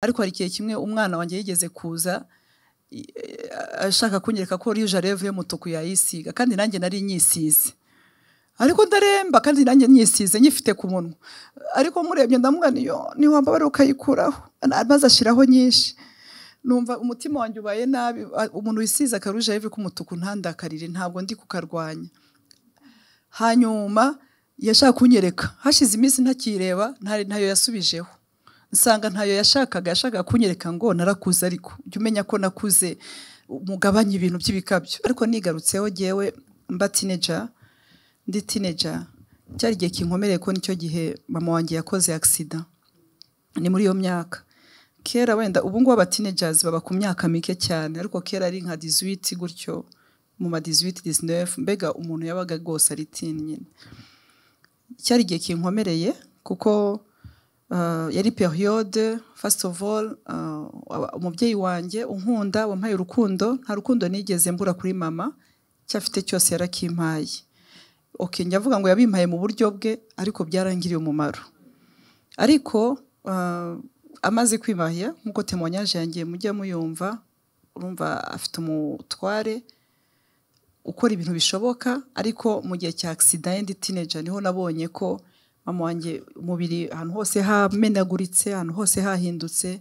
ariko hari igihe kimwe umwana wanjye yigeze kuza eh, ashaka kunyereka ko ruje reve y'umutuku yayisiga kandi nanjye nari nyisize. Ariko ndaremba kandi nanjye nyisize nyifite ku munwa. Ariko murebye ndamubwira niyo niwambabara ukayikuraho. Maze ashyiraho nyinshi. Numva umutima wanjye ubaye nabi. Umuntu wisize akaruje reve k'umutuku ntandakarire ntabwo ndi kukarwanya. Hanyuma yashaka kunyereka. Hashize iminsi ntakireba nta- ntayo yasubijeho. Nsanga ntayo yashakaga yashakaga kunyereka ngo narakuze ariko. Jya umenya ko nakuze mugabanye ibintu by'ibikabyo. Ariko nigarutseho jyewe mba tineja ndi tineja cyari igihe kinkomereye ko ni cyo gihe mama wanjye yakoze agisida ni muri iyo myaka. Kera wenda ubu ngubu abatinejazi baba ku myaka mike cyane. Ariko kera ari nka dizuwiti gutyo. Mu ma dizuwiti disinefu mbega umuntu yabaga rwose ari tini nyine. Cyari igihe kinkomereye kuko yari periyode fasiti ofu all uh, umubyeyi wanjye unkunda wampaye urukundo. Nta rukundo nigeze mbura kuri mama. Icyo afite cyose yarakimpaye. Okay njya avuga ngo yabimpaye mu buryo bwe ariko byarangiriye umumaro. Ariko uh, amaze kwimahya nk'uko temonyaje yangiye mujya muyumva urumva afite umutware ukora ibintu bishoboka ariko mu gihe cya agisida yendi tineja ni ho nabonye ko mama wanjye umubiri ahantu hose hamenaguritse ahantu hose hahindutse.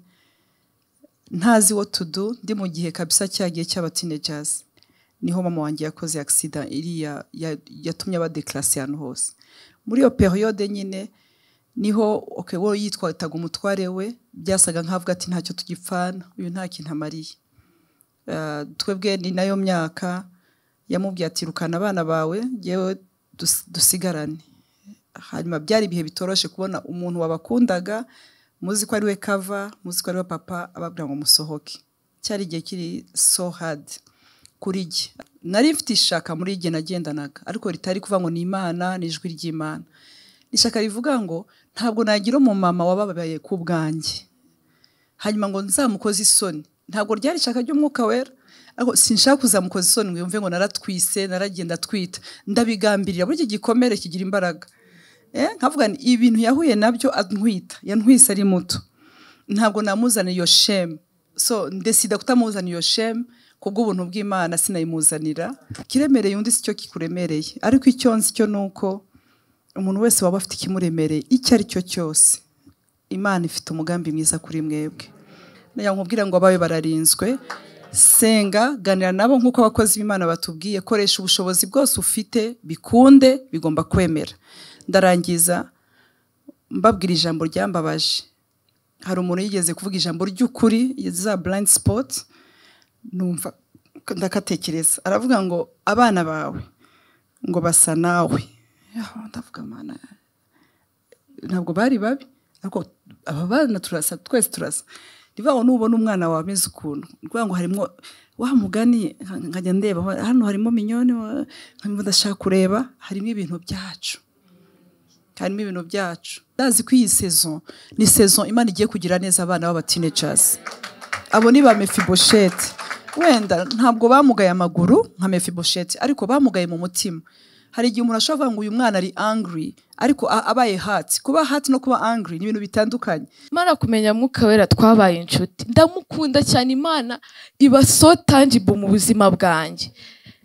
Ntazi to do. Ndi mu gihe kabisa cya gihe cy'abatinejazi ni ho mama wanjye yakoze agisida iriya ya- yatumye abadekarasi ahantu hose. Muri iyo periyode nyine ni ho wowe yitwataga umutware we byasaga nk'avuga ati ntacyo tugipfana. Uyu nta kintu amariye. Uh, twebwe ni na yo myaka yamubwiye ati rukana abana bawe yewe dusigarane. Hanyuma byari ibihe bitoroshe kubona umuntu wabakundaga muzi ko ari we kava muzi ko ari we papa ababwira ngo musohoke. Cyari igihe kiri so hard kuri jye. Nari mfite ishaka muri jye nagendanaga ariko ritari kuvuga ngo ni imana ni ijwi ry'imana. Ishaka rivuga ngo ntabwo nagira umumama wababaye ku bwanjye. Hanyuma ngo nzamukoze isoni. Ntabwo ryari ishaka ry'umwuka wera ariko sinshaka kuzamukoza isoni ngo yumve ngo naratwise naragenda twita. Ndabigambirira iki gikomere kigira imbaraga. Nkavuga ni ibintu yahuye na byo antwita yantwise ari muto. Ntabwo namuzana iyo shemu so ndesida kutamuzana iyo shemu kubw'ubuntu bw'imana sinayimuzanira. Kiremereye undi si cyo kikuremereye. Ariko icyo nzi cyo ni uko umuntu wese waba afite ikimuremereye icyo ari cyo cyose imana ifite umugambi mwiza kuri mwebwe. Nkubwira ngo abawe bararinzwe. Senga ganira nabo nk'uko abakozi b'imana batubwiye koresha ubushobozi bwose ufite bikunde bigomba kwemera. Ndarangiza mbabwira ijambo ryambabaje. Hari umuntu yigeze kuvuga ijambo ry'ukuri za blind spot numva ndakatekereza. Aravuga ngo abana bawe. Ngo basa nawe. Yaho, ndavuga mana ntabwo bari babi. Ariko aba bana turasa twese turasa. Niba nubona umwana wawe ameze ukuntu. Ni ngo harimo wa mugani nkajya ndeba hano harimo minyoni ndashaka kureba harimo ibintu byacu. Harimo ibintu byacu. Ndazi ko iyi sezo ni sezo imana igiye kugira neza abana b'abatinejazi abo ni ba mefibosheti wenda ntabwo bamugaye amaguru nka mefibosheti ariko bamugaye mu mutima. Hari igihe umuntu ashobora kuvuga ngo uyu mwana ari angry ariko abaye hati kuba hati no kuba angry ni ibintu bitandukanye. Mara kumenya mwuka wera twabaye inshuti. Ndamukunda cyane imana iba so tangible mu buzima bwanjye.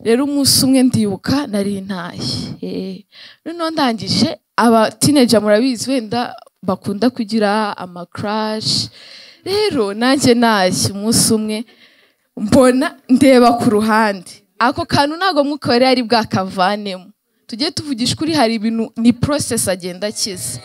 Rero umunsi umwe ndibuka nari ntashye Eh, noneho ndangije aba teenager murabizi wenda bakunda kugira amakarashi rero nanjye ntashye umunsi umwe mbona ndeba ku ruhande. Ako kantu ntabwo mwuka wera yari bwakavanemo tujye tuvugisha ukuri hari ibintu ni process agenda akiza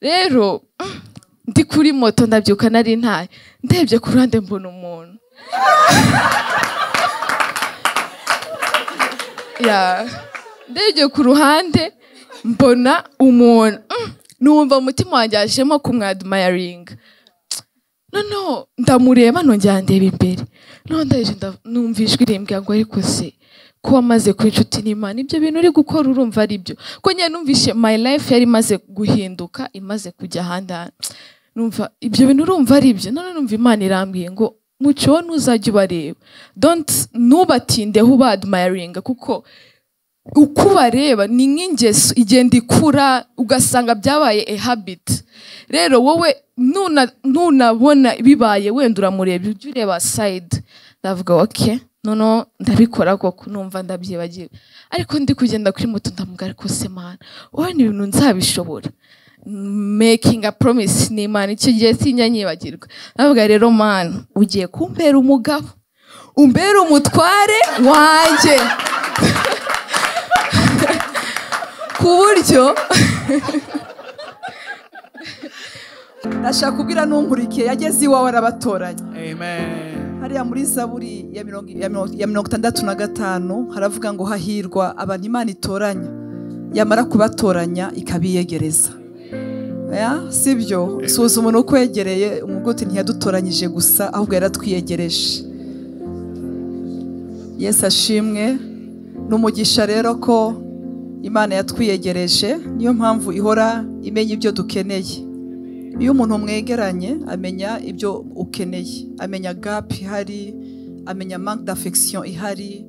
rero ndi kuri moto ndabyuka nari ntayo ndebye ku ruhande mbona umuntu. Ndebye ku ruhande mbona umuntu Mm, numva umutima wanjye hajemo kumwadimayaringa noneho ndamureba nongera ndeba imbere. Noneho ndaje nda- numva ijwi rimbwira ngo ariko se ko wamaze kuba inshuti n'imana ibyo bintu uri gukora urumva ari byo. Ko nyine numvishe my life yari imaze guhinduka imaze kujya ahandi numva ibyo bintu urumva ari byo. None numva imana irambwiye ngo muco ntuzajya ubareba. Don't ntubatindeho ubadmayaringa kuko uko ubareba ni nk'ingeso igenda ikura ugasanga byabaye a habit. Rero wowe nunabona bibaye wenda uramureba ujye ureba sayidi ndavuga ok noneho ndabikora koko numva ndabyibagiwe. Ariko ndi kugenda kuri moto ndamuga ariko se mana wowe ni ibintu nzabishobora. Making a promise ni imana icyo gihe sinya ndavuga rero mana ugiye kumbera umugabo umbera umutware wanjye. ku buryo ndashaka kubwira n'unkurikiye yageze iwawe arabatoranya. Amen. hariya muri zaburi ya mirongo- itandatu na gatanu haravuga ngo hahirwa abantu imana itoranya. Yamara kubatoranya ikabiyegereza. Ya, si byo suza umuntu ukwegereye umuguti ntiyadutoranyije gusa ahubwo yaratwiyegereje. Yesu ashimwe. Ni umugisha rero ko imana yatwiyegereje niyo mpamvu ihora imenya ibyo dukeneye. Iyo umuntu mwegeranye amenya ibyo ukeneye. Amenya gapu ihari amenya manque d'affection ihari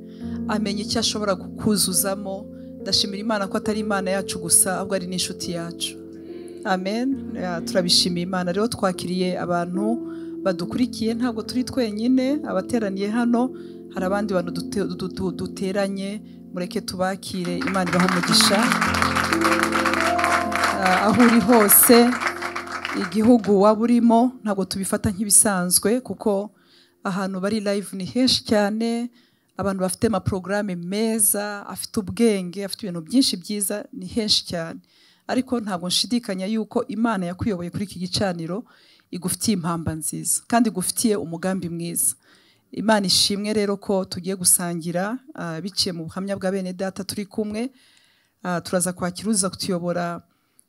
amenya icyo ashobora kukuzuzamo. Ndashimira imana ko atari imana yacu gusa ahubwo ari n'inshuti yacu. Amen. Turabishimiye imana. Rero twakiriye abantu badukurikiye ntabwo turi twenyine abateraniye hano hari abandi bantu dute- du- du- duteranye mureke tubakire imana ibahe umugisha Ah, aho uri hose igihugu waba urimo ntabwo tubifata nk'ibisanzwe kuko ahantu bari live ni henshi cyane abantu bafite amaporogaramu meza afite ubwenge afite ibintu byinshi byiza ni henshi cyane. Ariko ntabwo nshidikanya yuko imana yakuyoboye kuri iki gicaniro igufitiye impamba nziza kandi igufitiye umugambi mwiza. Imana ishimwe rero ko tugiye gusangira ah, biciye mu buhamya bwa bene data turi kumwe. Ah, turaza kwakira uza kutuyobora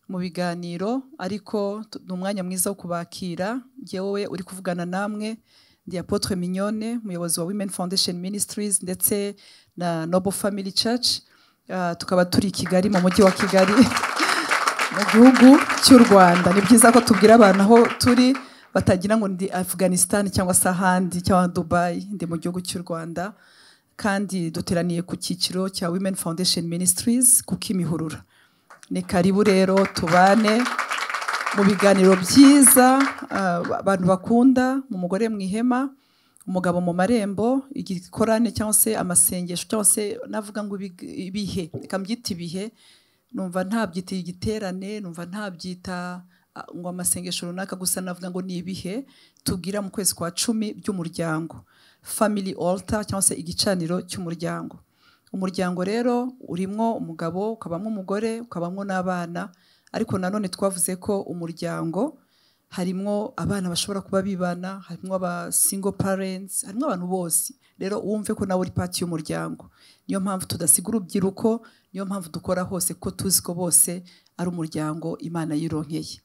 mu biganiro ariko ni umwanya mwiza wo kubakira. Njyewe uri kuvugana namwe ndi apotre mignone umuyobozi wa women foundation ministries ndetse na noble family church. Ah, tukaba turi i kigali mu mujyi wa kigali mu gihugu cy'u rwanda. Ni byiza ko tubwira abantu aho turi. Batagira ngo ndi afghanistan cyangwa se ahandi cyangwa dubai. Ndi mu gihugu cy'u rwanda. Kandi duteraniye ku cyiciro cya women foundation ministries ku kimihurura. Ni karibu rero tubane mu biganiro byiza abantu bakunda mu mugore mu ihema umugabo mu marembo igikorane cyangwa se amasengesho cyangwa se navuga ngo ibihe. Reka mbyite ibihe. Numva ntabyita igiterane numva ntabyita ngo amasengesho runaka gusa navuga ngo ni ibihe tubwira mu kwezi kwa cumi by'umuryango. Family altar cyangwa se igicaniro cy'umuryango. Umuryango rero urimo umugabo ukabamo umugore ukabamo n'abana ariko nanone twavuze ko umuryango harimo abana bashobora kuba bibana harimo aba single parents harimo abantu bose. Rero wumve ko nawe uri pati y'umuryango. Niyo mpamvu tudasiga urubyiruko niyo mpamvu dukora hose ko tuzi ko bose ari umuryango imana yironkeye.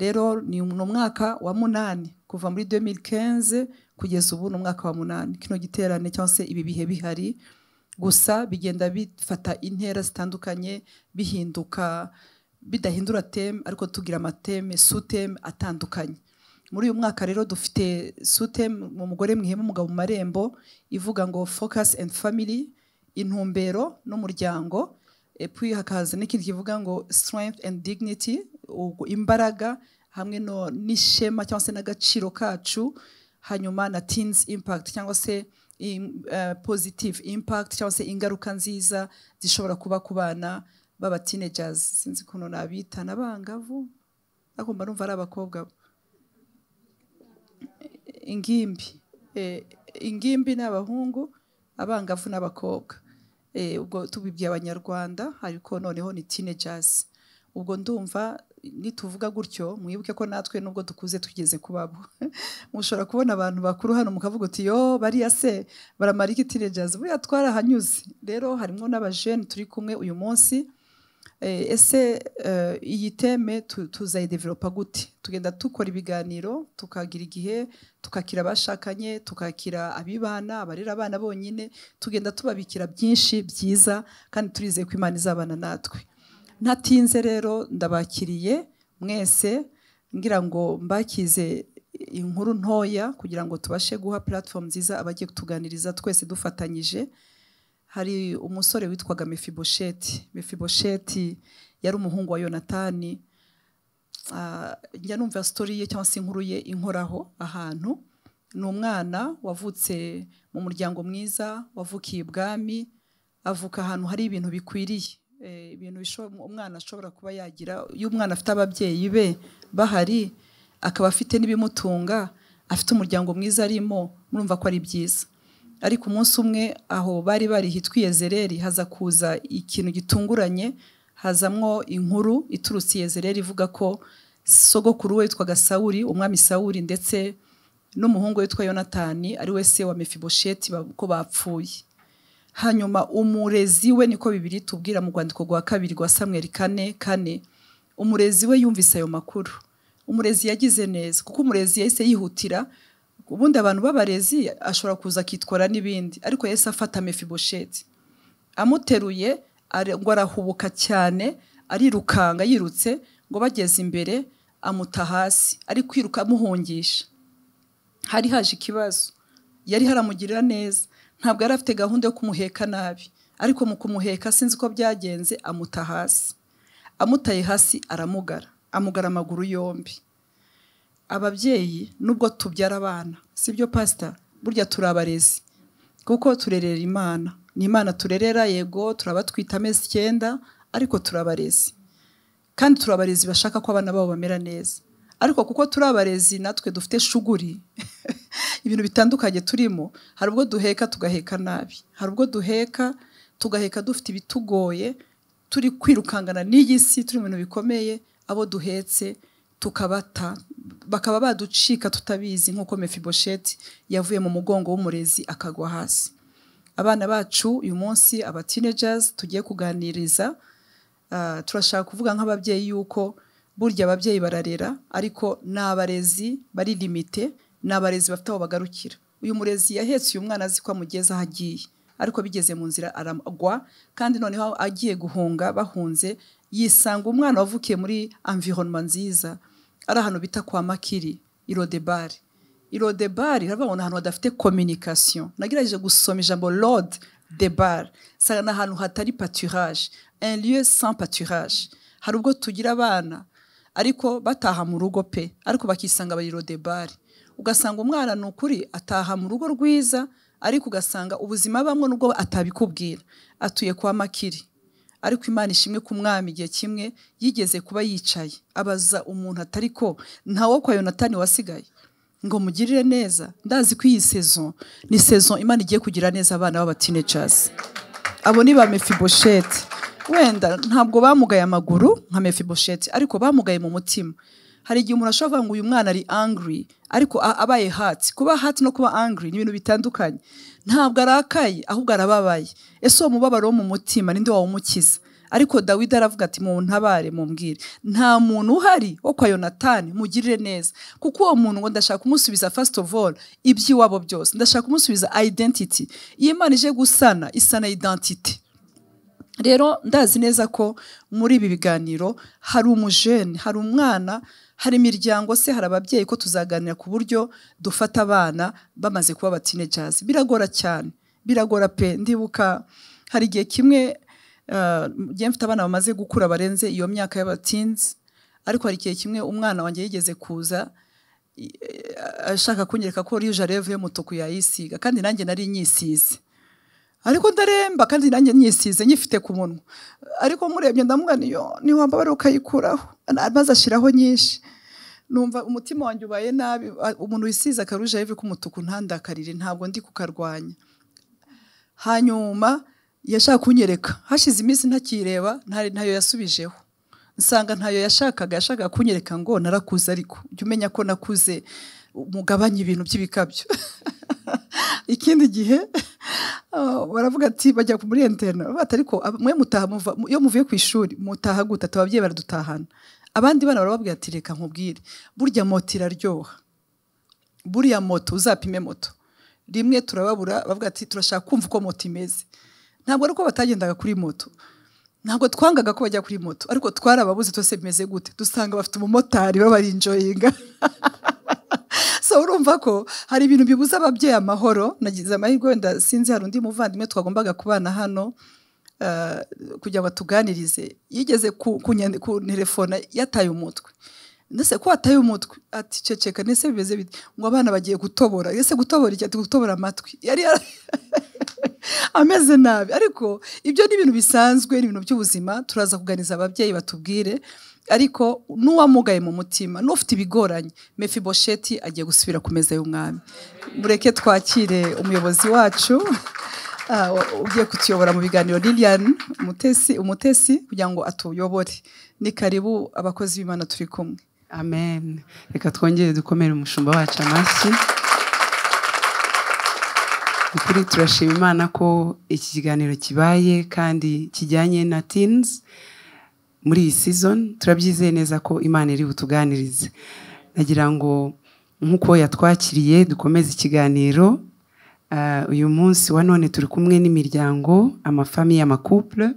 Rero ni mu mwaka wa munani kuva muri 2015 kugeza ubu ni umwaka wa munani. Kino giterane cyangwa se ibi bihe bihari gusa bigenda bifata intera zitandukanye bihinduka bidahindura teme ariko tugira amateme suteme atandukanye. Muri uyu mwaka rero dufite suteme mu mugore mwihema umugabo mu marembo ivuga ngo focus and family intumbero n'umuryango. Epuwi hakaza n'ikindi kivuga ngo strength and dignity imbaraga hamwe n'ishema cyangwa se n'agaciro kacu hanyuma na teens impact cyangwa se eh, positive impact cyangwa se ingaruka nziza zishobora kuba ku bana b'aba teenagers. Sinzi ukuntu nabita. N'abangavu ariko mba numva ari abakobwa. Ingimbi. Eh, ingimbi ni abahungu abangavu n'abakobwa Eh, ubwo tubibwiye abanyarwanda ariko noneho ni teenagers. Ubwo ndumva nituvuga gutyo mwibuke ko natwe nubwo dukuze tugeze kubabo mushobora kubona abantu bakuru hano mukavuga uti yo bariya se baramara iki teenagers? Buriya twarahanyuze rero harimo n'abajene turi kumwe uyu munsi. Eh, ese eh, iyi teme tu- tuzayidevelopa gute? Tugenda dukora ibiganiro tukagira igihe tukakira abashakanye tukakira abibana abarera abana bonyine tugenda tubabikira byinshi byiza kandi turizeye ko imana izabana natwe. Ntatinze rero ndabakiriye mwese ngira ngo mbakize inkuru ntoya kugira ngo tubashe guha platform nziza abagiye kutuganiriza twese dufatanyije. Hari umusore witwaga mefibosheti. Mefibosheti yari umuhungu wa yonatani. Ah, njya numva sitori ye cyangwa se inkuru ye inkoraho ahantu. Ni umwana wavutse mu muryango mwiza wavukiye ibwami avuka ahantu hari ibintu bikwiriye. Ibintu bisho- umwana ashobora kuba yagira iyo umwana afite ababyeyi be bahari akaba afite n'ibimutunga afite umuryango mwiza arimo murumva ko ari byiza. Ariko umunsi umwe aho bari bari hitwa Yezereri haza kuza ikintu gitunguranye hazamwo inkuru iturutse i Yezereri ivuga ko sogokuru we witwaga Sawuli umwami Sawuli ndetse n'umuhungu witwa Yonatani ari we se wa Mefibosheti ko bapfuye. Hanyuma umurezi we niko bibiri tubwira mu rwandiko rwa kabiri rwa Samuel kane kane umurezi we yumvise ayo makuru. Umurezi yagize neza kuko umurezi yahise yihutira ubundi abantu b'abarezi ashobora kuza akitwara n'ibindi. Ariko yahise afata mefibosheti. Amuteruye ngo arahubuka cyane arirukanga yirutse ngo bageze imbere amuta hasi. Ari kwiruka amuhungisha. Hari haje ikibazo. Yari haramugirira neza. Ntabwo yari afite gahunda yo kumuheka nabi. Ariko mu kumuheka sinzi ko byagenze amuta hasi. Amutaye hasi aramugara. Amugara amaguru yombi. Ababyeyi nubwo tubyara abana sibyo pasita burya turi abarezi. Kuko turerera imana. Ni imana turerera yego turabatwita amezi icyenda ariko turi abarezi. Kandi turi abarezi bashaka ko abana babo bamera neza. Ariko kuko turi abarezi natwe dufite shuguri ibintu bitandukanye turimo hari ubwo duheka tugaheka nabi hari ubwo duheka tugaheka dufite ibitugoye turi kwirukangana n'iyi si turi mu bintu bikomeye abo duhetse tukabata bakaba baducika tutabizi nk'uko mefibosheti yavuye mu mugongo w'umurezi akagwa hasi. Abana bacu uyu munsi aba teenagers tugiye kuganiriza ah, turashaka kuvuga nk'ababyeyi yuko burya ababyeyi bararera ariko ni abarezi bari limite ni abarezi bafite aho bagarukira. Uyu murezi yahetse uyu mwana azi ko amugeza aho agiye ariko bigeze mu nzira aragwa kandi noneho agiye guhunga bahunze yisanga umwana wavukiye muri environnement nziza. Ari ahantu bita kwa makiri irodebari irodebari urabona ahantu hadafite communication. Nagerageje gusoma ijambo lord de bar. Sanga ni ahantu hatari paturage un lieu sans paturage hari ubwo tugira abana ariko bataha mu rugo pe. Ariko bakisanga bari irodebari ugasanga umwana ni ukuri ataha mu rugo rwiza ariko ugasanga ubuzima bamwe nubwo atabikubwira. Atuye kwa makiri. Ariko imana ishimwe ku mwami igihe kimwe yigeze kuba yicaye. Abaza umuntu atari ko ntawo kwa yonatani wasigaye? Ngo mugirire neza. Ndazi ko iyi sezo ni sezo imana igiye kugira neza abana b'abatinejasi abo ni ba mefibosheti wenda ntabwo bamugaye amaguru nka mefibosheti ariko bamugaye mu mutima. Hari igihe umuntu ashobora kuvuga ngo uyu mwana ari angry ariko abaye hati kuba hati no kuba angry ni ibintu bitandukanye. Ntabwo arakaye ahubwo arababaye. Ese uwo mubabaro wo mu mutima ninde wawumukiza? Ariko dawidi aravuga ati mu ntabare mumbwire. Nta muntu uhari wo kwa yonatani mugirire neza. Kuko uwo muntu ngo ndashaka kumusubiza first of all iby'iwabo byose. Ndashaka kumusubiza identity. Iyo imana ije gusana isana identity. Rero ndazi neza ko muri ibi biganiro hari umujene hari umwana hari imiryango se hari ababyeyi ko tuzaganira ku buryo dufata abana bamaze kuba abatinejazi biragora cyane biragora pe. Ndibuka hari igihe kimwe uh, ngiye mfite abana bamaze gukura barenze iyo myaka y'abatinzi ariko hari igihe kimwe umwana wanjye yigeze kuza i- ashaka kunyereka ko rije reve y'umutuku yayisiga kandi nanjye nari nyisize. Ariko ndaremba kandi nanjye nyisize nyifite ku munwa. Ariko murebye ndamubwira niyo niwambabara ukayikuraho. Maze ashyiraho nyinshi. Numva umutima wanjye ubaye nabi umuntu wisize akaruje reve k'umutuku ntandakarire ntabwo ndi kukarwanya. Hanyuma yashaka kunyereka. Hashize iminsi ntakireba ntayo yasubijeho. Nsanga ntayo yashakaga yashakaga kunyereka ngo narakuze ariko. Jya umenya ko nakuze. Mugabanye ibintu by'ibikabyo. Ikindi gihe ah, baravuga ati bajya muri interna baravuga ariko mwe mutaha iyo muvuye ku ishuri mutaha gute? Ati ababyeyi baradutahana. Abandi bana barababwira ati reka nkubwire burya moto iraryoha. Buriya moto uzapime moto. Rimwe turababura bavuga ati turashaka kumva uko moto imeze. Ntabwo ari uko batagendaga kuri moto. Ntabwo twangaga ko bajya kuri moto. Ariko twarababuze twese bimeze gute. Dusanga bafite umumotari babarinjoyinga so urumva ko hari ibintu bibuza ababyeyi amahoro. Nagize amahirwe wenda sinzi hari undi muvandimwe twagombaga kubana hano eh, kugira ngo tuganirize yigeze ku- kunterefona yataye umutwe. Ndetse ko wataye umutwe ati ceceka ndetse bimeze bite? Ngo abana bagiye gutobora. Ese gutobora ati gutobora amatwi. Yari ameze nabi. Ariko ibyo ni ibintu bisanzwe ni ibintu by'ubuzima. Turaza kuganiza ababyeyi batubwire. Ariko n'uwamugaye mu mutima n'ufite ibigoranye mefibosheti agiye gusubira ku meza y'umwami. Mureke twakire umuyobozi wacu ah, ugiye kutuyobora mu biganiro. Lilian umutesi umutesi kugira ngo atuyobore. Ni karibu abakozi b'imana turi kumwe. Amen. Reka twongere dukomere umushumba wacu amashyi. Turashima imana ko iki kiganiro kibaye kandi kijyanye na teens. Muri iyi season turabyizeye neza ko imana iri butuganirize. Nagira ngo nk'uko yatwakiriye dukomeze ikiganiro Ah, uyu munsi wa none turi kumwe n'imiryango amafamiye amakouple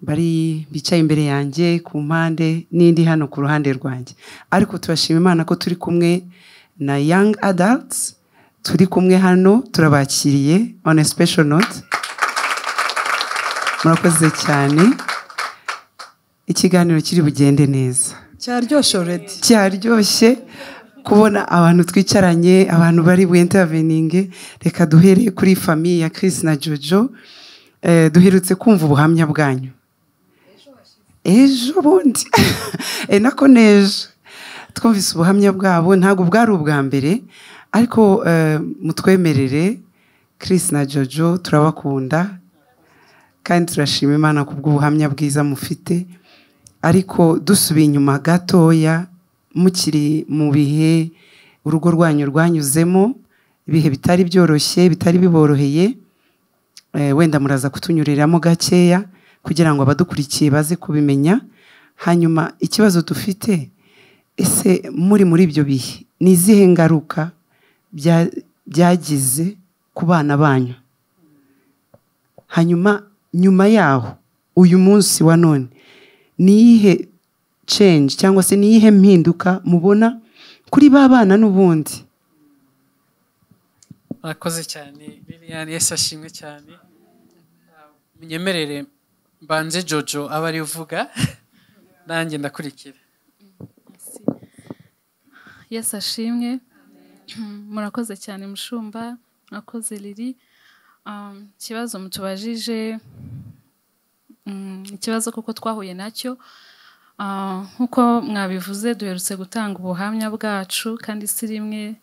bari bicaye imbere yanjye ku mpande n'indi hano ku ruhande rwanjye. Ariko turashima imana ko turi kumwe na young adults turi kumwe hano turabakiriye on a special note. Murakoze cyane. Ikiganiro kiri bugende neza. Cyaryoshye already. Cyaryoshye kubona abantu twicaranye abantu bari buinterveninge reka duhereye kuri famiye ya Chris na Jojo. Eh, duherutse kumva ubuhamya bwanyu. Ejo bundi? E nako nejo. Twumvise ubuhamya bwabo. Ntabwo bwari ubwa mbere ariko eh, mutwemerere Chris na Jojo turabakunda. Kandi turashima imana ku bw'ubuhamya bwiza mufite. Ariko dusubiye inyuma gatoya mukiri mu bihe urugo rwanyu rwanyuzemo ibihe bitari byoroshye bitari biboroheye eh, wenda muraza kutunyuriramo gakeya kugira ngo abadukurikiye baze kubimenya. Hanyuma ikibazo dufite ese muri muri ibyo bihe ni izihe ngaruka bya- byagize ku bana banyu? Hanyuma nyuma yaho uyu munsi wa none ni iyihe change cyangwa se ni iyihe mpinduka mubona kuri ba bana n'ubundi? Murakoze cyane liliane yesi ashimwe cyane. Munyemerere mbanze jojo aba ari uvuga. Nanjye ndakurikira. Yesu ashimwe. Murakoze cyane mushumba. Murakoze riri Um, ikibazo mutubajije mm, ikibazo kuko twahuye na cyo Ah, nk'uko mwabivuze duherutse gutanga ubuhamya bwacu kandi si rimwe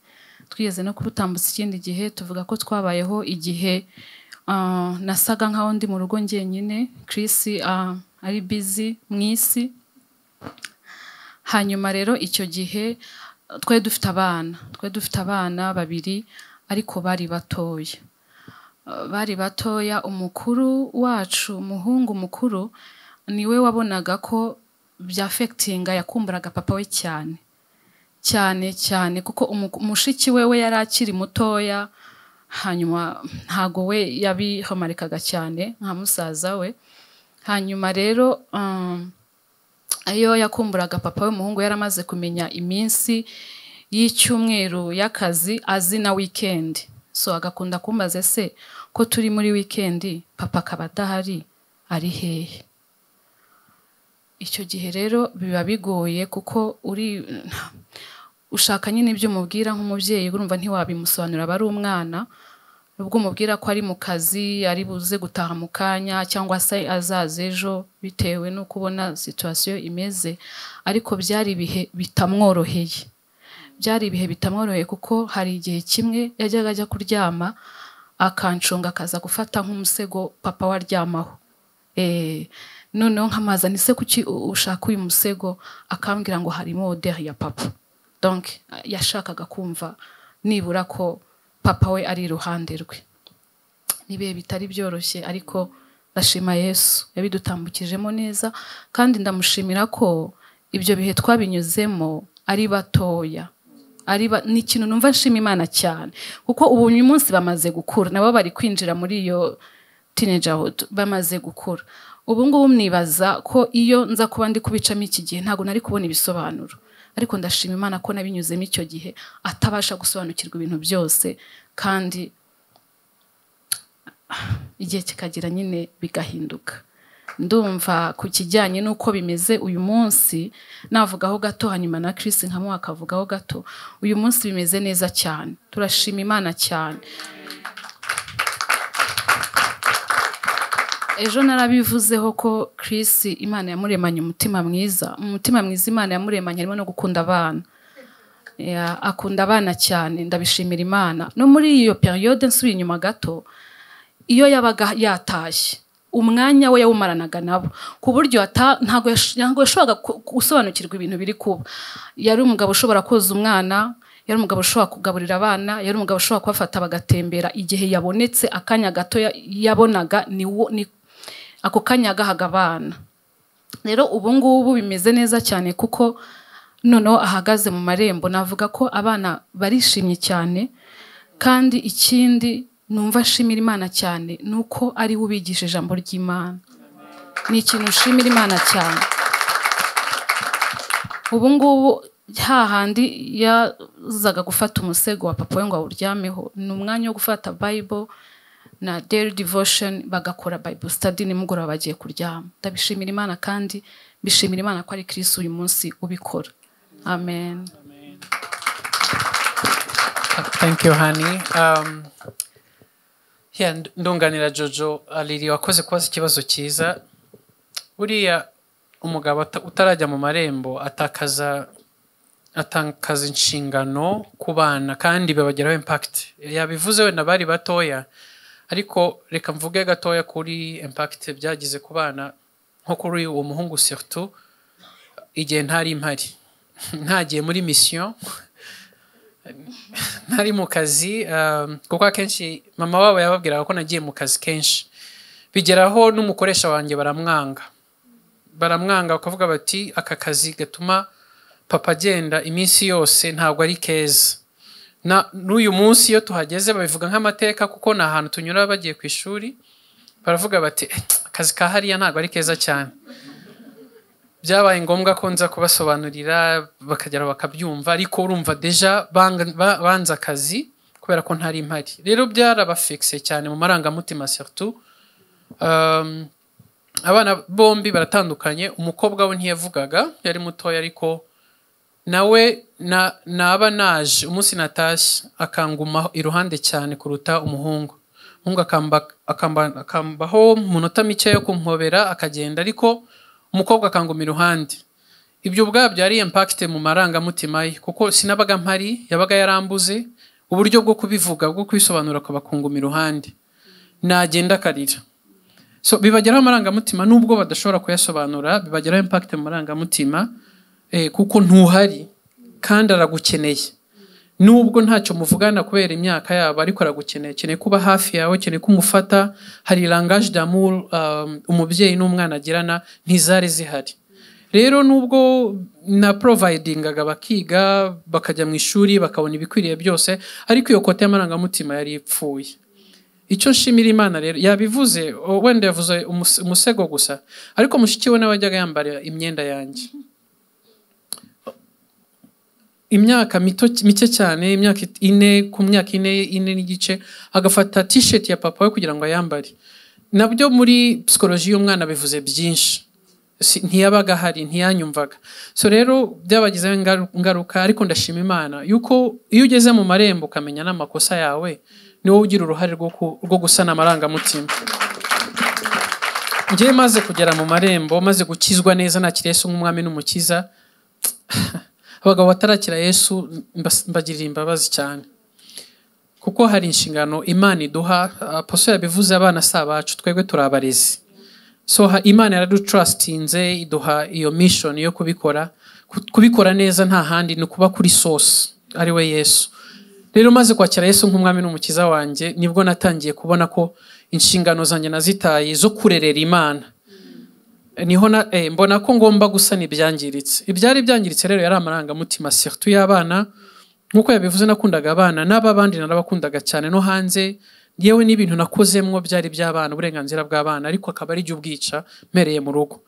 twigeze no kubutambutsa ikindi gihe tuvuga ko twabayeho igihe ah, nasaga nkaho ndi mu rugo njyenyine Chris ah, ari busy mu isi. Hanyuma rero icyo gihe twari dufite abana twari dufite abana babiri ariko bari batoya. Bari batoya umukuru wacu umuhungu mukuru ni we wabonaga ko byafekitinga yakumburaga papa we cyane. Cyane cyane kuko umu- mushiki we we yari akiri mutoya hanyuma ntago we yabihamarikaga cyane nka musaza we. Hanyuma rero um, iyo yakumburaga papa we umuhungu yaramaze kumenya iminsi y'icyumweru y'akazi azi na wikendi so agakunda kumbaza ese ko turi muri wikendi papa akaba adahari? Ari hehe? Icyo gihe rero biba bigoye kuko uri ushaka nyine ibyo umubwira nk'umubyeyi urumva ntiwabimusobanurira aba ari umwana ubwo umubwira ko ari mu kazi ari buze gutaha mu kanya cyangwa se azaza ejo bitewe n'uko ubona situwasiyo imeze ariko byari ibihe bitamworoheye. Byari ibihe bitamworoheye kuko hari igihe kimwe yajyaga ajya kuryama akancunga akaza gufata nk'umusego papa we aryamaho Eh, noneho nkamazana ise kuki u- ushaka uyu musego? Akambwira ngo harimo oderi ya papa. Donc yashakaga kumva nibura ko papa we ari iruhande rwe. N'ibihe bitari byoroshye ariko ndashima yesu yabidutambukijemo neza kandi ndamushimira ko ibyo bihe twabinyuzemo ari batoya. Ni ikintu numva nshima imana cyane. Kuko ubu uyu munsi bamaze gukura nabo bari kwinjira muri iyo teenagerhood bamaze gukura. Ubu ngubu mnibaza ko iyo nza kuba ndi kubicamo iki gihe ntabwo nari kubona ibisobanuro. Ariko ndashima imana ko nabinyuzemo icyo gihe atabasha gusobanukirwa ibintu byose kandi igihe kikagira nyine bigahinduka. Ndumva ku kijyanye n'uko bimeze uyu munsi navugaho gato hanyuma na Chris nkamuha akavugaho gato uyu munsi bimeze neza cyane. Turashima imana cyane. Ejo narabivuzeho ko Chris imana yamuremanye umutima mwiza mu mutima mwiza imana yamuremanye harimo no gukunda abana. Akunda abana cyane ndabishimira imana. No muri iyo periyode nsubiye inyuma gato iyo yabaga yatashye. Umwanya we yawumaranaga nabo. Ku buryo ntabwo yash- ntabwo yashoboraga gusobanukirwa ibintu biri kuba yari umugabo ushobora koza umwana yari umugabo ushobora kugaburira abana yari umugabo ushobora kubafata bagatembera. Igihe yabonetse akanya gato ya- yabonaga ni ako kanya yagahaga abana. Rero ubu ngubu bimeze neza cyane kuko noneho ahagaze mu marembo. Navuga ko abana barishimye cyane kandi ikindi numva ashimira imana cyane ni uko ari we ubigisha ijambo ry'imana. Ni ikintu ushimira imana cyane. Ubu ngubu hahandi yazaga gufata umusego wa papa we ngo awuryameho ni umwanya wo gufata bible na daily devotion bagakora bible study nimugoroba bagiye kuryama. Ndabishimira imana kandi bishimira imana ko ari kirisi uyu munsi ubikora. Amen. Thank you, honey. Um, ndunganira Jojo Aliri wakoze kubaza ikibazo cyiza. Buriya umugabo utarajya mu marembo atakaza atakaza inshingano ku bana kandi bibagiraho impact. Yabivuze wenda bari batoya ariko reka mvuge gatoya kuri impact byagize ku bana nko kuri uwo muhungu surtout igihe ntari impari ntagiye muri mission ntari mu kazi um, kuko akenshi mama wabo yababwiraga ko nagiye mu kazi kenshi. Bigeraho n'umukoresha wanjye baramwanga. Baramwanga bakavuga bati aka kazi gatuma papa agenda iminsi yose ntabwo ari keza. N'uyu munsi iyo tuhageze babivuga nk'amateka kuko ni ahantu tunyura bagiye ku ishuri baravuga bati "Eh, akazi ka hariya ntabwo ari keza cyane. Byabaye ngombwa ko nza kubasobanurira bakagera bakabyumva ariko urumva deja banga- ba- banze akazi kubera ko ntari impari rero byarabafekise cyane mu marangamutima surtout. Um, abana bombi baratandukanye umukobwa we ntiyavugaga yari mutoya ariko nawe na, naba naje umunsi natashye akanguma iruhande cyane kuruta umuhungu. Umuhungu akamba, akamba, akambaho mu minota mike yo kumpobera akagenda ariko umukobwa akanguma iruhande ibyo ubwabyo ari impact mu marangamutima ye kuko sinabaga mpari yabaga yarambuze uburyo bwo kubivuga bwo kubisobanura akabakunguma iruhande nagenda akarira. So bibageraho amarangamutima nubwo badashobora kuyasobanura bibageraho impact mu marangamutima eh, kuko ntuhari kandi aragukeneye. Nubwo ntacyo muvugana kubera imyaka yabo ariko aragukeneye. Akeneye kuba hafi yawe akeneye ko umufata hari langage d'amour um, umubyeyi n'umwana agirana ntizari zihari. Rero nubwo na providingaga bakiga bakajya mu ishuri bakabona ibikwiriye byose ariko iyo kote y'amarangamutima yari ipfuye. Icyo nshimira imana rero yabivuze wenda yavuze umus- umusego gusa ariko mushiki we nawe wajyaga yambara imyenda yanjye. Imyaka mito mike cyane imyaka ine ku myaka ine ine n'igice agafata t-shirt ya papa we kugira ngo ayambare. Nabyo muri psikoloji y'umwana bivuze byinshi. Ntiyabaga ahari ntiyanyumvaga. So rero byabagizeho ingaru- ingaruka ariko ndashima imana yuko iyo ugeze mu marembo ukamenya n'amakosa yawe ni wowe ugira uruhare rwo gusana amarangamutima. Njyewe maze kugera mu marembo maze gukizwa neza nakira Yesu nk'umwami n'umukiza abagabo batarakira Yesu mbagirira imbabazi cyane. Kuko hari inshingano imana iduha aposo yabivuze abana si abacu twebwe turi abarezi. So imana yaradutrustinze iduha iyo mission yo kubikora. Ku- kubikora neza nta handi ni ukuba kuri source ari we yesu. Rero maze kwakira yesu nk'umwami n'umukiza wanjye ni bwo natangiye kubona ko inshingano zanjye nazitaye zo kurerera imana. Ni ho eh, mbona ko ngomba gusana ibyangiritse ibyari byangiritse rero yari amarangamutima surtout y'abana. Nk'uko yabivuze nakundaga abana. N'aba bandi narabakundaga cyane no hanze. Yewe n'ibintu nakozemwo byari by'abana uburenganzira bw'abana. Ariko akaba ari byo ubwica mpereye mu rugo.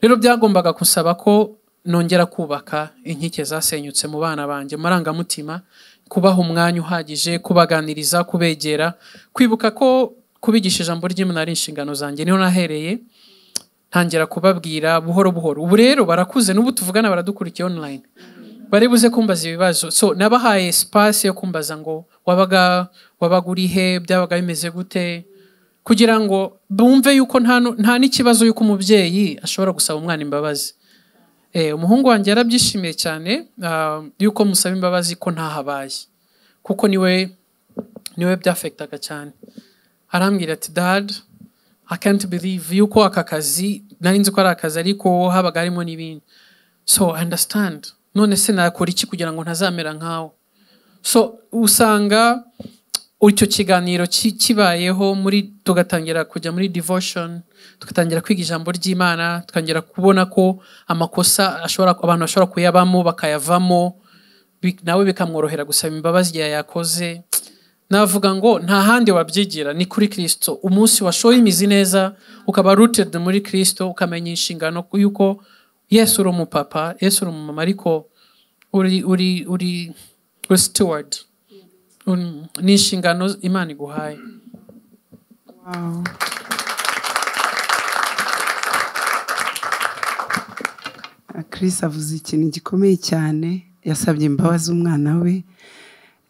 Rero byagombaga gusaba ko nongera kubaka inkike zasenyutse mu bana banjye. Mu marangamutima kubaha umwanya uhagije kubaganiriza kubegera. Kwibuka ko kubigisha ijambo ry'imana ari inshingano zanjye ni ho nahereye. Ntangira kubabwira buhoro buhoro. Ubu rero barakuze n'ubu tuvugana baradukurikiye online. Bari buze kumbaza ibibazo. So nabahaye space yo kumbaza ngo wabaga wabaga uri he byabaga bimeze gute? Kugira ngo bumve yuko nta n'ikibazo yuko umubyeyi ashobora gusaba umwana imbabazi. Eh, umuhungu wanjye yarabyishimiye cyane ah, yuko musaba imbabazi ko ntahabaye. Kuko ni we ni we byafektaga cyane. Arambwira ati dad I can't believe yuko aka kazi nari nzi ko ari akazi ariko habaga harimo n'ibindi. So I understand. None se nakora iki kugira ngo ntazamera nkawe so usanga icyo kiganiro ki- kibayeho muri tugatangira kujya muri devotion tugatangira kwiga ijambo ry'imana tugatangira kubona ko amakosa ashobora abantu bashobora kuyabamo bakayavamo nawe bikamworohera gusaba imbabazi igihe yakoze. Navuga ngo nta handi wabyigira ni kuri kirisito umunsi washoye imizi neza ukaba rooted muri kirisito ukamenya inshingano yuko yesu uri umupapa yesu uri umumama ariko uri uri uri Uri- ni inshingano imana iguhaye. Chris avuze ikintu gikomeye cyane yasabye imbabazi umwana we.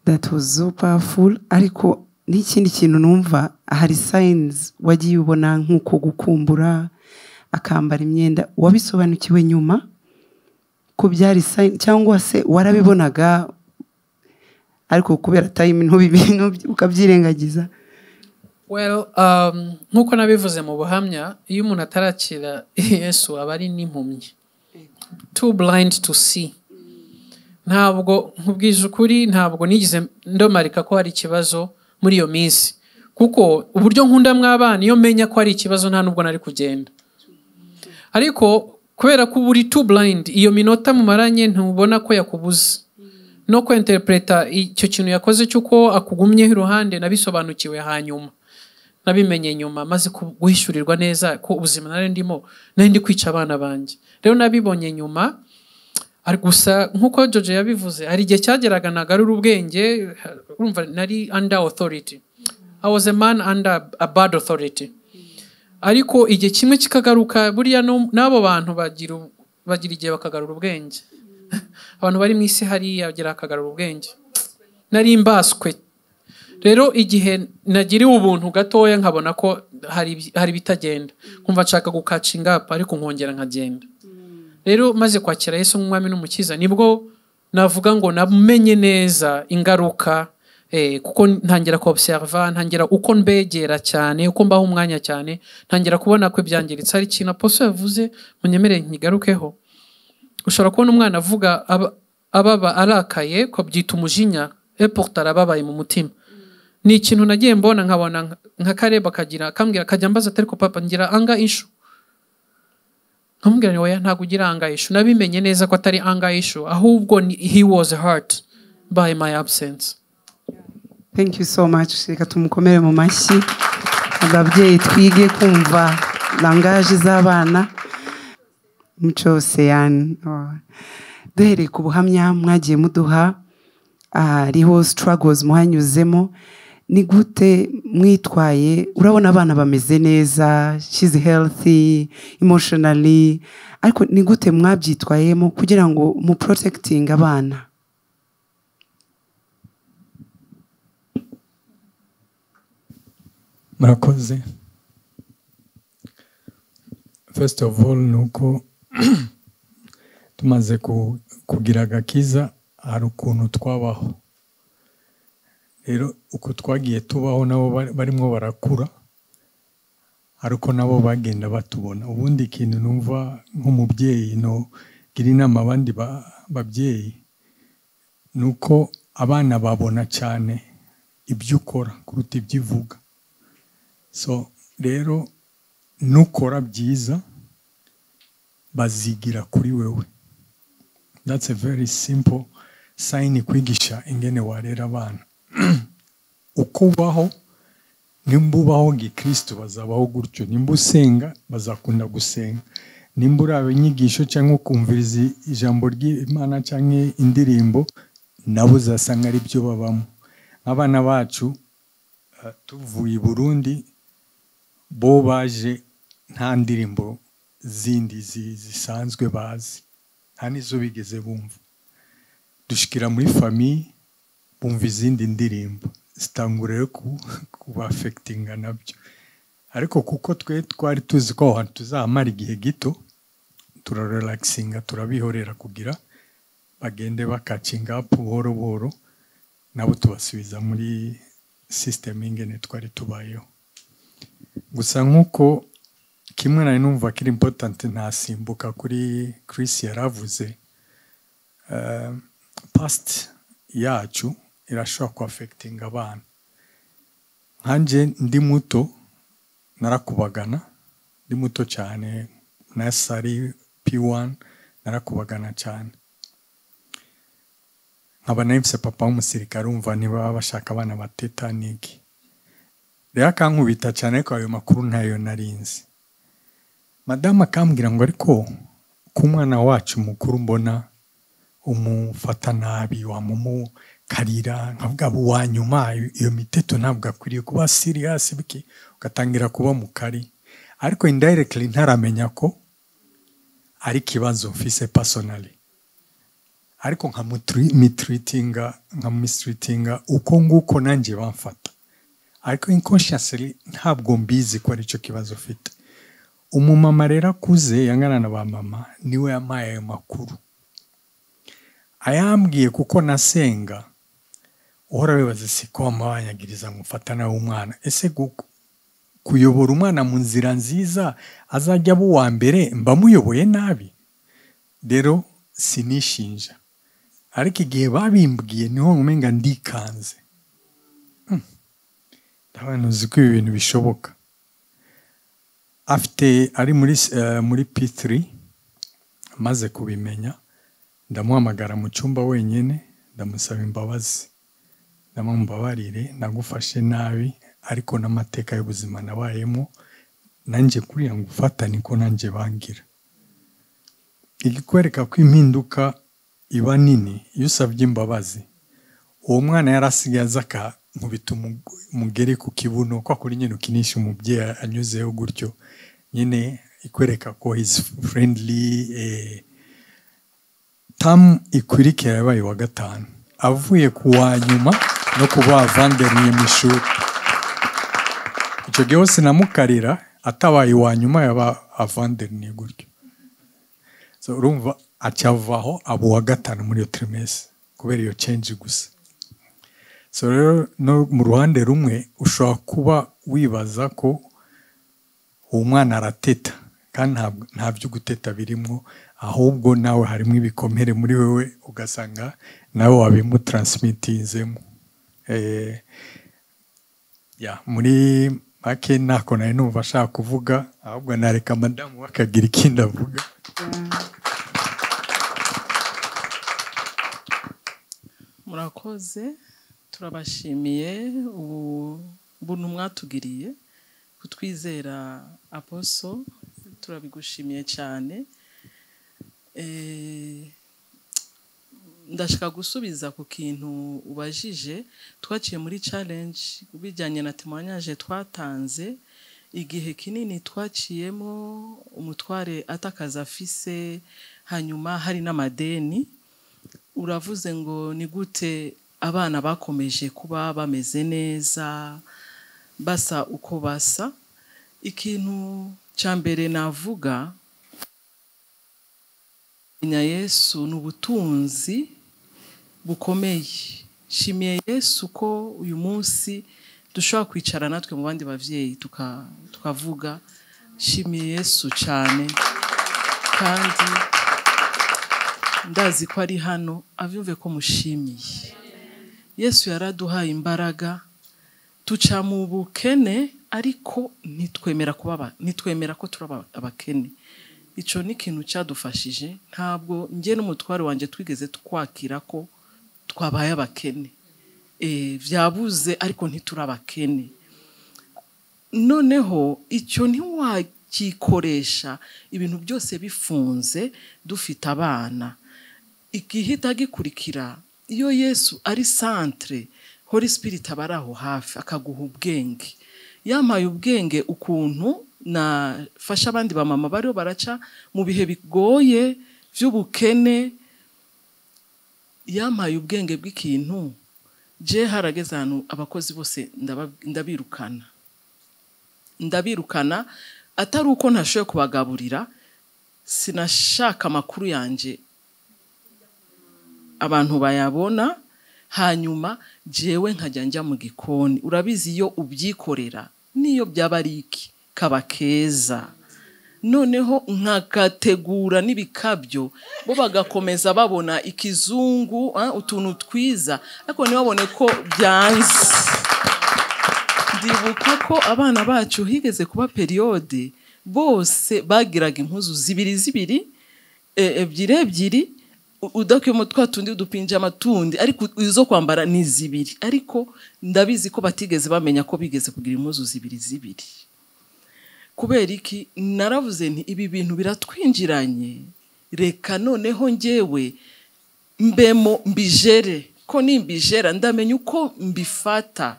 That was so powerful ariko n'ikindi kintu numva hari signs wagiye ubona nk'uko gukumbura akambara imyenda wabisobanukiwe nyuma ko byari sign cyangwa se warabibonaga ariko kubera time ntubibi- ukabyirengagiza. Well um, nk'uko nabivuze mu buhamya iyo umuntu atarakira yesu aba ari n'impumyi. Too blind to see. Ntabwo nkubwije ukuri ntabwo nigeze ndomarika ko hari ikibazo muri iyo minsi. Kuko uburyo nkunda mw'abana iyo menya ko hari ikibazo nta nubwo nari kugenda. Ariko kubera ko uba uri too blind iyo minota mumaranye ntubona ko yakubuze. No kwinterpreta icyo kintu yakoze cy'uko akugumyeho iruhande nabisobanukiwe hanyuma. Nabimenye nyuma maze guhishurirwa neza ko ubuzima nari ndimo nari ndi kwica abana banjye. Rero nabibonye nyuma gusa nk'uko Jojo yabivuze hari igihe cyageraga nagarura ubwenge urumva nari under authority. I was a man under a bad authority. Ariko igihe kimwe kikagaruka buriya n'abo bantu bagira igihe bakagarura ubwenge. Abantu bari mu isi hariya bagira bakagarura ubwenge. Nari mbaswe. Rero igihe nagiriwe ubuntu gatoya nkabona ko hari ibi- hari ibitagenda nkumva nshaka gukacinga ariko nkongera nkagenda. Rero maze kwakira Yesu nk'umwami n'umukiza ni bwo navuga ngo namenye neza ingaruka eh, kuko ntangira ku observa ntangira uko mbegera cyane uko mbaho umwanya cyane ntangira kubona ko ibyangiritse. Hari ikintu aposo yavuze munyemerere nkigarukeho ushobora kubona umwana avuga aba- ababa arakaye ko byita umujinya eporta arababaye mu mutima. Ni ikintu nagiye mbona nkabona nka- kareba akagira akambwira akajya mbaza atari ko papa ngira anga ishu nkamubwira ni oya ntabwo ugira anga nabimenye neza ko atari anga ishu ahubwo he was hurt by my absence. Thank you so much. Reka tumukomere mu mashyi. Ababyeyi twige kumva langaje z'abana. Muco seyani duhereye ku buhamya mwagiye muduha hariho struggles mwanyuzemo. Ni gute mwitwaye? Urabona abana bameze neza she's healthy emotionally. Ariko ni gute mwabyitwayemo kugira ngo mu protecting abana? Murakoze. First of all ni uko tumaze ku- kugira agakiza hari ukuntu twabaho. Rero uko twagiye tubaho nabo bari- barimo barakura ariko nabo bagenda batubona. Ubundi ikintu numva nk'umubyeyi no gira inama abandi ba- babyeyi ni uko abana babona cyane ibyo ukora kuruta ibyo uvuga so rero nukora byiza bazigira kuri wewe. That's a very simple sign kwigisha ingene warera abana. uko ubaho nimba ubaho gikristo bazabaho gutyo nimba usenga bazakunda gusenga. Nimba uraba inyigisho cyangwa ukumviriza ijambo ry'imana cyangwa indirimbo nabo uzasanga ari byo babamo. Abana bacu eh, tuvuye i burundi bo baje nta ndirimbo zindi zi- zisanzwe bazi. Nta n'izo bigeze bumva. Dushikira muri famiye bumva izindi ndirimbo. Zitangura rero ku- kubafekitinga na byo. Ariko kuko twe twari tuzi ko aho hantu tuzahamara igihe gito turarelaxinga turabihorera kugira bagende bakacinga apu buhoro buhoro nabo tubasubiza muri sisiteme ingene twari tubayeho. Gusa nk'uko kimwe nari numva kiri important ntasimbuka kuri Chris yaravuze uh, past yacu irashobora kuafectinga abana nkanje ndi muto narakubagana. Ndi muto cyane nasari P1 narakubagana cyane. Nkaba nahise papa w'umusirikare umva ntibaba bashaka abana ba tetaniki rero akankubita cyane ariko ayo makuru ntayo narinzi madamu akambwira ngo ariko ku mwana wacu mukuru mbona umufata nabi wamumukarira nkavuga abo wa nyuma iyo miteto ntabwo akwiriye kuba siriyasi biki ugatangira kuba mukari. Ariko indirectly ntaramenya ari ikibazo mfise personally. Ariko nkamitiritinga nkamitiritinga uko nguko nanjye bamfata. Ariko inconsciously ntabwo mbizi ko ari cyo kibazo ufite umumama rero akuze yangana na ba mama ni we yampaye ayo makuru. Ayambwiye kuko nasenga uhora wibaza si ko wamubanyagiriza mufata nawe umwana. Ese kuyobora umwana mu nzira nziza azajya aba uwa mbere mba muyoboye nabi? Rero sinishinja. Ariko igihe babimbwiye ni ho umenga ndikanze. Ndabona uzi ko ibi bintu bishoboka. Afite ari muri muri P3 amaze kubimenya ndamuhamagara mu cyumba wenyine ndamusaba imbabazi. Ndamumbabarire nagufashe nabi ariko n'amateka y'ubuzima nabayemo nanjye kuriya ngo ufata niko nanjye bangira. Igikwereka ko impinduka iba nini iyo usabye imbabazi uwo mwana yari asigaye aza akankubita umugeri ku kibuno ko akora nyine ukinisha umubyeyi anyuzeho gutyo. Nyine ikwereka ko hizi furendili tamu ikurikira yabaye wa gatanu. Avuye ku wa nyuma no kuba vanderiye mu ishuri icyo gihe hose namukarira atabaye uwa nyuma yaba avanderiye gutyo. Urumva acyavaho aba uwa gatanu muri iyo tirimesi kubera iyo cenji gusa. Rero mu ruhande rumwe ushobora kuba wibaza ko uwo mwana arateta kandi nta byo guteta birimo ahubwo nawe harimo ibikomere muri wowe ugasanga nawe wabimutaransimitizemo muri make ntako nari numva ashaka kuvuga ahubwo nareka madamu we akagira ikindi avuga murakoze turabashimiye ubuntu mwatugiriye kutwizera aposo turabigushimiye cyane. Ndashaka gusubiza ku kintu ubajije. Twaciye muri challenge bijyanye na temanyaje twatanze. Igihe kinini twaciyemo umutware atakaza afise hanyuma hari n'amadeni. Uravuze ngo ni gute abana bakomeje kuba bameze neza basa uko basa? Ikintu cya mbere navuga yesu ni ubutunzi. Bukomeye. Shimiye yesu ko uyu munsi dushobora kwicara natwe mu bandi babyeyi tukavuga shimiye yesu cyane kandi ndazi ko ari hano abyumve ko mushimiye. Yesu yaraduhaye imbaraga tuca mu bukene ariko ntitwemera kuba ntitwemera ko turi abakene. Icyo ni ikintu cyadufashije ntabwo njye n'umutware wanjye twigeze twakira ko twabaye abakene. Byabuze ariko ntituri abakene. Noneho icyo ntiwakikoresha ibintu byose bifunze dufite abana. Igihita gikurikira iyo yesu ari santire hori sipiriti aba ari aho hafi akaguha ubwenge. Yampaye ubwenge ukuntu nafasha abandi bamama bariho baraca mu bihe bigoye by'ubukene yampaye ubwenge bw'ikintu. Je harageze ahantu abakozi bose ndabirukana. Ndabirukana atari uko ntashoboye kubagaburira sinashaka amakuru yanjye abantu bayabona hanyuma jewe nkajya njya mu gikoni. Urabizi iyo ubyikorera n'iyo byaba ari iki? Kaba keza. Noneho nkagategura n'ibikabyo bo bagakomeza babona ikizungu utuntu twiza ariko ntibabone ko byanze. Ndibuka ko abana bacu higeze kuba periyode bose bagiraga impuzu zibiri zibiri e- ebyiri ebyiri udakuyemo twa tundi udupinjama tundi ariko izo kwambara ni zibiri. Ariko ndabizi ko batigeze bamenya ko bigeze kugira impuzu zibiri zibiri. Kubera iki? Naravuze nti ibi bintu biratwinjiranye. Reka noneho njyewe mbemo mbijere. Ko nimbijera ndamenya uko mbifata.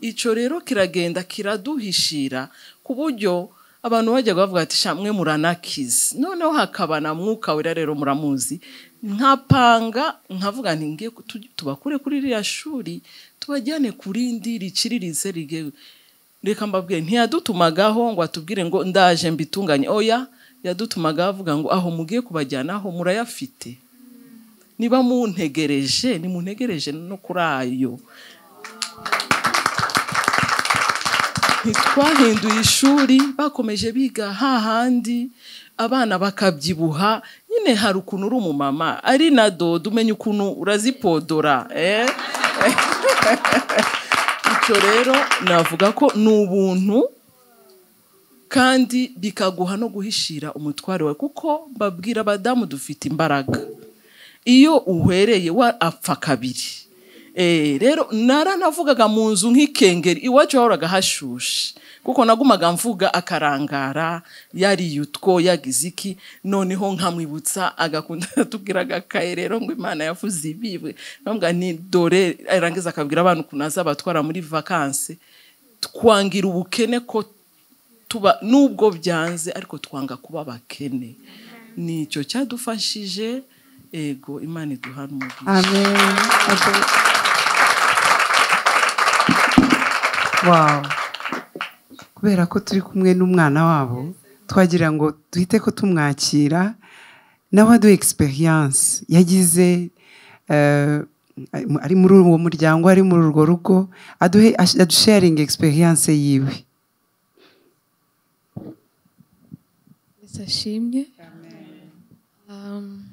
Icyo rero kiragenda kiraduhishira ku buryo abantu bajya bavuga ati shamwe muranakize. Noneho hakaba na mwuka wera rero muramuzi. Nkapanga nkavuga nti tubakure kuri ririya shuri tubajyane ku rindi riciriritse rigewe reka mbabwire ntiyadutumagaho ngo atubwire ngo ndaje mbitunganye. Oya yadutumagaho avuga ngo aho mugiye kubajyanaho murayafite. Niba muntegereje nimuntegereje no kuri ayo. Ntitwahinduye ishuri bakomeje biga hahandi abana bakabyibuha. Nyine hari ukuntu uri umumama. Ari na dodo umenya ukuntu urazipodora eh? icyo rero navuga ko ni ubuntu kandi bikaguha no guhishira umutware wawe kuko babwira abadamu dufite imbaraga. Iyo uhwereye wa apfa kabiri. Eh, rero naranavugaga mu nzu nk'ikengeri iwacu hahoraga hashushe. Kuko nagumaga mvuga akarangara yariye utwo yagize iki noneho nkamwibutsa agakunda atubwira agakaye rero ngo imana yavuze ibiwe. Nambwa ni dore arangiza akabwira abantu ukuntu azabatwara muri vakanse twangira ubukene ko tuba nubwo byanze ariko twanga kuba abakene. Nicyo cyadufashije ego imana iduhana umugisha amen. Wow. Kubera ko turi kumwe n'umwana wabo twagira ngo duhite ko tumwakira. Nawe aduha experience. Yagize eh, ari muri uwo muryango ari muri urwo rugo. Aduhe adusharinga experience yiwe. Yesu ashimwe. Um,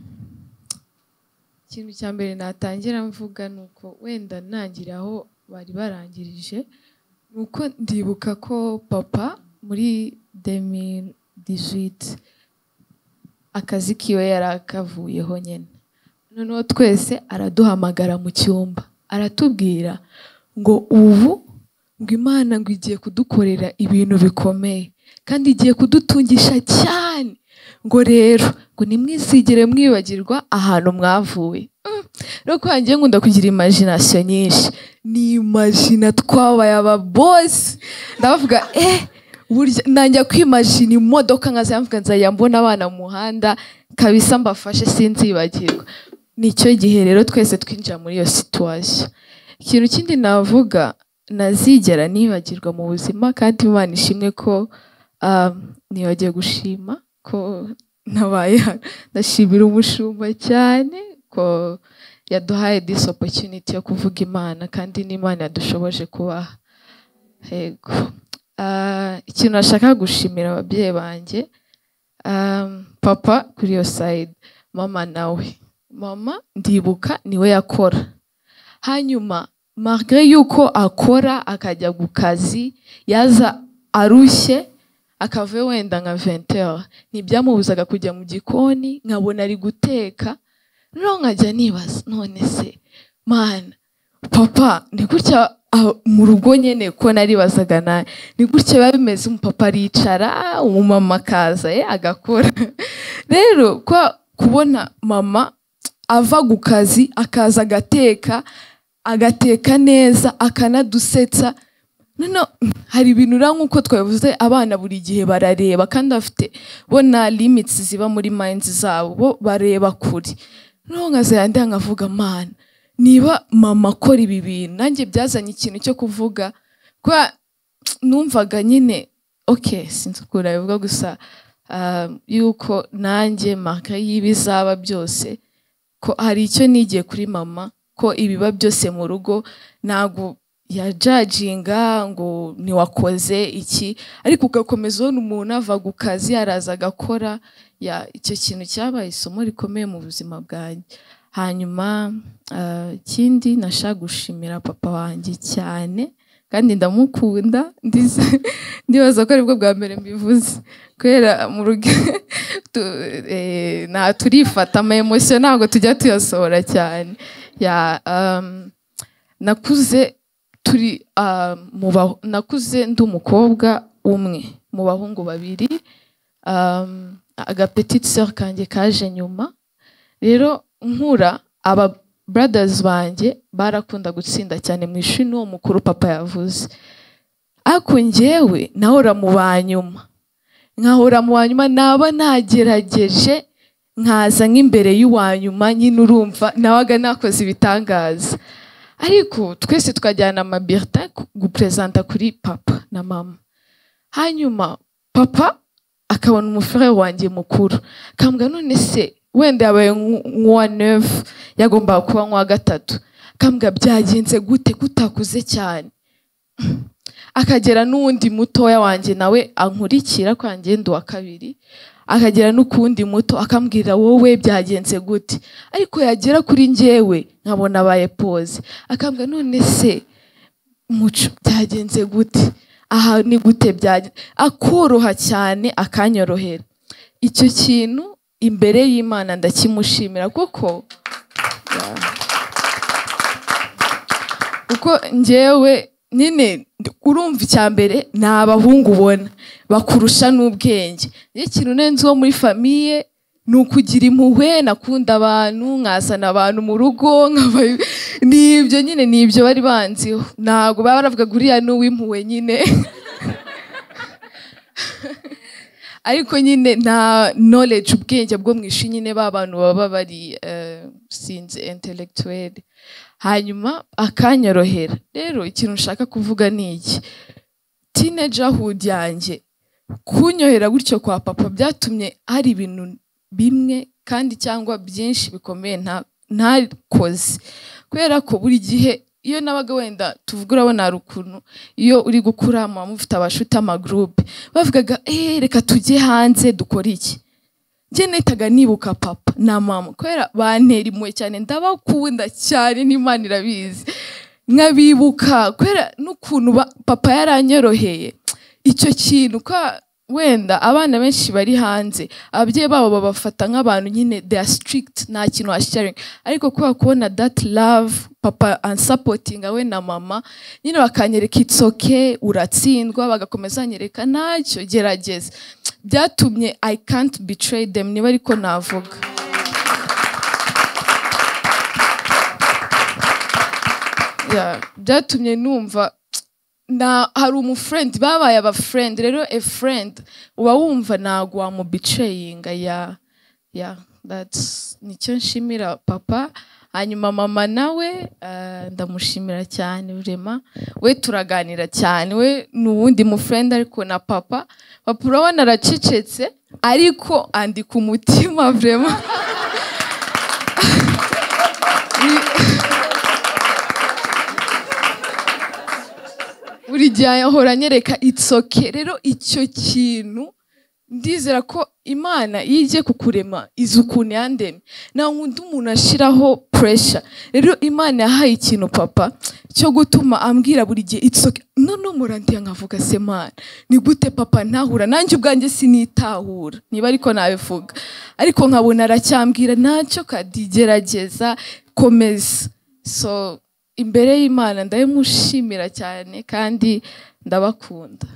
ikintu cya mbere natangira mvuga ni uko wenda ntangira aho bari barangirije. Uko ndibuka ko papa muri demi dijiti akazi kiwe yari akavuyeho nyine noneho twese araduhamagara mu cyumba aratubwira ngo ubu ngo imana ngo igiye kudukorera ibintu bikomeye kandi igiye kudutungisha cyane. Ngo rero ngo nimwizigire mwibagirwa ahantu mwavuye. Rero ko hangiye nkunda kugira imagination nyinshi. Ni imagina twabaye ababosi ndabavuga eh burya najya kwimagina imodoka nkazajya mvuga nzajya mbona abana mu muhanda kabisa mbafashe sinzibagirwa. Nicyo gihe rero twese twinjira muri iyo situation. Ikintu kindi navuga nazigera nibagirwa mu buzima kandi imana ishimwe ko um, nibagiye gushima ko nabaye ndashimira umushumba cyane ko yaduhaye this opportunity yo kuvuga imana kandi n'imana yadushoboje kubaha. Yego. Ah, ikintu nashaka gushimira ababyeyi banjye um, papa kuri iyo side mama nawe. Mama ndibuka ni we yakora. Hanyuma malgré yuko akora akajya ku kazi yaza arushye akava wenda nka 20 heures ntibyamubuzaga kujya mu gikoni nkabona ari guteka noneho nkajya nibaza none se mana papa ni gutya mu rugo nyine ko naribazaga nawe ni gutya biba bimeze umupapa aricara umumama akaza eh, agakora. Rero kubona mama ava ku kazi akaza agateka agateka neza akanadusetsa. Noneho hari ibintu ura nk'uko twabivuze abana buri gihe barareba kandi bafite bo na limits ziba muri minds zabo bo bareba kure. Noneho nkazayandi nkavuga mana niba mama akora ibi bintu nanjye byazanye ikintu cyo kuvuga. Kubera numvaga nyine ok sinzi ukuntu nabivuga gusa ah, yuko nanjye maka y'ibizaba byose ko hari icyo nigiye kuri mama ko ibiba byose mu rugo ntabwo yajajinga ngo ntiwakoze iki? Ariko ugakomeza ubona umuntu ava ku kazi yaraza agakora. Icyo kintu cyabaye isomo rikomeye mu buzima bwanjye. Hanyuma ah, ikindi nashaka gushimira papa wanjye cyane kandi ndamukunda. Ndibaza ko ari bwo bwa mbere mbivuze. Kubera mu rugo eh, turifata ama emosiyo ntabwo tujya tuyasohora cyane. Ya nakuze turi ah, nakuze ndi umukobwa umwe. Mu bahungu babiri um, agapetite sœur kanjye kaje nyuma. Rero nkura aba brothers banjye barakunda gutsinda cyane mu ishuri n'uwo mukuru papa yavuze. Ariko njyewe nahora mu ba nyuma. Nkahora mu naba nagerageje nkaza nk'imbere y'uwa nyuma nyine urumva nabaga nakoze ibitangaza. Ariko twese tukajyana amabirita guperezanta kuri papa na mama. Hanyuma papa akabona umufurere wanjye mukuru. Akambwira none se wenda yabaye nk'u- nk'uwa nefu yagombaga kuba nk'uwa gatatu. Akambwira byagenze gute? Kutakuze cyane. Akagera n'uwundi mutoya wanjye nawe ankurikira ko yanjye ndi uwa kabiri. Akagera n'ukundi muto akambwira wowe byagenze gute? Ariko yagera kuri njyewe nkabona abaye pose akambwira none se muco byagenze gute? Aha ni gute byagenze? Akoroha cyane akanyorohera. Icyo kintu imbere y'imana ndakimushimira kuko kuko njyewe nyine urumva icya mbere ni abahungu ubona bakurusha n'ubwenge. Iyo ikintu nenze wo muri famiye ni ukugira impuhwe nakunda abantu nkazana abantu mu rugo ni byo nyine ni byo bari banziho. Ntabwo baba baravuga uriya ni uw'impuhwe nyine. Ariko nyine nta knowledge ubwenge bwo mu ishuri nyine ba bantu baba bari eh, sinzi intellectuel. Hanyuma akanyorohera. Rero ikintu nshaka kuvuga ni iki? Teenagerhood yanjye kunyohera gutyo kwa papa byatumye hari ibintu bimwe kandi cyangwa byinshi bikomeye nta- ntakoze. Kubera ko buri gihe iyo nabaga wenda tuvuga urabona hari ukuntu iyo uri gukura muba mufite abashuti amagurupe bavugaga eee reka tujye hanze dukore iki? Njye nahitaga nibuka papa. Na mama. Kubera bantera impuhwe cyane ndabakunda cyane n'imana irabizi. Nkabibuka. Kubera n'ukuntu papa yaranyoroheye. Icyo kintu wenda abana benshi bari hanze. Ababyeyi babo babafata nk'abantu nyine they are strict nta kintu washaring ariko kubera kubona that love papa ansapotinga we na mama nyine bakanyereka it's okay uratsindwa bagakomeza banyereka ntacyo gerageza. Byatumye i can't betray them niba ariko navuga. Byatumye numva hari umufrendi babaye abafrendi rero a friend uba wumva ntabwo wamubiceyinga ya ya ni cyo nshimira papa. Hanyuma mama nawe eh, ndamushimira cyane urema we turaganira cyane. We ni uwundi mufrendi ariko na papa. Papa urabona aracecetse ariko andika umutima vrema buri gihe ahora anyereka itsoke rero icyo kintu ndizera ko imana iyo igiye kukurema izi ukuntu yandemye. Nta wundi umuntu ashyiraho puresha rero imana yahaye ikintu papa cyo gutuma ambwira buri gihe itsoke noneho murandiye nkavuga se mana ni gute papa ntahura? Nanjye ubwanjye sinitahura. Niba ariko nabivuga. Ariko nkabona aracyambwira ntacyo kadigerageza komeza. So imbere y'imana. Ndabimushimira cyane kandi ndabakunda.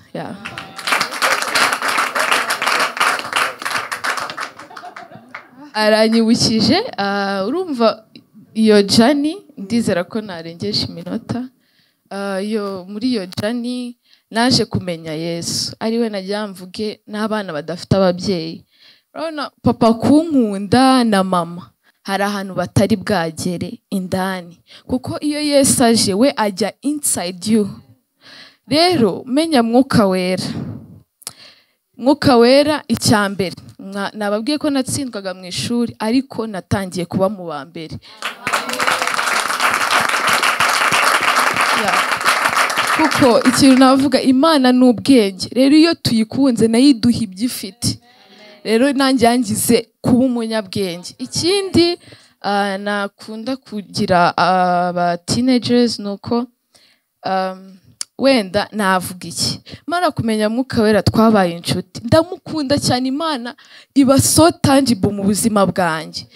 Aranyibukije ah, urumva iyo jani ndizera ko narengeje iminota. Ah, muri iyo jani naje kumenya yesu. Ariwe nagira mvuge n'abana badafite ababyeyi. Urabona papa kunkunda na mama. Hari ahantu batari bwagere indani. Kuko iyo yesu aje we ajya inside you. Rero menya mwuka wera. Mwuka wera icya mbere. Nababwiye ko natsindwaga mu ishuri ariko natangiye kuba mu ba mbere. Kuko ikintu navuga imana ni ubwenge. Rero iyo tuyikunze na yo iduha ibyo ifite rero nanjye yangize kuba umunyabwenge. Ikindi ah, nakunda kugira aba teenagers ni uko um, wenda navuga iki? Mara kumenya mwuka wera twabaye inshuti. Ndamukunda cyane imana iba so tangible mu buzima bwanjye.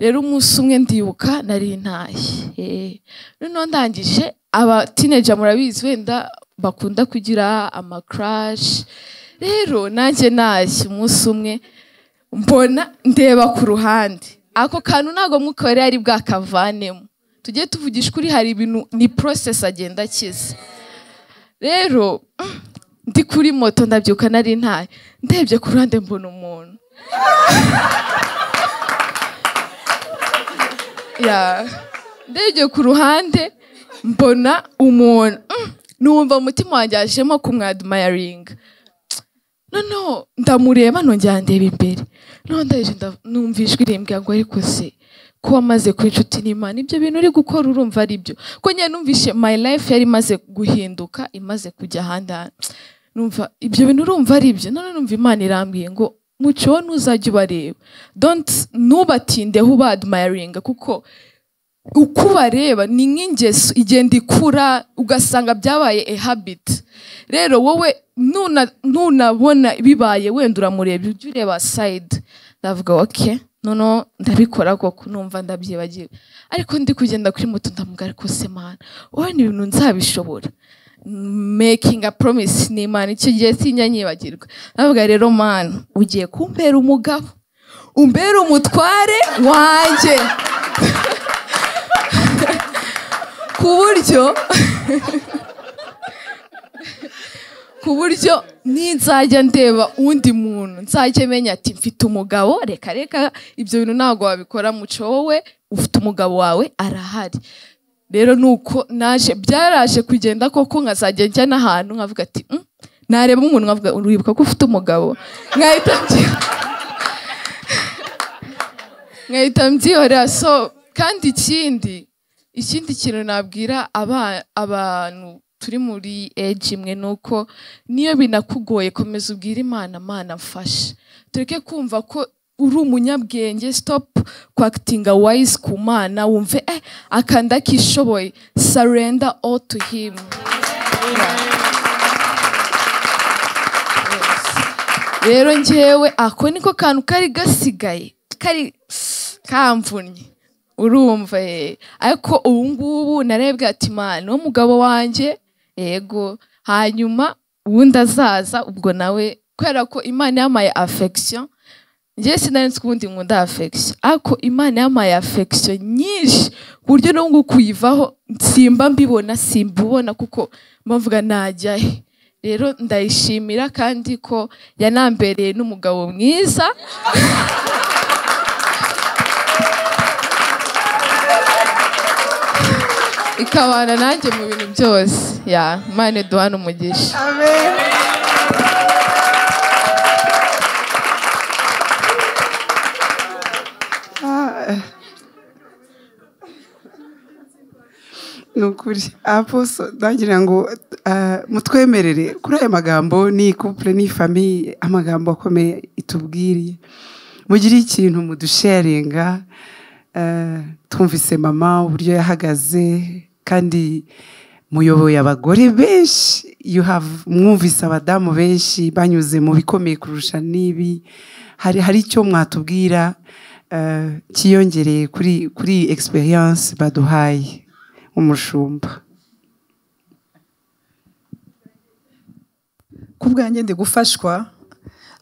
Rero umunsi umwe ndibuka nari ntashye Eh, noneho ndangije aba teenager murabizi wenda bakunda kugira ama rero nanjye ntashye umunsi umwe mbona ndeba ku ruhande. Ako kantu ntabwo mwuka wera yari bwakavanemo tujye tuvugisha ukuri hari ibintu ni process agenda akiza. Rero ndi kuri moto ndabyuka nari ntaye. Ndebye ku ruhande mbona umuntu. Ndebye ku ruhande mbona umuntu. Numva umutima wanjye hajemo kumwadimayaringa noneho ndamureba nongera ndeba imbere. Noneho ndaje nda- numva ijwi rimbwira ngo ariko se ko wamaze kuba inshuti n'imana ibyo bintu uri gukora urumva ari byo. Ko nyine numvishe my life yari imaze guhinduka imaze kujya ahandi numva ibyo bintu urumva ari byo none numva imana irambwiye ngo muco ntuzajya ubareba. Don't ntubatindeho ubadmayaringa kuko uko ubareba ni nk'ingeso igenda ikura ugasanga byabaye a habit. Rero wowe nunabona bibaye wenda uramureba ujye ureba side. Ndavuga ok noneho ndabikora koko numva ndabyibagiwe. Ariko ndi kugenda kuri moto ndamuga ariko se mana wowe ni ibintu nzabishobora. Making a promise ni imana icyo gihe sinjya nyibagirwa. Ndavuga rero mana ugiye kumbera umugabo umbera umutware wanjye. Ku buryo ku buryo ninzajya ndeba undi muntu. Nzajya menya ati mfite umugabo? Reka reka ibyo bintu ntabwo wabikora muco wowe ufite umugabo wawe arahari. Rero nuko naje byaraje kugenda koko nkazajya njya n'ahantu nkavuga ati "Mm." nareba umuntu nkavuga uribuka ko ufite umugabo? Nkahita nkahita mbyihorera so kandi ikindi ikindi kintu nabwira aba- abantu turi muri eji imwe ni uko niyo binakugoye komeza ubwire imana mana mfasha tureke kumva ko uri umunyabwenge stop kwakitinga wise ku mana wumve eh akanda kishoboye. Surrender all to him. Rero njyewe ako niko kantu kari gasigaye kari kamvunnye urumva eh. ariko ubu ngubu narebwe ati mana uwo mugabo wanjye yego hanyuma ubundi azaza ubwo nawe kubera ko imana yamaye affection njye sinari ubundi nkunda affection. Ariko imana yamaye affection nyinshi ku buryo no kuyivaho simba mbibona simbibona kuko mbavuga najya he? Rero ndayishimira kandi ko yanambereye n'umugabo mwiza. Ikabana nanjye mu bintu byose. Ya mane duhana umugisha. Ah, ni ukuri. Aposo ndagira ngo ah, mutwemerere kuri aya magambo ni couple ni famiye amagambo akomeye itubwiriye. Mugire ikintu mudusharinga eh, twumvise mama uburyo yahagaze kandi muyoboye abagore benshi you have mwumvise abadamu benshi banyuze mu bikomeye kurusha n'ibi. Hari hari icyo mwatubwira eh, cyiyongereye kuri kuri experience baduhaye umushumba ku bwanjye ndi gufashwa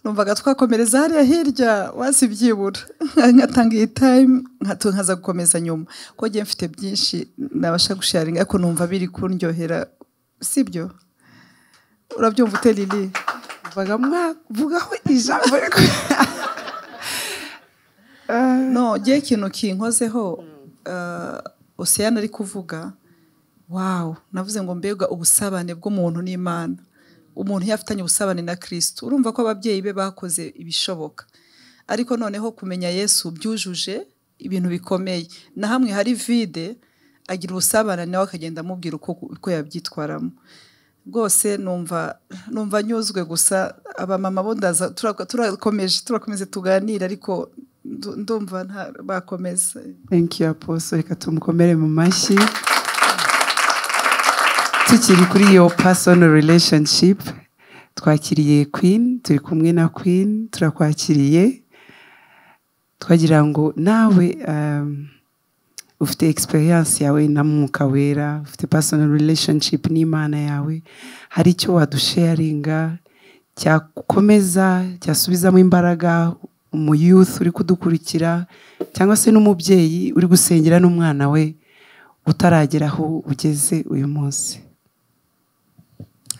numvaga twakomereza hariya hirya wasibyibura ngatanga iyi time nkatu- nkaza gukomeza nyuma. Ko ngiye mfite byinshi nabasha gusharinga ariko numva biri kundyohera sibyo? Urabyumva ute lili? Vuga mwavugaho ijambo. No ngiye ikintu kinkozeho osiyani ari kuvuga wawu navuze ngo mbega ubusabane bw'umuntu n'imana. Umuntu iyo afitanye ubusabane na kirisito urumva ko ababyeyi be bakoze ibishoboka. Ariko noneho kumenya yesu byujuje ibintu bikomeye. Na hamwe hari vide agira ubusabane nawe akagenda amubwira uko, yabyitwaramo. Rwose numva numva nyuzwe gusa. Abamama bo ndaza tura- turakomeje turakomeze tuganire ariko ndu- ndumva bakomeza. Thank you apostle. Reka tumukomere mu mashyi. Tukiri kuri iyo personal relationship. Twakiriye queen turi kumwe na queen turakwakiriye. Twagira ngo nawe um, ufite experience yawe na mwuka wera ufite personal relationship n'imana yawe hari icyo wadusharinga cyakomeza cyasubizamo imbaraga mu youth uri kudukurikira cyangwa se n'umubyeyi uri gusengera n'umwana we utaragera aho ugeze uyu munsi.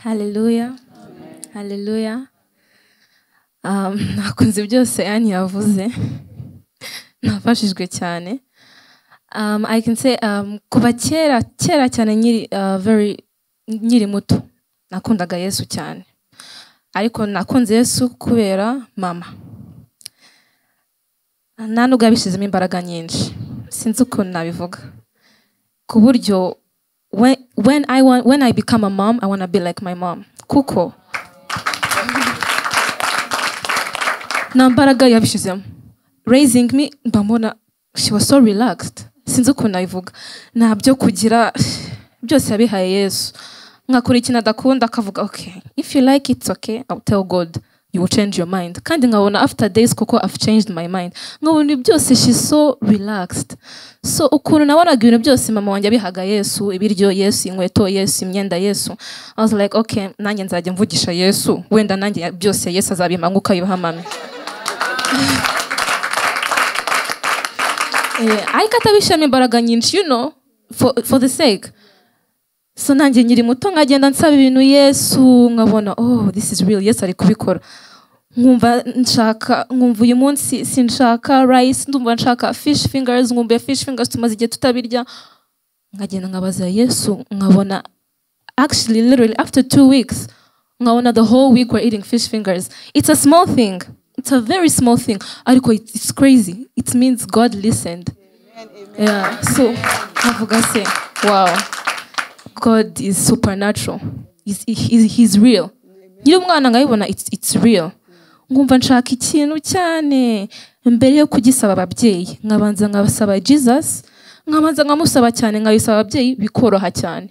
Haleluya haleluya Um, nakunze byose yani yavuze. Nafashijwe cyane. Um, I can say um, kuva kera kera cyane nkiri uh, very nkiri muto nakundaga yesu cyane. Ariko nakunze yesu kubera mama. Nta nubwo yabishyizemo imbaraga nyinshi. Sinzi ukuntu nabivuga. Ku buryo when, when, I want, when I become a mom I want to be like my mom. Kuko. Nambaraga yabishyizemo raising me mba she was so relaxed. Sinzi ukuntu nabivuga nta byo kugira byose yabihaye yesu. Nkakora ikintu akavuga okay if you like it it's okay I'll tell God you will change your mind. Kandi nkabona after days kuko I've changed my mind. Nkabona byose she's so relaxed. So ukuntu nabonaga ibintu byose mama wanjye abihaga yesu ibiryo yesu inkweto yesu imyenda yesu I was like okay nanjye nzajya mvugisha yesu. Wenda nanjye byose yesu azabimpa nk'uko abiha mami Eh, ariko atabishyiramo imbaraga nyinshi you know for, for the sake. So nanjye nkiri muto nkagenda nsaba ibintu yesu nkabona oh this is real. Yesu ari kubikora. Nkumva nshaka nkumva uyu munsi sinshaka rice ndumva nshaka fish fingers nkumbuye fish fingers tumaze igihe tutabirya. Nkagenda nkabaza yesu nkabona actually literally after two weeks nkabona the whole week we're eating fish fingers. It's a small thing. It's a very small thing. Ariko it- it's crazy. It means god listened. Yeah so nkavuga se wow. God is supernatural. He's, he's, he's real. Nyiri umwana nkayibona it's, real. Nkumva nshaka ikintu cyane. Mbere yo kugisaba ababyeyi nkabanza nkabasaba jesus nkabanza nkamusaba cyane nkabisaba ababyeyi bikoroha cyane.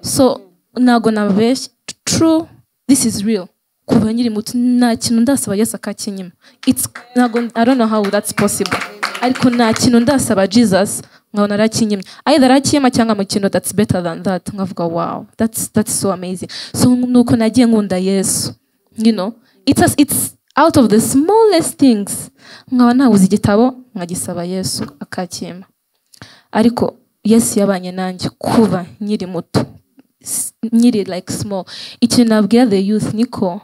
So ntabwo nababeshya true this is real. Kuva nkiri muto nta kintu ndasaba yesu akakinyima. It's- ntabwo i don't know how that's possible. Ariko nta kintu ndasaba jesus nkabona arakinyimye either arakiyima cyangwa mu kintu that's better than that. Nkavuga wow. That's, that's so amazing. So nuko nagiye nkunda yesu. You know? It's, a, it's out of the smallest things. Nkaba nabuze igitabo nkagisaba yesu akakima. Ariko yesu yabanye nanjye kuva nkiri muto. Nkiri like small. Ikintu nabwira the youth niko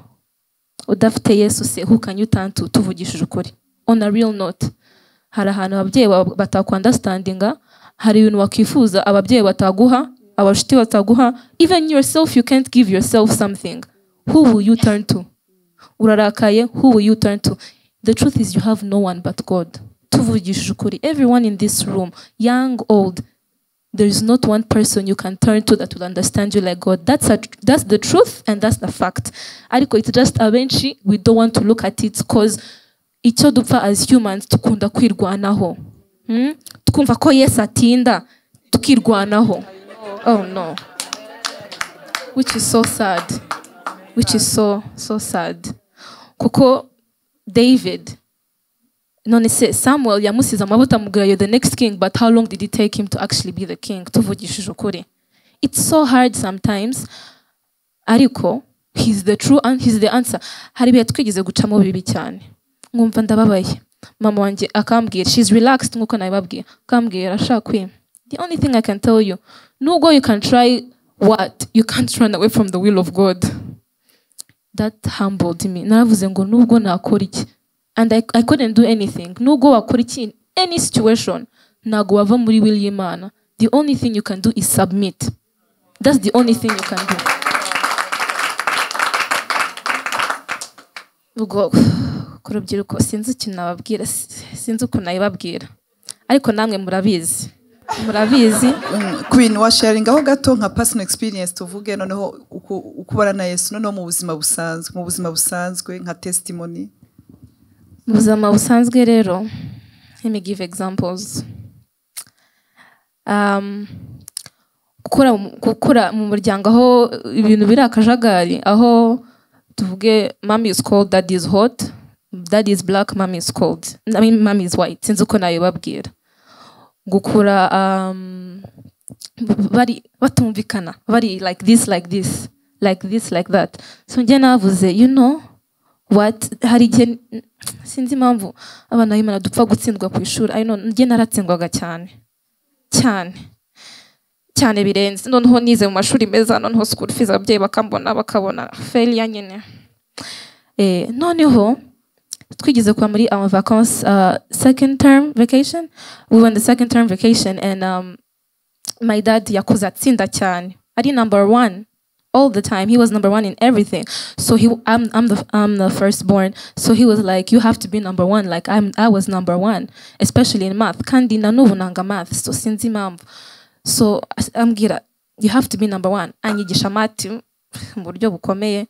udafite yesu se who can tuvugishije ukuri. On a real note. Hari ahantu ababyeyi ba- batakwandastandinga hari ibintu wakwifuza ababyeyi bataguha abashuti bataguha even yourself you can't give yourself something who will you turn to urarakaye who will you turn to the truth is you have no one but god tuvugishije ukuri everyone in this room young old there is not one person you can turn to that will understand you like God. That's a, that's the truth and that's the fact. Ariko it's just abenshi we don't want to look at it because icyo dupfa as humans tukunda kwirwanaho. Hmm? Tukumva ko Yesu atinda tukirwanaho. Oh no. Which is so sad. Which is so so sad. Kuko David none se samuel yamusize amavuta amubwira you're the next king but how long did it take him to actually be the king tuvugishije ukuri it's so hard sometimes ariko he's the true he's the answer hari ibihe twigeze gucamo bibi cyane nkumva ndababaye. Mama wanjye akambwira she's relaxed nk'uko nabibabwiye akambwira ashaka kwima. The only thing i can tell you nubwo you can try what? You can't run away from the will of god. That humbled me. Naravuze ngo nubwo nakora iki? And I, i couldn't do anything. Nubwo wakora iki in any situation ntabwo wava muri will y'imana. The only thing you can do is submit. That's the only thing you can do. Ubwo ku rubyiruko sinzi ikintu nababwira si- sinzi ukuntu nabibabwira ariko namwe murabizi. Murabizi. Queen washaringaho gato nka personal experience tuvuge noneho uku- uko ubana na yesu noneho mu buzima busanzwe mu buzima busanzwe nka testimony. Mu buzima busanzwe rero let me give examples. Um, gukura mu- gukura mu muryango aho ibintu biri akajagari aho tuvuge mami is cold dad is hot. Dad is black mami is cold. I mean mami is white. Sinzi uko nabibabwira gukura um, bari batumvikana. Bari like this like this like this like that. So njye navuze you know what? Hari igihe sinzi impamvu abana b'imana dupfa gutsindwa ku ishuri. Know njye naratsindwaga cyane. Cyane. Cyane birenze. Noneho nize mu mashuri meza noneho school fees ababyeyi bakambona bakabona failure nyine eh, noneho twigeze kuba muri our vacances uh, second term vacation. We in the second term vacation and um, my dad yakuze atsinda cyane. Ari number one all the time. He was number one in everything. So he I'm, I'm the I'm the firstborn. So he was like you have to be number one. Like I'm I was number one especially in math. Kandi na n'ubu nanga math so sinzi impamvu. So ambwira you have to be number one. Anyigisha math mu buryo bukomeye.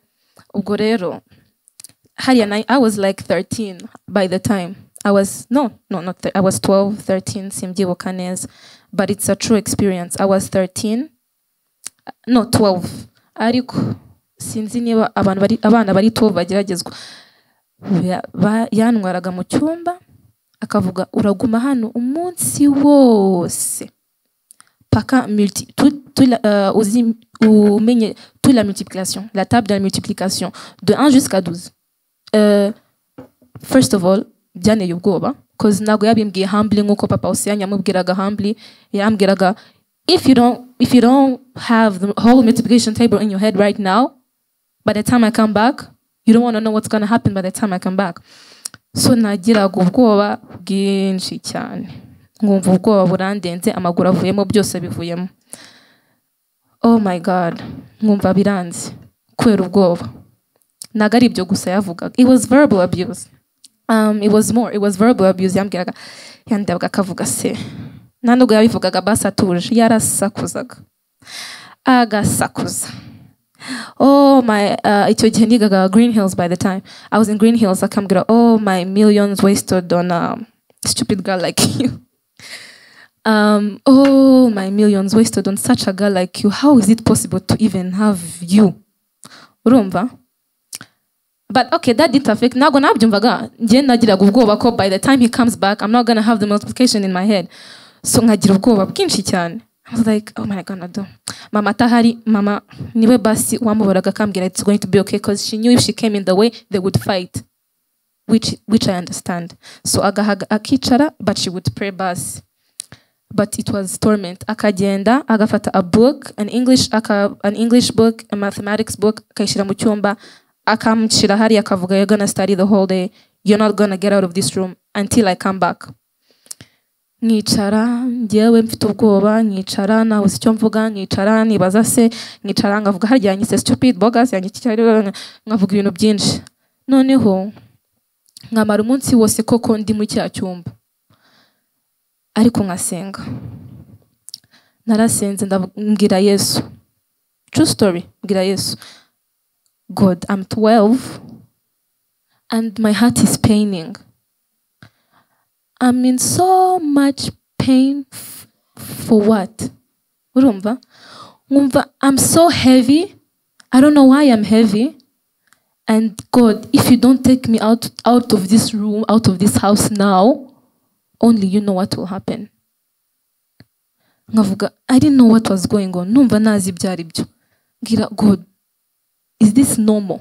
Ubwo rero hariya and I was like 13 by the time. I was no no not th- I was 12 13 simbyibuka neza but it's a true experience. I was 13 no 12 ariko sinzi niba abantu bari abana bari 12 bageragezwa. Yantwaraga mu cyumba akavuga uraguma hano umunsi wose. Paka multi tout, la, euh, umenye toute la multiplication la table de la multiplication de 1 jusqu'à 12 Euh, first of all byanteye ubwoba cause ntabwo yabimbwiye humbly nk'uko papa Ocean yamubwiraga humbly yambwiraga if you don't if you don't have the whole multiplication table in your head right now by the time I come back you don't want to know what's gonna happen by the time I come back. So nagiraga ubwoba bwinshi cyane. Nkumva ubwoba burandenze amaguru avuyemo byose bivuyemo. Oh my god nkumva biranze. Kubera ubwoba. Ntabwo ari ibyo gusa yavugaga. It was verbal abuse. Um, it was more it was verbal abuse yambwiraga. Yandabaga akavuga se. Nta nubwo yabivugaga basi atuje. Yarasakuzaga. Agasakuza. Oh my uh, icyo gihe nigaga green hills by the time. I was in green hills akambwira oh my millions wasted on a stupid girl like you. Um, oh my millions wasted on such a girl like you. How is it possible to even have you? Urumva but okay that didn't affect ntabwo nabyumvaga njye nagiraga ubwoba ko by the time he comes back i'm not gonna have the multiplication in my head. So nkagira ubwoba bwinshi cyane I was like oh my god do mama atahari mama niwe basi wamuboraga akambwira it's going to be okay because she knew if she came in the way they would fight. Which which I understand. So agahaga akicara but she would pray basi but it was torment. Akagenda agafata a book an english aka, an english book a mathematics book akayishyira mu cyumba akamushyira hariya akavuga you're gonna study the whole day. You're not gonna get out of this room until i come back. Nkicara njyewe mfite ubwoba. Nkicara nabuze icyo mvuga. Nkicara nibaza se. Nkicara ngavuga harya yanyise stupid bogus yanyise nkavuga ibintu byinshi. Noneho nkamara umunsi wose koko ndi muri cya cyumba. Ariko nkasenga narasenze ndabwira yesu. True story mbwira yesu. God i'm 12 and my heart is paining. I'm in so much pain for what? Urumva? I'm so heavy. I don't know why i'm heavy. And god if you don't take me out out of this room out of this house now only you know what will happen. I didn't know what was going on. Numva god is this normal?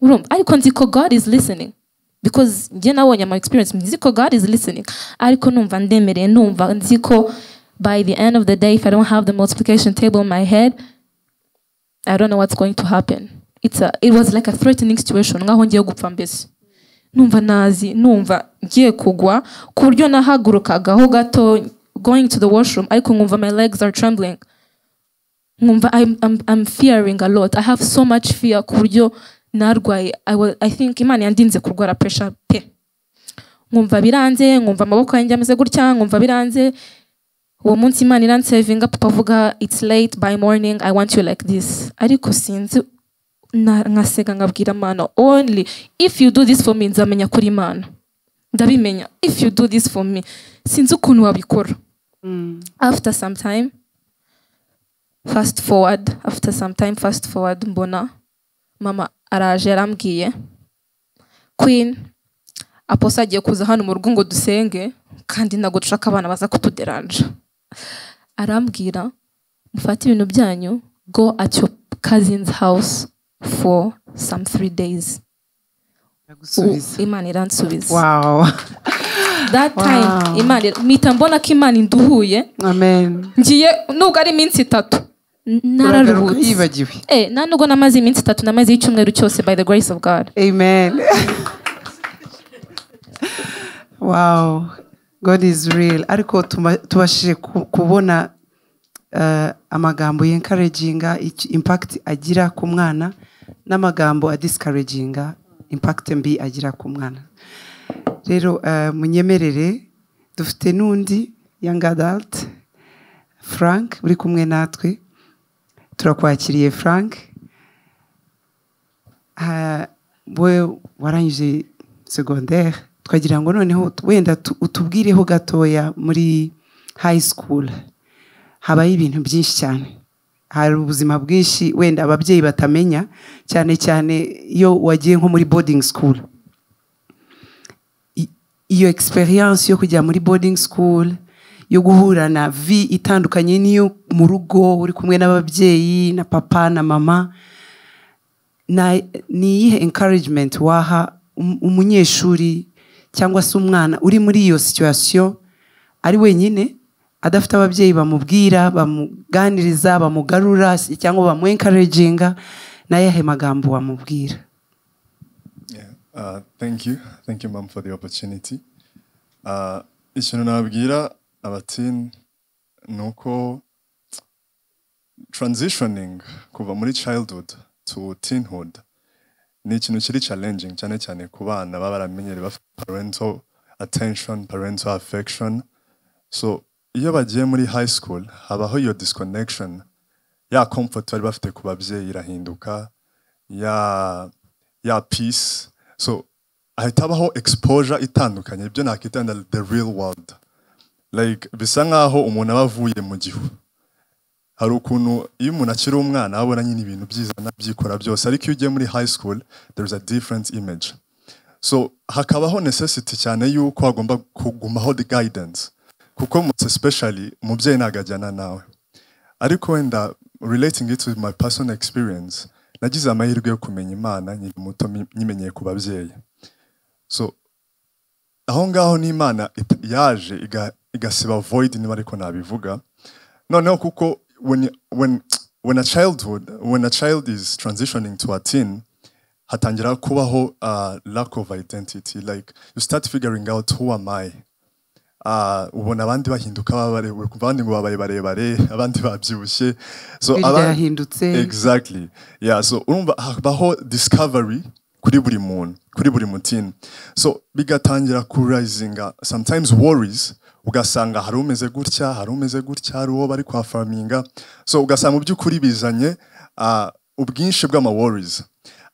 Urumva ariko nzi ko god is listening? Because njye nabonye ama experience nzi ko god is listening. Ariko numva ndemereye numva nzi ko by the end of the day if i don't have the multiplication table in my head i don't know what's going to happen. It's a, it was like a threatening situation nkaho ngiye gupfa mbese. Numva nazi numva ngiye kugwa ku buryo nahagurukagaho gato going to the washroom ariko nkumva my legs are trembling. Nkumva I'm, I'm, I'm fearing a lot. I have so much fear ku buryo narwaye. I, think imana yandinze kurwara pressure pe. Nkumva biranze nkumva amaboko yanjye ameze gutya nkumva biranze. Uwo munsi imana iransevinga papa avuga it's late by morning I want you like this. Ariko sinzi na- nkaseka nkabwira imana only if you do this for me nzamenya kuri imana. Ndabimenya if you do this for me. Sinzi ukuntu wabikora. After some time fast forward after some time fast forward mbona mama araje yarambwiye queen aposa agiye kuza hano mu rugo ngo dusenge kandi ntabwo dushaka abana baza kutuderanja arambwira mufate ibintu byanyu go at your cousin's house for some three days. Imana iransubiza. Wow. That time imana mpita mbona ko imana induhuye. Amen. Ngiye nubwo ari iminsi itatu nararuhutse. Yibagiwe Eh, nta nubwo namaze iminsi itatu namaze icyumweru cyose by the grace of god. Amen. Wow. God is real. Ariko tubashije ku- kubona eh, amagambo yenkaraginga impact agira ku mwana n'amagambo adiscouraginga impact mbi agira ku mwana. Rero eh, munyemerere dufite n'undi young adult frank uri kumwe natwe. Turakwakiriye frank. We warangije secondaire. Twagira ngo noneho wenda tu- utubwireho gatoya muri high school. Habayo ibintu byinshi cyane. Hari ubuzima bwinshi wenda ababyeyi batamenya cyane cyane iyo wagiye nko muri boarding school. I- iyo experience yo kujya muri boarding school yo guhura na vi itandukanye n'iyo mu rugo uri kumwe n'ababyeyi na papa na mama ni iyihe encouragement waha um- umunyeshuri cyangwa se umwana uri muri iyo situation ari wenyine adafite ababyeyi bamubwira bamuganiriza bamugarura cyangwa bamu encouraginga n'ayahe magambo wamubwira. Uh, thank you. Thank you, mom, for the opportunity. Uh, ikintu nabwira abatini ni uko transitioning kuva muri childhood to teenhood ni ikintu kiri challenging cyane cyane ku bana baba baramenyereye bafite parental attention parental affection. So iyo bagiye muri high school habaho iyo disconnection. Ya comfort bari bafite ku babyeyi irahinduka ya ya peace. So hahita habaho exposure itandukanye ibyo nakita na the real world. Like bisa nkaho umuntu aba avuye mu gihu. Hari ukuntu iyo umuntu akiri umwana abona nyine ibintu byiza anabyikora byose. Ariko iyo ugiye muri high school there is a different image. So hakabaho necessity cyane yuko hagomba kugumaho the guidance. Kuko especially umubyeyi ntabwo ajyana nawe. Ariko wenda relating it with my personal experience nagize amahirwe yo kumenya imana nkiri muto nyimenyeye ku babyeyi. So aho ngaho n'imana imana yaje iga- igasiba void niba ariko nabivuga. Noneho kuko when, when, when a childhood when a child is transitioning to a teen hatangira kubaho uh, lack of identity. Like you start figuring out who am I. Uh, ubona abandi bahinduka babarebure kuva abandi ngo babaye barebare abandi babyibushye. So exactly. Yeah so urumva habaho discovery kuri buri muntu kuri buri mutini. So bigatangira kurizinga sometimes worries ugasanga hari umeze gutya hari umeze gutya hari uwo bari kwa farminga so ugasanga mu by'ukuri bizanye ah, ubwinshi bw'ama worries.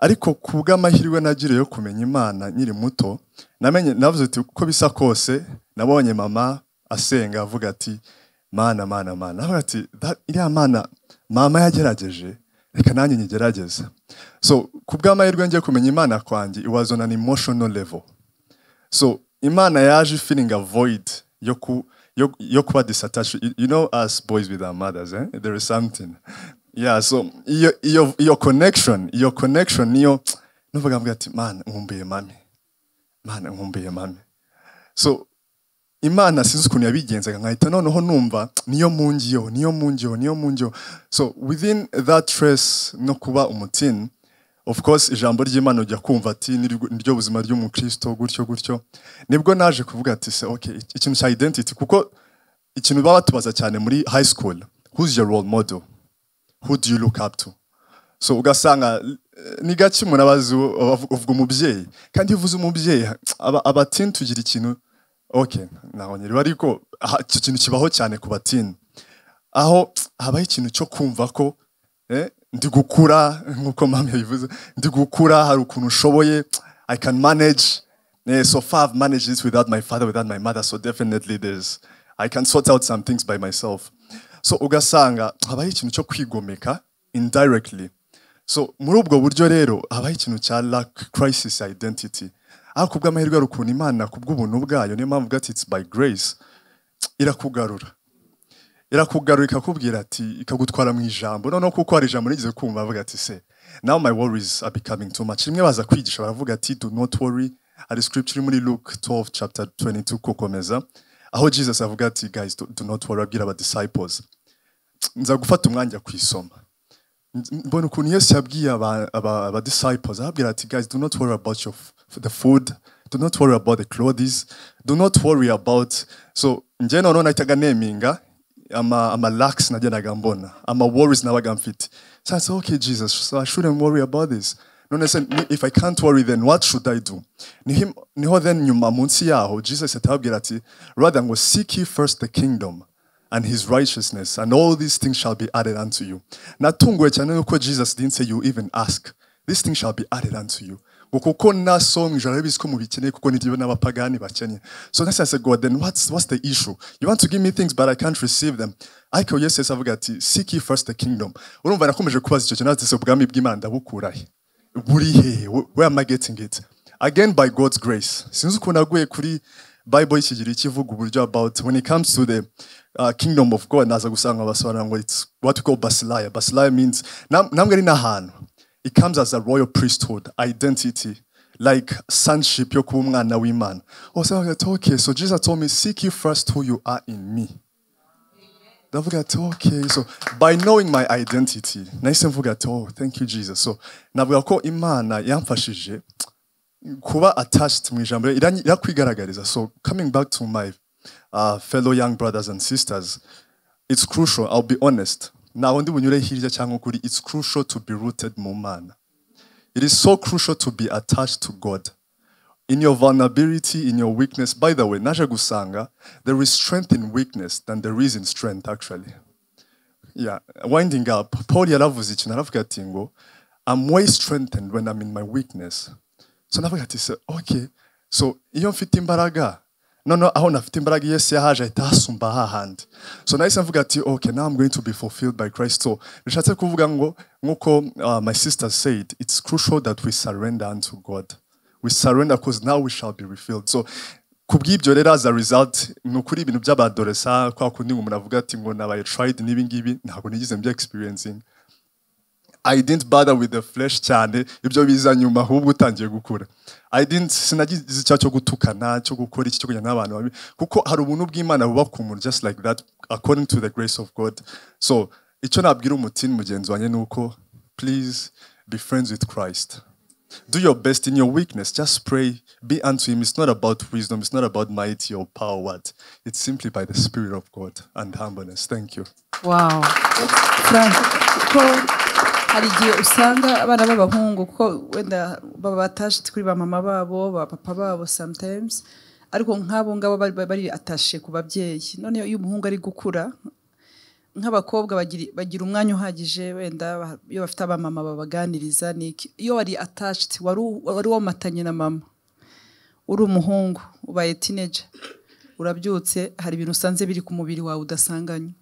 Ariko ku bw'amahirwe nagiriye yo kumenya imana nkiri muto namenye navuze ati uko bisa kose nabonye mama asenga avuga ati mana mana mana avuga ati "That- iriya mana mama yagerageje reka nanjye nyigerageze so ku bw'amahirwe ngiye kumenya imana kwanjye it was on an emotional level. So imana yaje feeling a void yo ku yo, kuba disatashi you, know us boys with our mothers eh? there is something. Yeah so iyo iyo iyo connection iyo connection niyo nuvuga mbwa ati man nkumbuye mami. Man nkumbuye mami. So imana sinzi ukuntu yabigenzaga nkahita noneho numva niyo mungiyo niyo mungiyo niyo mungiyo so within that stress no kuba umutini of course ijambo ry'imana ujya kumva ati "Niryo- buzima ry'umukristo gutyo gutyo. Nibwo naje kuvuga ati se okay ikintu cya identity kuko ikintu baba batubaza cyane muri high school who's your role model? Who do you look up to? So ugasanga eh, ni gake umuntu uvuga umubyeyi. Kandi iyo uvuze umubyeyi abatintu tugira ikintu okay nabonye rero ariko icyo kintu kibaho cyane ku batini aho habaho ikintu cyo kumva ko eh, ndi gukura nk'uko mama yabivuze ndi gukura hari ukuntu ushoboye i can manage eh, so far i've managed this without my father without my mother so definitely there's i can sort out some things by myself. So ugasanga habaho ikintu cyo kwigomeka indirectly. So muri ubwo buryo rero habaho ikintu cya lack crisis identity ariko kubw'amahirwe ari ukuntu imana kubw'ubuntu bwayo niyo mpamvu ati it's by grace irakugarura. Irakugarura ikakubwira ati ikagutwara mu ijambo. Noneho kuko hari ijambo rigeze kumva avuga ati se now my worries are becoming too much. Rimwe baza kwigisha baravuga ati do not worry. Hari scripture muri luke 12 chapter 22 kukomeza. Aho jesus avuga ati guys do, not worry. Abwira aba nza gufata umwanya kuyisoma mbona ukuntu yesu yabwiye aba, aba, ati guys do not worry about your the food do not worry about the clothes do not worry about so njye noneho nahitaga neminga ama, ama lacks nagendaga mbona ama worries nabaga mfite so I said okay Jesus so I shouldn't worry about this none se if I can't worry then what should I do niho niho then nyuma munsi yaho Jesus atabwira ati rather ngo seek ye first the kingdom and his righteousness, and all these things shall be added unto you. Natunguwe cyane nuko Jesus didn't say you even ask. These things shall be added unto you. Ngo kuko naso mu ijoro arabizi ko mubikeneye kuko nibyo n'abapagani bakeneye. So then I said, God, then what's, what's the issue? You want to give me things but I can't receive them. Ariko Yesu yahise avuga ati, seek ye first the kingdom. Urumva nakomeje kubaza icyo kintu ati ubwami bw'Imana ndabukura he? Buri he? Where am I getting it? Again by God's grace. Sinzi ukuntu naguye kuri Bible ikigira ikivuga uburyo about when it comes to the uh, kingdom of God naza gusanga basobanura ngo it's what we call basileia. Basileia means nam- namwe ari n'ahantu. It comes as a royal priesthood, identity, like sonship yo kuba umwana w'Imana. Oh, so I ati, okay, so Jesus told me, seek you first who you are in me. ndavuga ati okay so by knowing my identity nahise mvuga ati oh thank you jesus so navuga ko imana yamfashije kuba attached mu ijambo irakwigaragariza so coming back to my uh, fellow young brothers and sisters it's crucial i'll be honest naho ndi bunyure hirya cyangwa kuri it's crucial to be rooted mu mana it is so crucial to be attached to god in your vulnerability, in your weakness. By the way, naje gusanga, there is strength in weakness than there is in strength, actually. Yeah, winding up, Paul yaravuze ikintu aravuga ati ngo, I'm way strengthened when I'm in my weakness. So navuga ati okay, so iyo mfite imbaraga, noneho aho nafite imbaraga Yesu yahaje ahita hasumba hahandi. So nahise mvuga ati, okay, now I'm going to be fulfilled by Christ. So bishatse kuvuga ngo, nk'uko uh, my sister said, it's crucial that we surrender unto God. we surrender because now we shall be refilled so kubw'ibyo rero as a result ni ukuri ibintu by'abadoresa kwa kundi ngo umuntu avuga ati ngo nabaye tried n'ibi ngibi ntabwo nigeze mbya experiencing I didn't bother with the flesh cyane ibyo biza nyuma ahubwo utangiye gukura I didn't sinagize icyaha cyo gutukana cyo gukora iki cyo kujya n'abantu babi kuko hari ubuntu bw'Imana buba ku just like that according to the grace of God so icyo nabwira umutini mugenzi wanjye ni uko please be friends with Christ do your best in your weakness. Just pray, be unto Him. It's not about wisdom, it's not about mighty or power. What? It's simply by the Spirit of God and humbleness. Thank you. wow frank hari igihe usanga abana b'abahungu kuko wenda baba batashe kuri ba mama babo ba papa babo sometimes ariko nk'abo ngabo bari atashe ku babyeyi. Noneho iyo umuhungu ari gukura nk'abakobwa bagira umwanya uhagije wenda iyo bafite abamama babaganiriza iyo wari attached wari womatanye na mama uri umuhungu ubaye teenager urabyutse hari ibintu usanze biri ku mubiri wawe udasanganye Biri-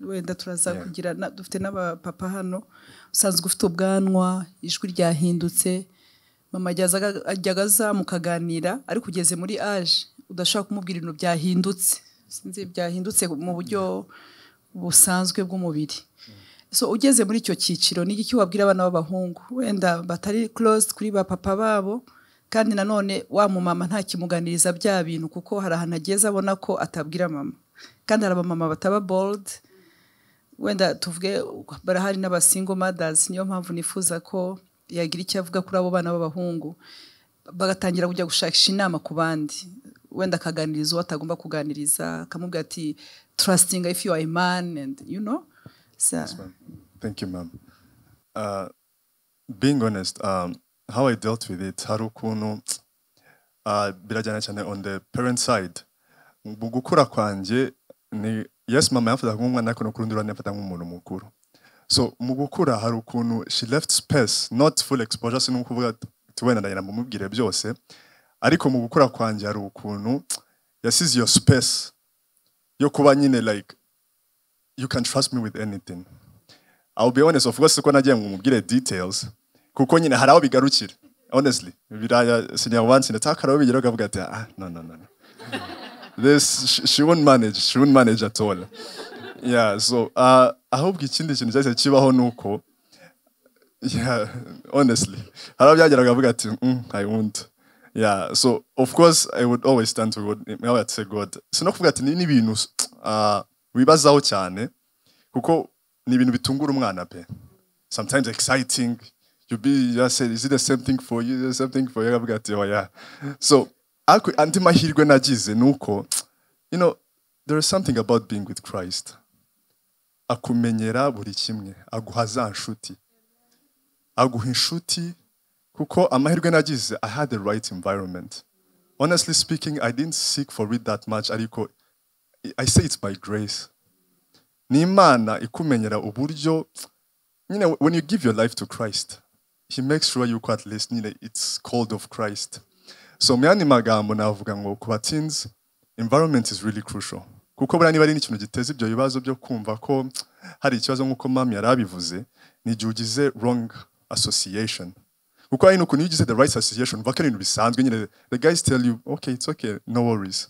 wenda turaza kugira dufite n'abapapa hano. Usanzwe ufite ubwanwa ijwi ryahindutse. Mama ajyaga aza mukaganira ariko ugeze muri age udashobora kumubwira ibintu byahindutse. Sinzi byahindutse mu buryo busanzwe bw'umubiri. So ugeze muri icyo cyiciro ni iki wabwira abana b'abahungu? Wenda batari close kuri ba papa babo kandi nanone wa mumama ntakimuganiriza bya bintu kuko hari ahantu ageze abona ko atabwira mama. Kandi hari abamama bataba bold wenda tuvuge barahari n'abasingo mothers niyo mpamvu nifuza ko yagira icyo avuga kuri abo bana b'abahungu bagatangira kujya gushakisha inama ku bandi wenda akaganiriza uwo atagomba kuganiriza akamubwira ati trusting if you are a man and you know so, Thank you, ma'am. Uh, being honest, um, how I dealt with it, hari ukuntu uh, birajyana cyane on the parent side. Mu gukura kwanjye ni yes mama yafataga nk'umwana ariko no ku rundi ruhande yafata nk'umuntu mukuru. So mu gukura hari ukuntu she left space, not full exposure, si n'ukuvuga ati wenda ndagenda mumubwire byose, ariko mu gukura kwanjye hari ukuntu yasize iyo space yo kuba nyine like you can trust me with anything. I'll be honest, of course, ko nagiye ngo mubwire details, kuko nyine hari aho bigarukira. Honestly, biraya senior one sinataka hari aho bigera ukavuga ati ah no no no. This she, won't manage, she won't manage at all. Yeah, so uh, ahubwo ikindi kintu cyahise kibaho nuko yeah, honestly, hari aho byageraga avuga ati mm, I won't. Yeah, so of course I would always stand to God. I would say God. Sino kuvuga ati ni ni ibintu uh, wibazaho cyane kuko ni ibintu bitungura umwana pe sometimes exciting you be just say is it the same thing for you the same thing for you akavuga ati oh yeah so andi mahirwe nagize ni uko you know there is something about being with Christ. Akumenyera buri kimwe aguha za nshuti. Aguha inshuti kuko amahirwe nagize I had the right environment. Honestly speaking I didn't seek for it that much ariko I say it's by grace. Ni imana ikumenyera uburyo nyine when you give your life to Christ he makes sure yuko at least nyine it's called of Christ so mu yandi magambo navuga ngo ku batinzi environment is really crucial. Kuko buriya niba ari n'ikintu giteza ibyo bibazo byo kumva ko hari ikibazo nk'uko mami wrong association. Kuko hari n'ukuntu iyo the right association uva ko ari nyine. The guys tell you okay it's okay no worries.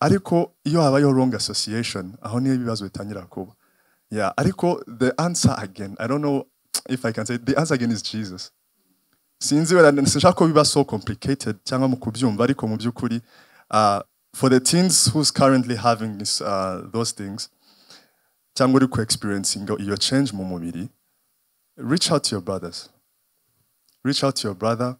Ariko iyo habayeho wrong association aho niyo ibibazo bitangira kuba. Yeah ariko the answer again i don't know if i can say the answer again is jesus sinzi wenda sinshaka ko biba so complicated cyangwa mu kubyumva ariko mu by'ukuri uh, for the teens who's currently having this, uh, those things cyangwa uri ku experiencing iyo change mu mubiri reach out to your brothers. Reach out to your brother.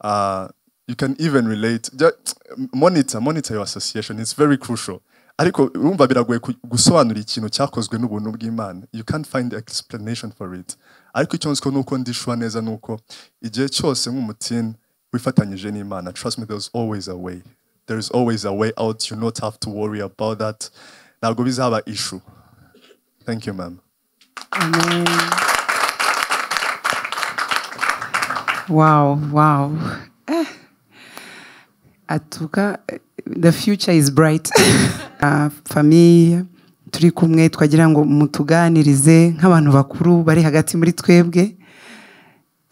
Uh, you can even relate. Just monitor monitor your association. It's very crucial. Ariko urumva biragoye gusobanura ikintu cyakozwe n'ubuntu bw'imana. You can't find the explanation for it ariko icyo nzi ko nuko ndishwa neza nuko igihe cyose nk'umutini wifatanyije n'imana trust me there's always a way there is always a way out you not have to worry about that ntabwo bizaba issue thank you ma'am Amen. Wow, wow. Eh. Atuka, the future is bright. uh, famille turi kumwe twagira ngo mutuganirize nk'abantu bakuru bari hagati muri twebwe.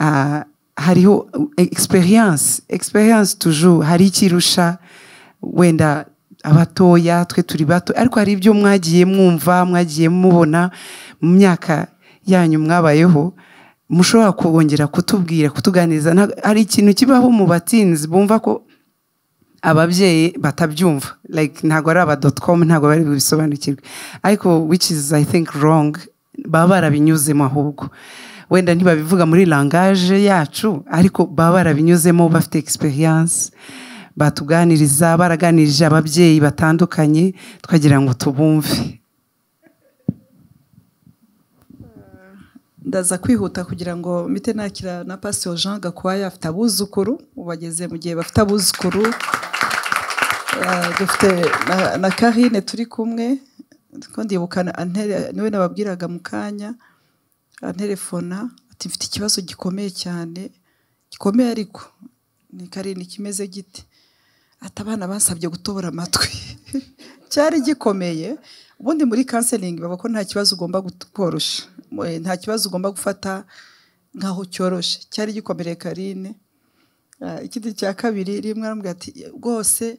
Ah, hariho experience experience toujours. Hari ikirusha wenda abatoya twe turi bato? Ariko hari ibyo mwagiye mwumva mwagiye mubona mu myaka yanyu mwabayeho mushobora kongera kutubwira kutuganiriza. Hari ikintu kibaho mu batinzi bumva ko ababyeyi batabyumva. Like ntabwo ari aba dot com ntabwo bari bubisobanukirwe ariko which is i think wrong baba barabinyuzemo ahubwo. Wenda ntibabivuga muri langage yacu ariko baba barabinyuzemo bafite experience batuganiriza baraganirije ababyeyi batandukanye twagira ngo tubumve. Ndaza kwihuta kugira ngo mpite nakira na pasiteri jean gakwaya afite abuzukuru ubu bageze mu gihe bafite abuzukuru. Eh, dufite na- karine turi kumwe ko ndibuka na- antere- ni we nababwiraga mu kanya anterefona ati mfite ikibazo gikomeye cyane. Gikomeye ariko? Ni karine kimeze gite? Ati abana bansabye gutobora amatwi. Cyari gikomeye. Ubundi muri counseling baba ko nta kibazo ugomba korosha Eh, nta kibazo ugomba gufata nkaho cyoroshe cyari gikomereye karine. Ah, ikindi cya kabiri rimwe arambwira ati rwose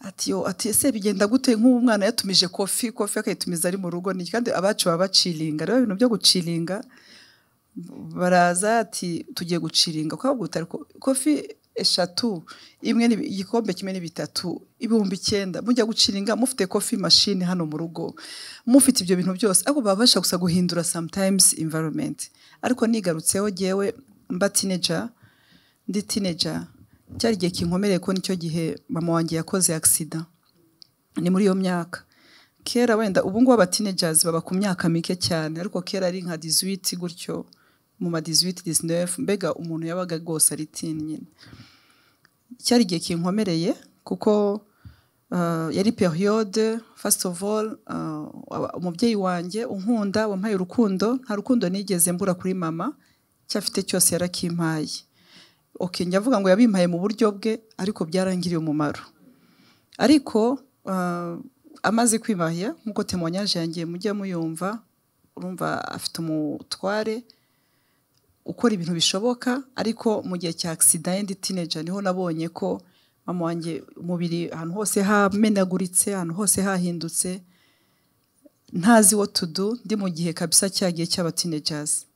ati yo ati ese bigenda gute? Nk'ubu mwana yatumije kofi kofi akayitumiza ari mu rugo. Kandi abacu baba bacilinga. Rero ibintu byo gucilinga baraza ati tugiye guciringa utari kofi eshatu imwe igikombe kimwe ni bitatu ibihumbi icyenda. Mujya guciringa mufite kofi mashini hano mu rugo. Mufite ibyo bintu byose. Ariko babasha gusa guhindura sometimes environment. Ariko nigarutseho jyewe mba teenager ndi teenager. Cyari igihe kinkomereye ko ni cyo gihe mama wanjye yakoze accident. Ni muri iyo myaka. Kera wenda ubu ngubu aba teenagers baba ku myaka mike cyane. Ariko kera ari nka 18 gutyo. Mu ma 18 19 mbega umuntu yabaga rwose ari teen nyine. Cyari igihe kinkomereye kuko uh, yari periode first of all uh, umubyeyi wanjye unkunda wampaye urukundo nta rukundo nigeze mbura kuri mama cyafite cyose yarakimpaye. Okay njyavuga ngo yabimpaye mu buryo bwe ariko byarangiriye umumaro. Ariko uh, amaze kwimahya nk'uko temonyaje yangiye mujya muyumva urumva afite umutware ukora ibintu bishoboka ariko mu gihe cya accident yendi teenager ni ho nabonye ko mama wanjye umubiri ahantu hose hamenaguritse ahantu hose hahindutse ntazi to do ndi mu gihe kabisa cyagiye cy'aba teenagers.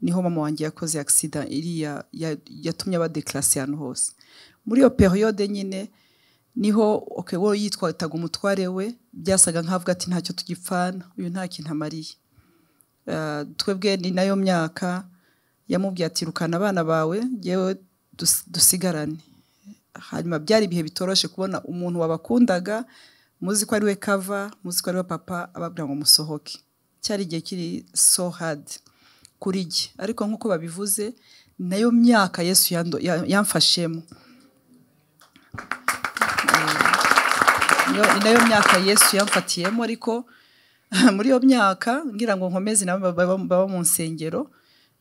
Niho mama wanjye yakoze accident iriya yatumye abadekarasi ahantu hose. Muri iyo periode nyine ni ho wowe yitwataga umutware we byasaga nk'avuga ati ntacyo tugipfana uyu nta kintu amariye. Uh, twebwe ni na yo myaka yamubwiye ati rukana abana bawe yewe dusigarane. Hanyuma byari ibihe bitoroshe kubona umuntu wabakundaga muzi ko ari we kava muzi ko ari we papa ababwira ngo musohoke. Cyari igihe kiri so hard kuri jye ariko nk'uko babivuze na yo myaka yesu yamfashemo. Ni na yo myaka yesu yamfatiyemo ariko muri iyo myaka ngira ngo nkomeze nabo baba mu nsengero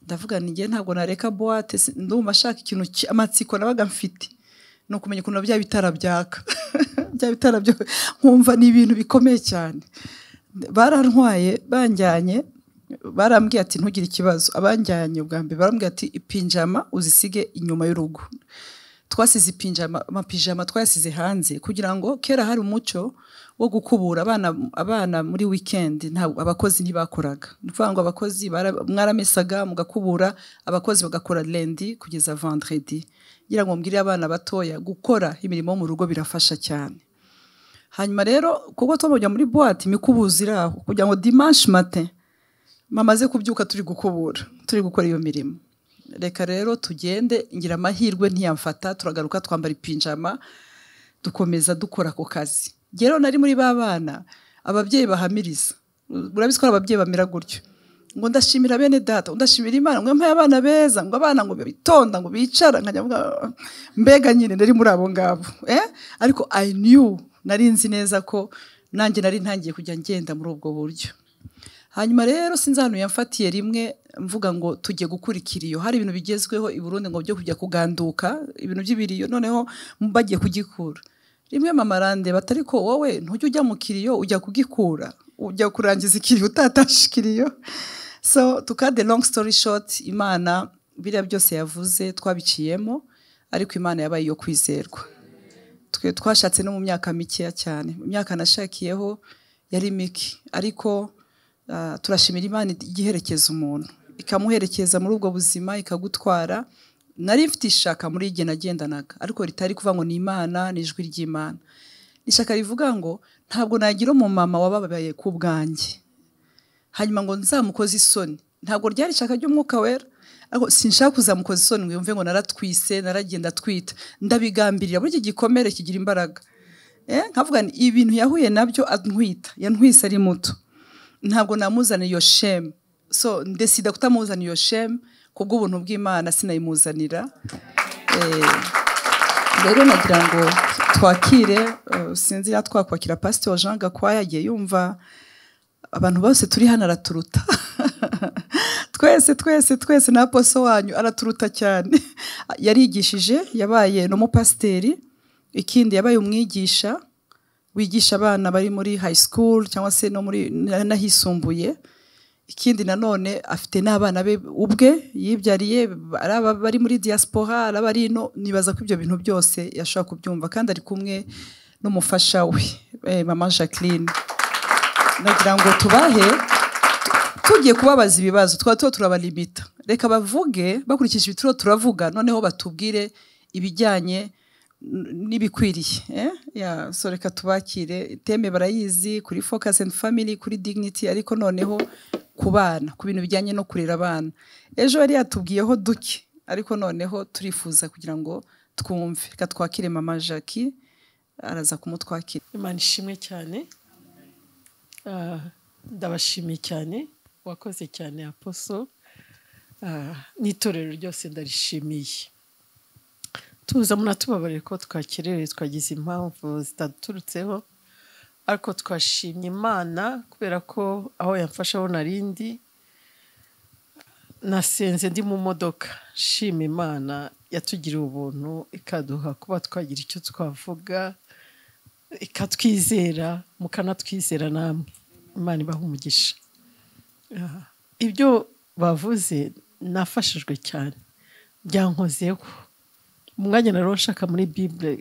ndavuga n'igihe ntabwo nareka buwate ndumva ashaka ikintu amatsiko nabaga mfite. Ni ukumenya ukuntu bya bitara byaka. Bya bitara byo nkumva ni ibintu bikomeye cyane. Barantwaye banjyanye barambwiye ati ntugire ikibazo. Abanjyanye ubwa mbere barambwiye ati ipinjama uzisige inyuma y'urugo. Twasize ipinjama amapijama twayasize hanze kugira ngo kera hari umuco wo gukubura abana abana muri weekend ntabwo abakozi ntibakoraga. Ni ukuvuga ngo abakozi mwaramesaga mugakubura abakozi bagakora lendi kugeza vendredi. Ngira ngo mbwire abana batoya gukora imirimo mu rugo birafasha cyane. Hanyuma rero kuko twamujya muri boîte imikubuzo iri aho kugira ngo dimanche matin mamaze kubyuka turi gukubura turi gukora iyo mirimo. Reka rero tugende ngira amahirwe ntiyamfata turagaruka twambara ipinjama dukomeza dukora ako kazi. Rero nari muri ba bana ababyeyi bahamiriza. Urabizi ko ababyeyi bamera gutyo. Ngo ndashimira bene data ndashimira imana ngo mpaye abana beza ngo abana ngo bitonda ngo bicara mbega nyine nari muri abo ngabo. Eh? Ariko i knew nari nzi neza ko nanjye nari ntangiye kujya ngenda muri ubwo buryo. Hanyuma rero sinzi ahantu yamfatiye rimwe mvuga ngo tujye gukurikira iyo. Hari ibintu bigezweho i Burundi ngo byo kujya kuganduka ibintu by'ibiriyo. Noneho bagiye kugikura. Rimwe mama arandeba atari ko wowe ntujya ujya mu kiriyo ujya kugikura. Ujya kurangiza ikiriyo utatashe ikiriyo so tukade long story short imana biriya byose yavuze twabiciyemo ariko imana yabaye iyo kwizerwa. Twe twashatse no mu myaka mikeya cyane. Mu myaka nashakiyeho yari mike. Ariko turashimira imana igiherekeza umuntu. Ikamuherekeza muri ubwo buzima ikagutwara nari mfite ishaka muri igihe nagendanaga ariko ritari kuvuga ngo ni imana ni ijwi ry'imana. Ishaka rivuga ngo ntabwo nagira umumama wababaye ku bwanjye. Hanyuma ngo nzamukoze isoni. Ntabwo ryari ishaka ry'umwuka wera ariko sinshaka kuzamukoza isoni ngo yumve ngo naratwise naragenda twita. Ndabigambirira iki gikomere kigira imbaraga. Nkavuga ni ibintu yahuye na byo antwita yantwise ari muto. Ntabwo namuzana iyo shemu so ndesida kutamuzana iyo shemu kubw'ubuntu bw'imana sinayimuzanira. Rero nagira ngo twakire sinzi na twakwakira pasiteri jean gakwaya yagiye yumva abantu bose turi hano araturuta. Twese twese twese na poso wanyu araturuta cyane. Yarigishije yabaye n'umupasiteri ikindi yabaye umwigisha wigisha abana bari muri high school cyangwa se no muri n'ahisumbuye ikindi nanone afite n'abana be ubwe yibyariye bari muri diaspora ari ino nibaza ko ibyo bintu byose yashobora kubyumva kandi ari kumwe n'umufasha we eh, mama jacqueline. Nagira ngo tubahe tugiye kubabaza ibibazo twaba tuba turabalimita. Reka bavuge bakurikije ibituro turavuga noneho batubwire ibijyanye n'ibikwiriye eh? ya so reka tubakire. Teme barayizi kuri focus and family kuri dignity ariko noneho ku bana ku bintu bijyanye no kurera abana. Ejo yari yatubwiyeho duke ariko noneho turifuza kugira ngo twumve. Reka twakire mama jackie araza kumutwakira. Imana ishimwe cyane. Ah, ndabashimiye cyane. Wakoze cyane aposo Ah, n'itorero ryose ndarishimiye. Tuza munatubabarire ko twakererewe twagize impamvu zitaturutseho ariko twashimye imana kubera ko aho yamfashe aho narindi nasenze ndi mu modoka. Shima imana yatugiriye ubuntu ikaduha kuba twagira icyo twavuga ikatwizera mukanatwizera namwe. Imana ibaha umugisha. Ibyo bavuze nafashijwe cyane. Byankozeho. Umwanya nari nshaka muri bibure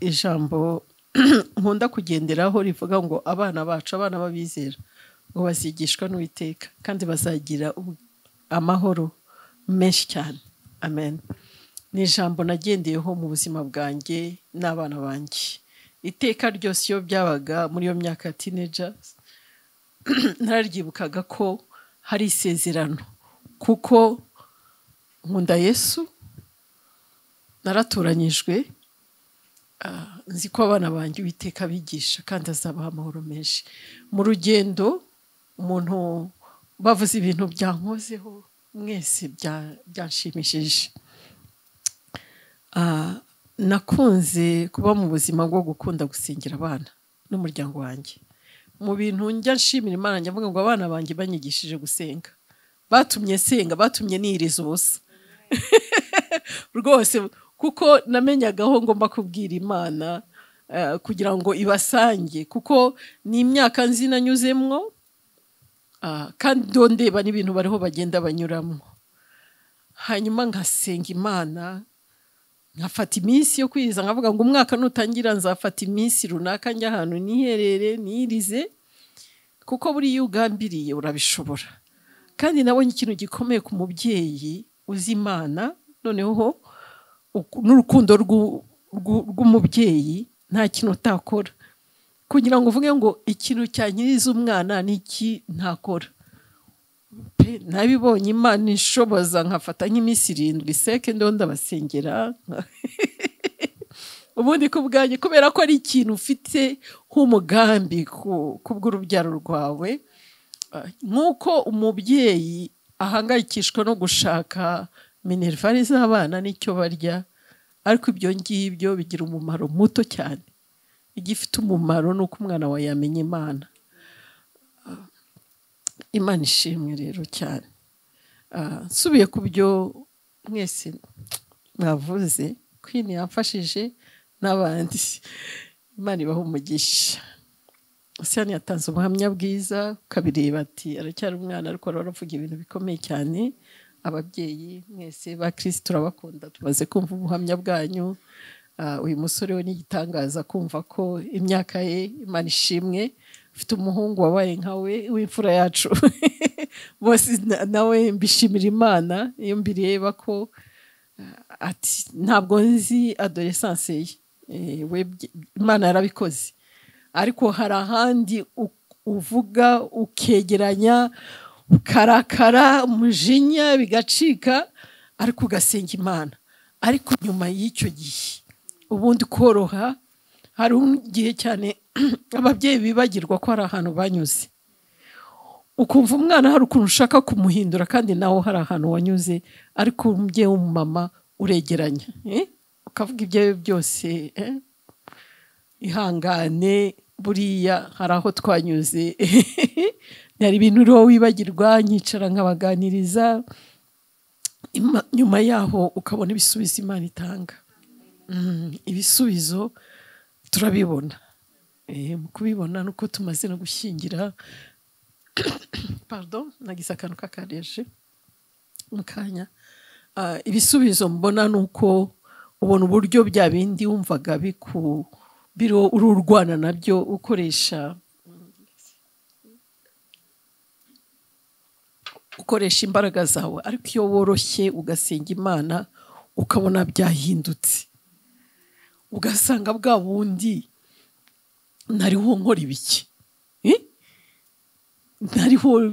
ijambo nkunda kugenderaho rivuga ngo abana bacu abana b'abizera ngo bazigishwa n'uwiteka kandi bazagira amahoro menshi cyane. Amen. Ni ijambo nagendeyeho mu buzima bwanjye n'abana banjye. Iteka ryose iyo byabaga muri iyo myaka ya teenagers nararyibukaga ko hari isezerano kuko nkunda yesu naratoranyijwe ah, nzi ko abana banjye uwiteka bigisha kandi azabaha amahoro menshi. Mu rugendo umuntu bavuze ibintu byankozeho mwese bya- byanshimishije Ah, nakunze kuba mu buzima bwo gukunda gusengera abana n'umuryango wanjye. Mu bintu njya nshimira imana njya mvuga ngo abana banjye banyigishije gusenga. Batumye senga batumye niriza ubusa. Rwose kuko namenyaga aho ngomba kubwira imana eh, kugira ngo ibasange. Kuko ni imyaka nzi nanyuzemwo ah, kandi ndeba n'ibintu bariho bagenda banyuramo. Hanyuma nkasenga imana nkafata iminsi yo kwiriza nkavuga ngo umwaka nutangira nzafata iminsi runaka njya ahantu niherere nirize kuko buriya iyo ugambiriye urabishobora. Kandi nabonye ikintu gikomeye ku mubyeyi uzi imana noneho n'urukundo rw'u- rw'u- rw'umubyeyi nta kintu utakora. Kugira ngo uvuge ngo ikintu cyanyiriza umwana ni iki ntakora. Nabibonye imana ishoboza nkafata nk'iminsi irindwi seke ndo ndabasengera. Ubundi ku bwanjye kubera ko ari ikintu ufite nk'umugambi ku bw'urubyaro rwawe Ah, nk'uko umubyeyi ahangayikishwa no gushaka minervari z'abana n'icyo barya ariko ibyo ngibyo bigira umumaro muto cyane. Igifite umumaro ni uko umwana wawe yamenya imana. Imana ishimwe rero cyane. Ah, nsubiye ku byo mwese mwavuze kwini yamfashije n'abandi. Imana ibaha umugisha. Siyani yatanze ubuhamya bwiza ukabireba ati aracyari umwana ariko aravuga ibintu bikomeye cyane. Ababyeyi mwese ba kirisitu turabakunda tumaze kumva ubuhamya bwanyu. Ah, uyu musore we ni igitangaza kumva ko imyaka ye imana ishimwe ufite umuhungu wabaye nka we w'imfura yacu. Bose na- nawe mbishimira imana iyo mbireba ko ah, ati ntabwo nzi adoresanse ye. Eh, imana yarabikoze. Ariko hari ahandi uvuga ukegeranya ukarakara umujinya bigacika ariko ugasenga imana ariko nyuma y'icyo gihe ubundi koroha hari igihe cyane ababyeyi bibagirwa ko hari ahantu banyuze ukumva umwana hari ukuntu ushaka kumuhindura kandi nawe hari ahantu wanyuze ariko umubyeyi w'umumama uregeranya eh? ukavuga ibyo ari byo byose eh? ihangane buriya hari aho twanyuze hari ibintu uriho wibagirwa nyicara nkabaganiriza nyuma yaho ukabona ibisubizo imana itanga. Mm, ibisubizo turabibona. Eh, mu kubibona nuko tumaze no gushyingira pardon nagize akantu k'akareje mu kanya. Ah, ibisubizo mbona ni uko ubona uburyo bya bindi wumvaga biku biro ururwana na byo ukoresha ukoresha imbaraga zawe ariko iyo woroshye ugasenga imana ukabona byahindutse. Ugasanga bwa bundi ntariho nkora ibiki? Eh? ntariho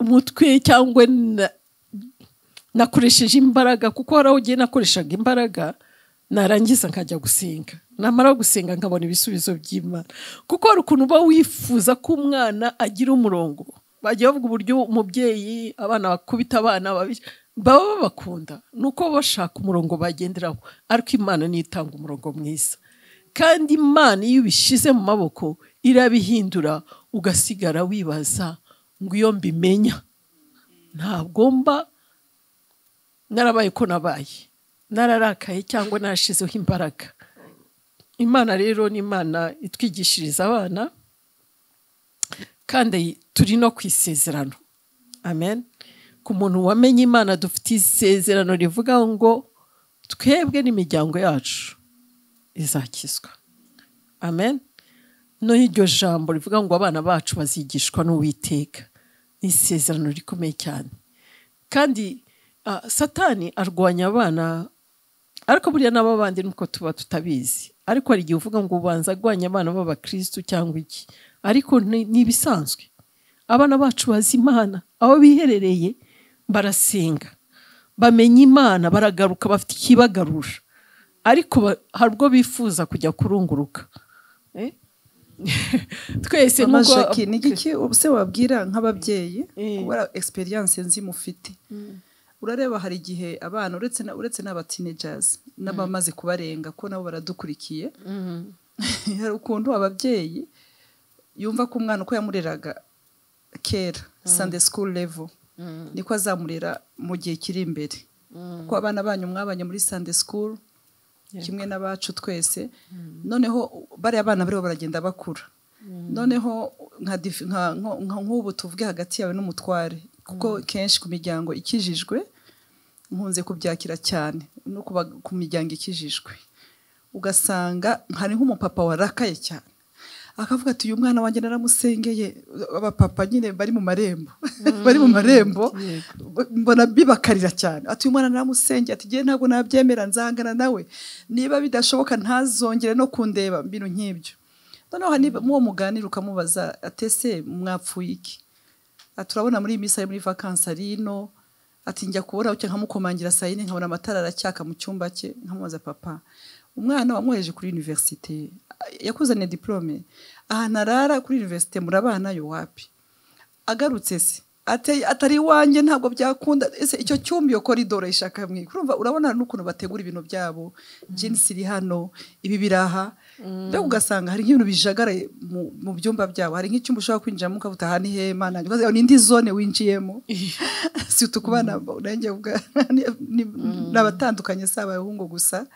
umutwe cyangwa na- nakoresheje imbaraga kuko hari aho ugiye nakoreshaga imbaraga narangiza nkajya gusenga. Namara gusenga nkabona ibisubizo by'imana. Kuko hari ukuntu uba wifuza ko umwana agira umurongo bagiye bavuga uburyo umubyeyi abana bakubita abana baba babakunda. Ni uko bashaka umurongo bagenderaho. Ariko imana niyo itanga umurongo mwiza. Kandi imana iyo ubishyize mu maboko irabihindura ugasigara wibaza ngo iyo mbimenya. Ntabwo mba narabaye ko nabaye. Nararakaye cyangwa narashizeho imbaraga. Imana rero ni imana itwigishiriza abana kandi turi no ku isezerano. Amen. Ku muntu wamenye imana dufite isezerano rivuga ngo twebwe n'imiryango yacu izakizwa. Amen. No iryo jambo rivuga ngo abana bacu bazigishwa n'uwiteka. Ni isezerano rikomeye cyane. Kandi satani arwanya abana ariko buriya n'aba bandi nuko tuba tutabizi. Ariko hari igihe uvuga ngo ubanza arwanya abana b'abakirisitu cyangwa iki? Ariko ni ibisanzwe abana bacu bazi imana. Aho biherereye barasenga. Bamenya imana baragaruka bafite ikibagarura ariko hari ubwo bifuza kujya kurunguruka. Eh? twese ni iki se wabwira nk'ababyeyi Eh. kubera experience nzi mufite? Urareba hari igihe abana uretse na- uretse n'aba teenagers n'abamaze kubarenga ko nabo baradukurikiye. Hari ukuntu ababyeyi yumva ko umwana uko yamureraga kera sunday school level niko azamurera mu gihe kiri imbere. Kuko abana banyu mwabanye muri sunday school kimwe n'abacu twese noneho bariya abana bariho baragenda bakura. Noneho nko- nka- nk'ubu tuvuge hagati yawe n'umutware kuko kenshi ku miryango ikijijwe nkunze kubyakira cyane no ku miryango ikijijwe. Ugasanga hari nk'umupapa warakaye cyane. Akavuga ati uyu mwana wanjye naramusengeye. Abapapa nyine bari mu marembo. Bari mu marembo. Mbona bibakarira cyane. Ati uyu mwana naramusengeye. Ati ngewe ntabwo nabyemera nzangana nawe. Niba bidashoboka ntazongere no kundeba mbino nk'ibyo. Noneho hari n'uwo muganira ukamubaza atese mwapfuye iki? Turabona muri iyi minsi ari muri vakansi ari ino ati njya kubona bucya nkamukomangira saa yine nkabona amatara aracyaka mu cyumba cye nkamubaza papa. Umwana wamwoheje kuri univerisite yakuzaniye diporome ahantu arara kuri univerisite murabana yo wapi? Agarutse se. Atari iwanjye ntabwo byakunda. Ese icyo cyumba iyo koridoro ishaka mwe? Urumva urabona n'ukuntu bategura ibintu byabo. Jinsi iri hano ibi biraha mbega ugasanga hari nk'ibintu bijagaraye mu, byumba byabo. Hari nk'icyumba ushobora kwinjiramo ukavuga aha ni hema. Nanjye ukavuga ni indi zone winjiyemo. Si utukubana nanjye ni- ni abatandukanye si abahungu gusa.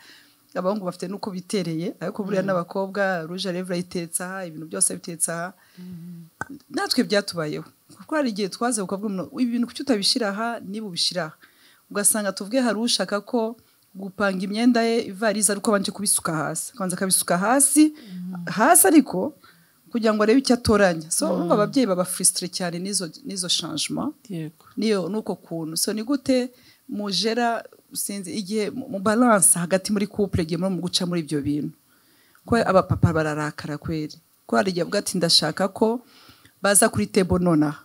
Abahungu bafite n'uko bitereye ariko buriya n'abakobwa ruje revura yitetse aha ibintu byose bitetse aha. Natwe byatubayeho. Kuko hari igihe twaze umuntu ibi bintu kuki utabishyira aha? Niba ubishyira aha. Ugasanga tuvuge hari ushaka ko gupanga imyenda ye ivarize ariko abanje kubisuka hasi. Akabanza akabisuka hasi hasi ariko kugira ngo arebe icyo atoranya. So urumva ababyeyi baba furisitire cyane n'izo n'izo niyo nuko kuntu. So ni gute mujera sinzi igihe mu balance hagati muri couple igihe muri mu guca muri ibyo bintu. Ko abapapa bararakara kweri. Ko hari igihe avuga ati ndashaka ko baza kuri table nonaha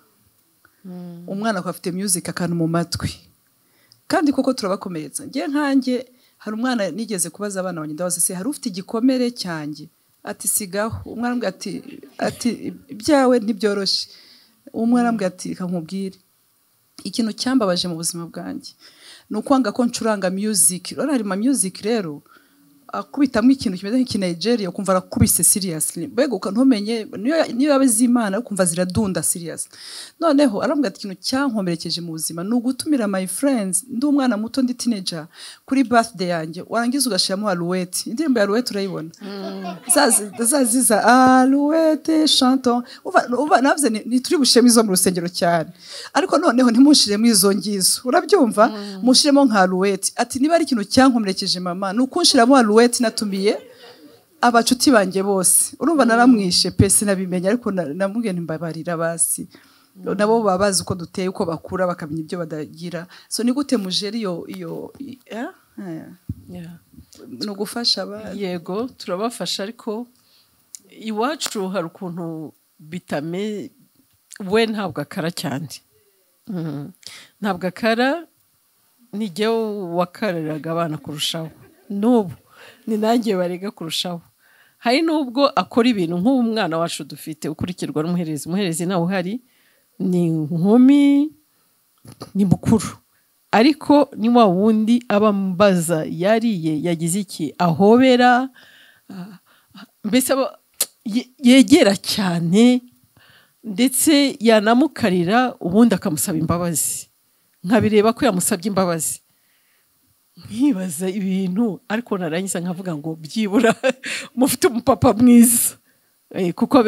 umwana akaba afite music akantu mu matwi. Kandi koko turabakomeretsa ngiye nkanjye hari umwana nigeze kubaza abana banjye ndabaza se hari ufite igikomere cyanjye? Ati sigaho. Umwana arambwira ati ati ibyawe ntibyoroshye umwana arambwira ati reka nkubwire. Ikintu cyambabaje mu buzima bwanjye. Ni ukwanga ko ncuranga music. Urabona hari ma music rero? Akubitamo ikintu kimeze nk'ikinigeria ukumva arakubise seriously. Mbega uka- ntumenye niyo niyo yaba iz'imana ukumva ziradunda serious noneho arambwira ati ikintu cyankomerekeje mu buzima ni ugutumira my friends ndi umwana muto ndi teenager kuri birthday yanjye. Warangiza ugashyiramo alouette. Indirimbo ya alouette urayibona? Zazi- zaziza Uva- uva navuze ni- ntituri bushiremo izo mu rusengero cyane. Ariko noneho ntimushiremo izo ngizo. Urabyumva? Mushiremo nka alouette. Ati niba ari ikintu cyankomerekeje mama ni ukunshiramo alouette natumiye abacuti banjye bose. Urumva naramwishe pe sinabimenya ariko na- namubwiye ntimbabarira basi. Nabo baba bazi uko duteye uko bakura bakamenya ibyo badagira. So ni gute mujeri iyo iyo eh? Eh, Yeah. ni ugufasha abana yego turabafasha ariko iwacu hari ukuntu bitame we ntabwo akara cyane. Mhm. ntabwo akara ni jyewe wakariraga abana kurushaho. N'ubu. Ni nanjye barega kurushaho. Hari n'ubwo akora ibintu nk'ubu umwana wacu dufite ukurikirwa n'umuherezi umuherezi nawe uhari ni inkumi ni mukuru. Ariko ni wa wundi aba ambaza yariye yagize iki? Ahobera? Ah, mbese yegera cyane ndetse yanamukarira ubundi akamusaba imbabazi. Nkabireba ko yamusabye imbabazi. Nkibaza ibintu ariko narangiza nkavuga ngo byibura mufite umupapa mwiza. Eh, kuko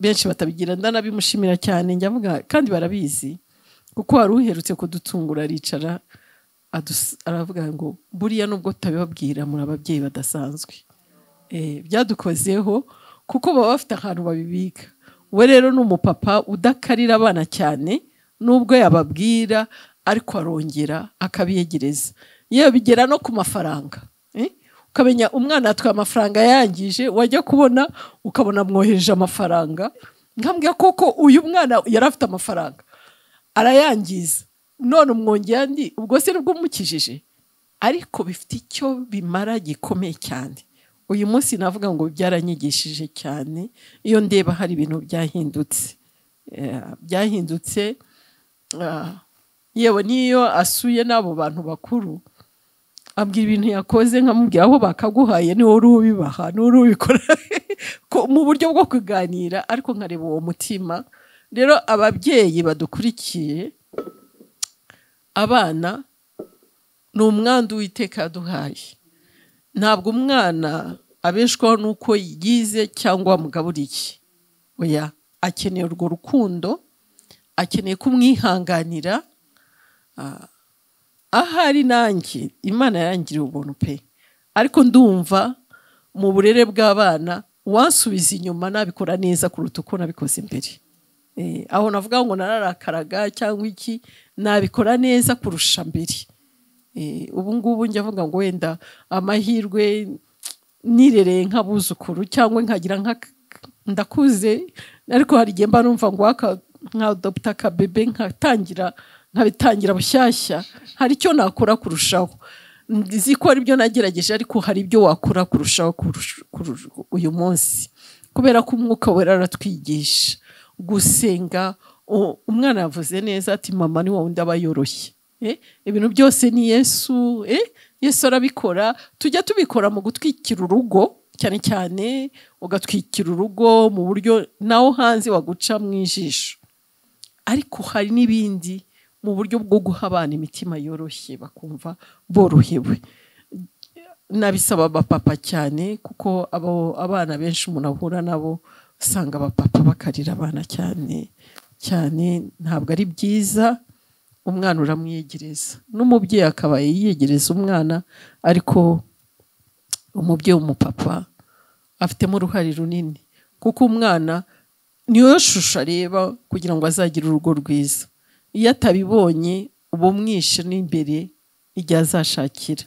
benshi batabigira ndanabimushimira cyane njya kandi barabizi kuko wari uherutse kudutungura aricara aravuga ngo buriya nubwo tutabibabwira muri ababyeyi badasanzwe. Eh, byadukozeho kuko baba bafite ahantu babibika. We rero ni umupapa udakarira abana cyane nubwo yababwira ariko arongera akabiyegereza. Yewe bigera no ku mafaranga eh? ukamenya umwana yatwaye amafaranga yangije wajya kubona ukabona amwohereje amafaranga. Nkambwira koko uyu mwana yari afite amafaranga arayangiza. None umwongeye andi ubwo se ni bwo umukijije? Ariko bifite icyo bimara gikomeye cyane. Uyu munsi navuga ngo byaranyigishije cyane. Iyo ndeba hari ibintu byahindutse. Eh, byahindutse ah, yewe n'iyo asuye n'abo bantu bakuru abwira ibintu yakoze nkamubwira aho bakaguhaye ni wowe ubibaha ni wowe ubikora. Ko- mu buryo bwo kuganira ariko nkareba uwo mutima. Rero ababyeyi badukurikiye abana ni umwandu w'iteka yaduhaye. Ntabwo umwana abeshwaho n'uko yize cyangwa wamugaburiye oya akeneye urwo rukundo akeneye kumwihanganira Ah, ahari nanjye imana yarangiriye ubuntu pe. Ariko ndumva mu burere bw'abana wansubiza inyuma nabikora neza kuruta uko nabikoze imbere. Eh, aho navuga ngo nararakaraga cyangwa iki nabikora neza kurusha mbere. Eh, ubu ngubu njya avuga ngo wenda amahirwe nirereye nk'abuzukuru cyangwa nkagira nka ndakuze ariko hari igihe mba numva ngo nka dogita akabebe nkatangira nkabitangira bushyashya hari icyo nakora kurushaho. Nzi ko ari byo nagerageje ariko hari ibyo wakora kurushaho kurusha- kurusha uyu munsi. Kubera ko umwuka wera aratwigisha. Gusenga umwana yavuze neza ati mama ni wowe aba yoroshye. Eh, ibintu byose ni yesu eh, yesu arabikora. Tujya tubikora mu gutwikira urugo cyane cyane ugatwikira urugo mu buryo nawo hanze waguca mu ijisho. Ariko hari n'ibindi mu buryo bwo guha abana imitima yoroshye bakumva borohewe. Nabisaba abapapa cyane kuko abana benshi umuntu ahura nabo usanga abapapa bakarira abana cyane cyane ntabwo ari byiza umwana uramwiyegereza n'umubyeyi akaba yiyegereza umwana ariko umubyeyi w'umupapa afitemo uruhare runini. Kuko umwana niyo shusho areba kugira ngo azagire urugo rwiza. Iyo atabibonye uba umwishe n'imbere igihe azashakira.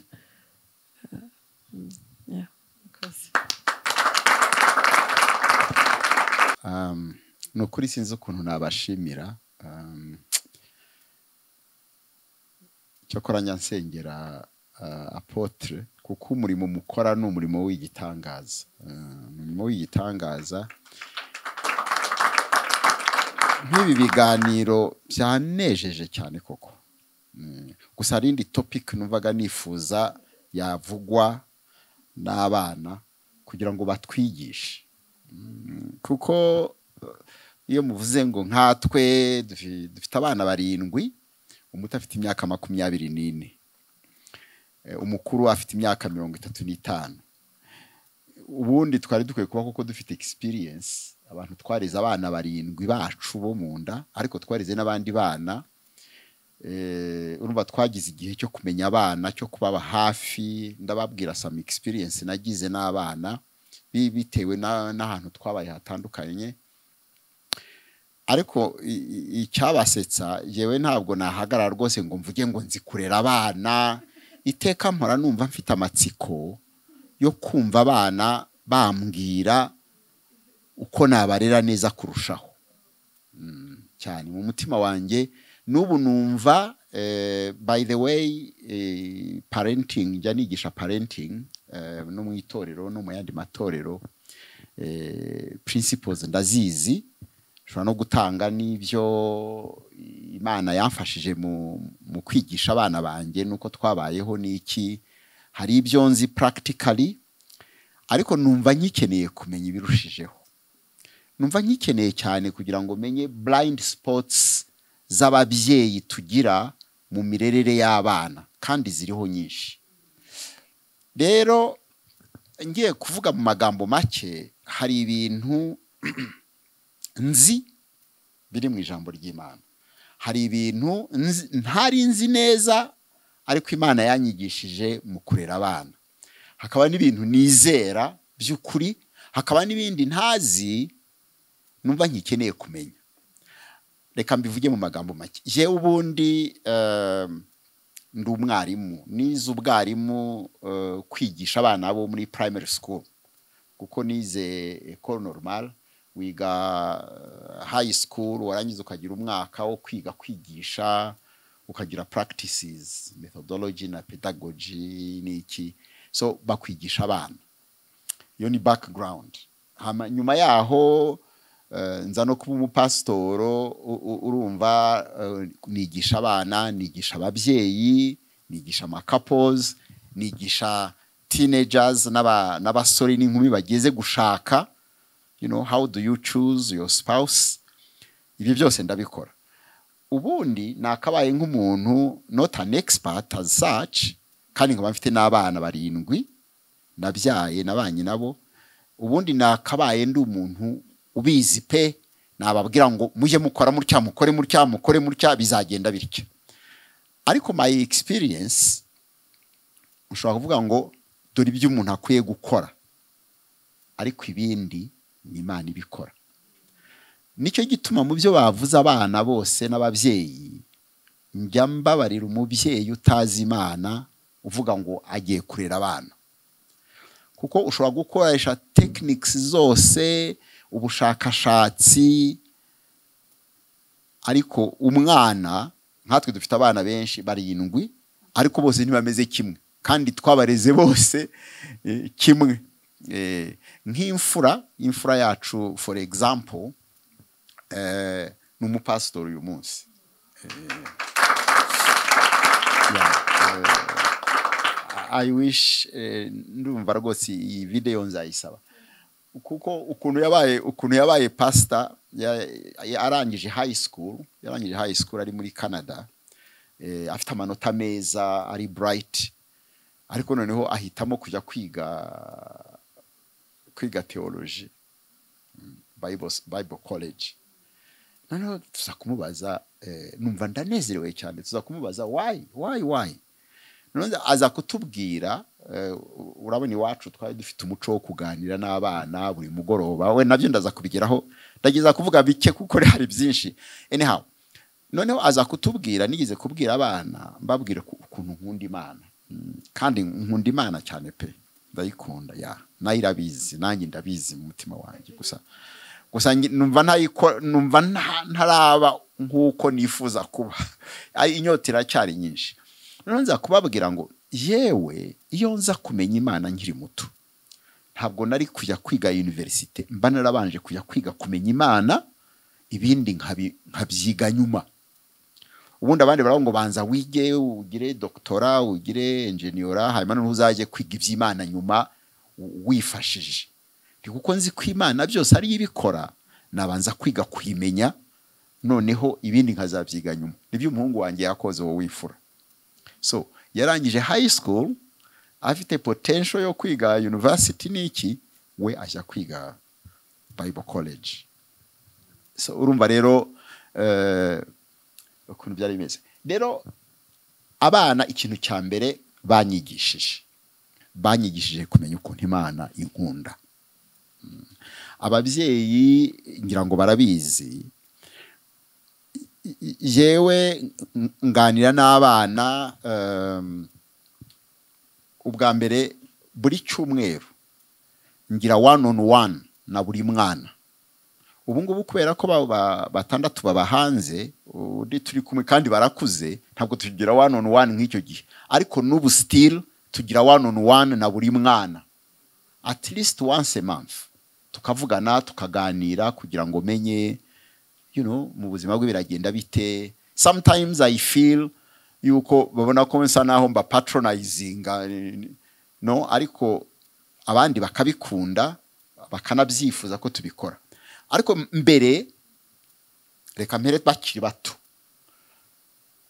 Um, ni ukuri sinzi ukuntu nabashimira um, cyokora nyansengera uh, apotre kuko umurimo mukora ni umurimo w'igitangaza uh, umurimo w'igitangaza nk'ibi biganiro byanejeje cyane koko. Mm, gusa hari indi topic numvaga nifuza yavugwa n'abana kugira ngo batwigishe. Kuko eh, iyo muvuze ngo nkatwe dufi- dufite abana barindwi umuto afite imyaka makumyabiri n'ine. Eh, umukuru afite imyaka mirongo itatu n'itanu. Ubundi twari dukwiye kuba koko dufite experience abantu twarize abana barindwi bacu bo mu nda ariko twarize n'abandi bana Eh, urumva twagize igihe cyo kumenya abana cyo kubaba hafi. Ndababwira some experience nagize n'abana bi- bitewe na- n'ahantu twabaye hatandukanye. Ariko icyabasetsa yewe ntabwo nahagarara rwose ngo mvuge ngo nzi kurera abana. Iteka mpora numva mfite amatsiko yo kumva abana bambwira uko nabarera neza kurushaho. Mm, cyane. Mu mutima wanjye n'ubu numva eh, by the way eh, parenting njya nigisha parenting eh, no mu itorero no mu yandi matorero principles ndazizi nshobora no gutanga n'ibyo imana yamfashije mu, kwigisha abana banjye nuko twabayeho n'iki. Hari ibyo nzi practically ariko numva nkikeneye kumenya ibirushijeho. Numva nkikeneye cyane kugira ngo menye blind spots z'ababyeyi tugira mu mirerere y'abana kandi ziriho nyinshi. Rero ngiye kuvuga mu magambo make hari ibintu nzi biri mu ijambo ry'imana. Hari ibintu ntari nzi neza ariko imana yanyigishije mu kurera abana. Hakaba n'ibintu nizera by'ukuri hakaba n'ibindi ntazi numva nkikeneye kumenya. Reka mbivuge mu magambo make. Jewe ubundi eh, ndi umwarimu nize ubwarimu eh, kwigisha abana bo muri primary school. Kuko nize ecole normale wiga eh, high school warangiza ukagira umwaka wo kwiga kwigisha ukagira practices methodology na pedagogy n'iki. So bakwigisha abana. Iyo ni background. Nyuma yaho nza no kuba umupasitoro urumva eh, nigisha abana nigisha ababyeyi nigisha amacouples nigisha n'aba- n'abasore n'inkumi bageze gushaka you know how do you choose your spouse? Ibyo byose ndabikora. Ubundi nakabaye nk'umuntu not an expert as such kandi nkaba mfite n'abana barindwi nabyaye nabanye nabo. Ubundi nakabaye ndi umuntu ubizi pe nababwira ngo mujye mukora mutya mukore mutya mukore mutya bizagenda bityo. Ariko my experience ushobora kuvuga ngo dore ibyo umuntu akwiye gukora ariko ibindi ni imana ibikora. Nicyo gituma mu byo bavuze abana bose n'ababyeyi njya mbabarira umubyeyi utazi imana uvuga ngo agiye kurera abana. Kuko ushobora gukoresha tekiniki zose ubushakashatsi ariko umwana nkatwe dufite abana benshi barindwi ariko bose ntibameze kimwe. Kandi twabareze bose eh, kimwe. Eh, nk'imfura imfura yacu for example eh, ni umupasitori uyu munsi. I wish ndumva rwose iyi video nzayisaba. Kuko ukuntu yabaye ukuntu yabaye ya- arangije high school yarangije high school ari muri Canada eh, afite amanota meza ari bright ariko noneho ahitamo kujya kwiga kwiga theology Mm, Bible, college. Noneho tuza kumubaza eh, numva ndanezerewe cyane tuza kumubaza why why? Noneho aza kutubwira urabona iwacu twari dufite umuco wo kuganira n'abana buri mugoroba. We na byo ndaza kubigeraho. Ndageza kuvuga bike kuko hari byinshi. Anyhow noneho aza kutubwira nigeze kubwira abana mbabwira ku- ukuntu nkunda imana. Mm, kandi nkunda imana cyane pe. Ndayikunda ya. Nayo irabizi nanjye ndabizi mu mutima wanjye. Gusa gusa numva ntaraba nk'uko nifuza kuba. Inyota iracyari nyinshi. Noneho nza kubabwira ngo yewe iyo nza kumenya imana nkiri muto. Ntabwo nari kujya kwiga universite. Mba narabanje kujya kwiga kumenya imana ibindi nkabyiga nyuma. Ubundi abandi baravuga ngo banza wige ugire doktora ugire enjeniyora hanyuma noneho uzajye kwiga iby'imana nyuma wifashije kuko nzi ko imana byose ariyo ibikora nabanza kwiga kuyimenya noneho ibindi nkazabyiga nyuma. Nibyo umuhungu wanjye yakoze wowe wifura. So yarangije high school afite potential yo kwiga university n'iki we ajya kwiga bible college. So urumva rero eh, ukuntu byari bimeze. Rero abana ikintu cya mbere banyigishije. Banyigishije kumenya ukuntu imana inkunda. Ababyeyi ngira ngo barabizi yewe nganira n'abana um, ubwa mbere buri cyumweru ngira one on one na buri mwana. Ubu ngubu kubera ko ba- ba- batandatu baba hanze undi turi kumwe kandi barakuze ntabwo tugira one on one nk'icyo gihe. Ariko n'ubu still tugira one on one na buri mwana. At least once a month. Tukavugana tukaganira kugira ngo menye you know, mu buzima bwe biragenda bite? Sometimes i feel yuko babona ko nsa naho mba patronizinga no ariko abandi bakabikunda bakanabyifuza ko tubikora. Ariko mbere reka mpere bakiri bato.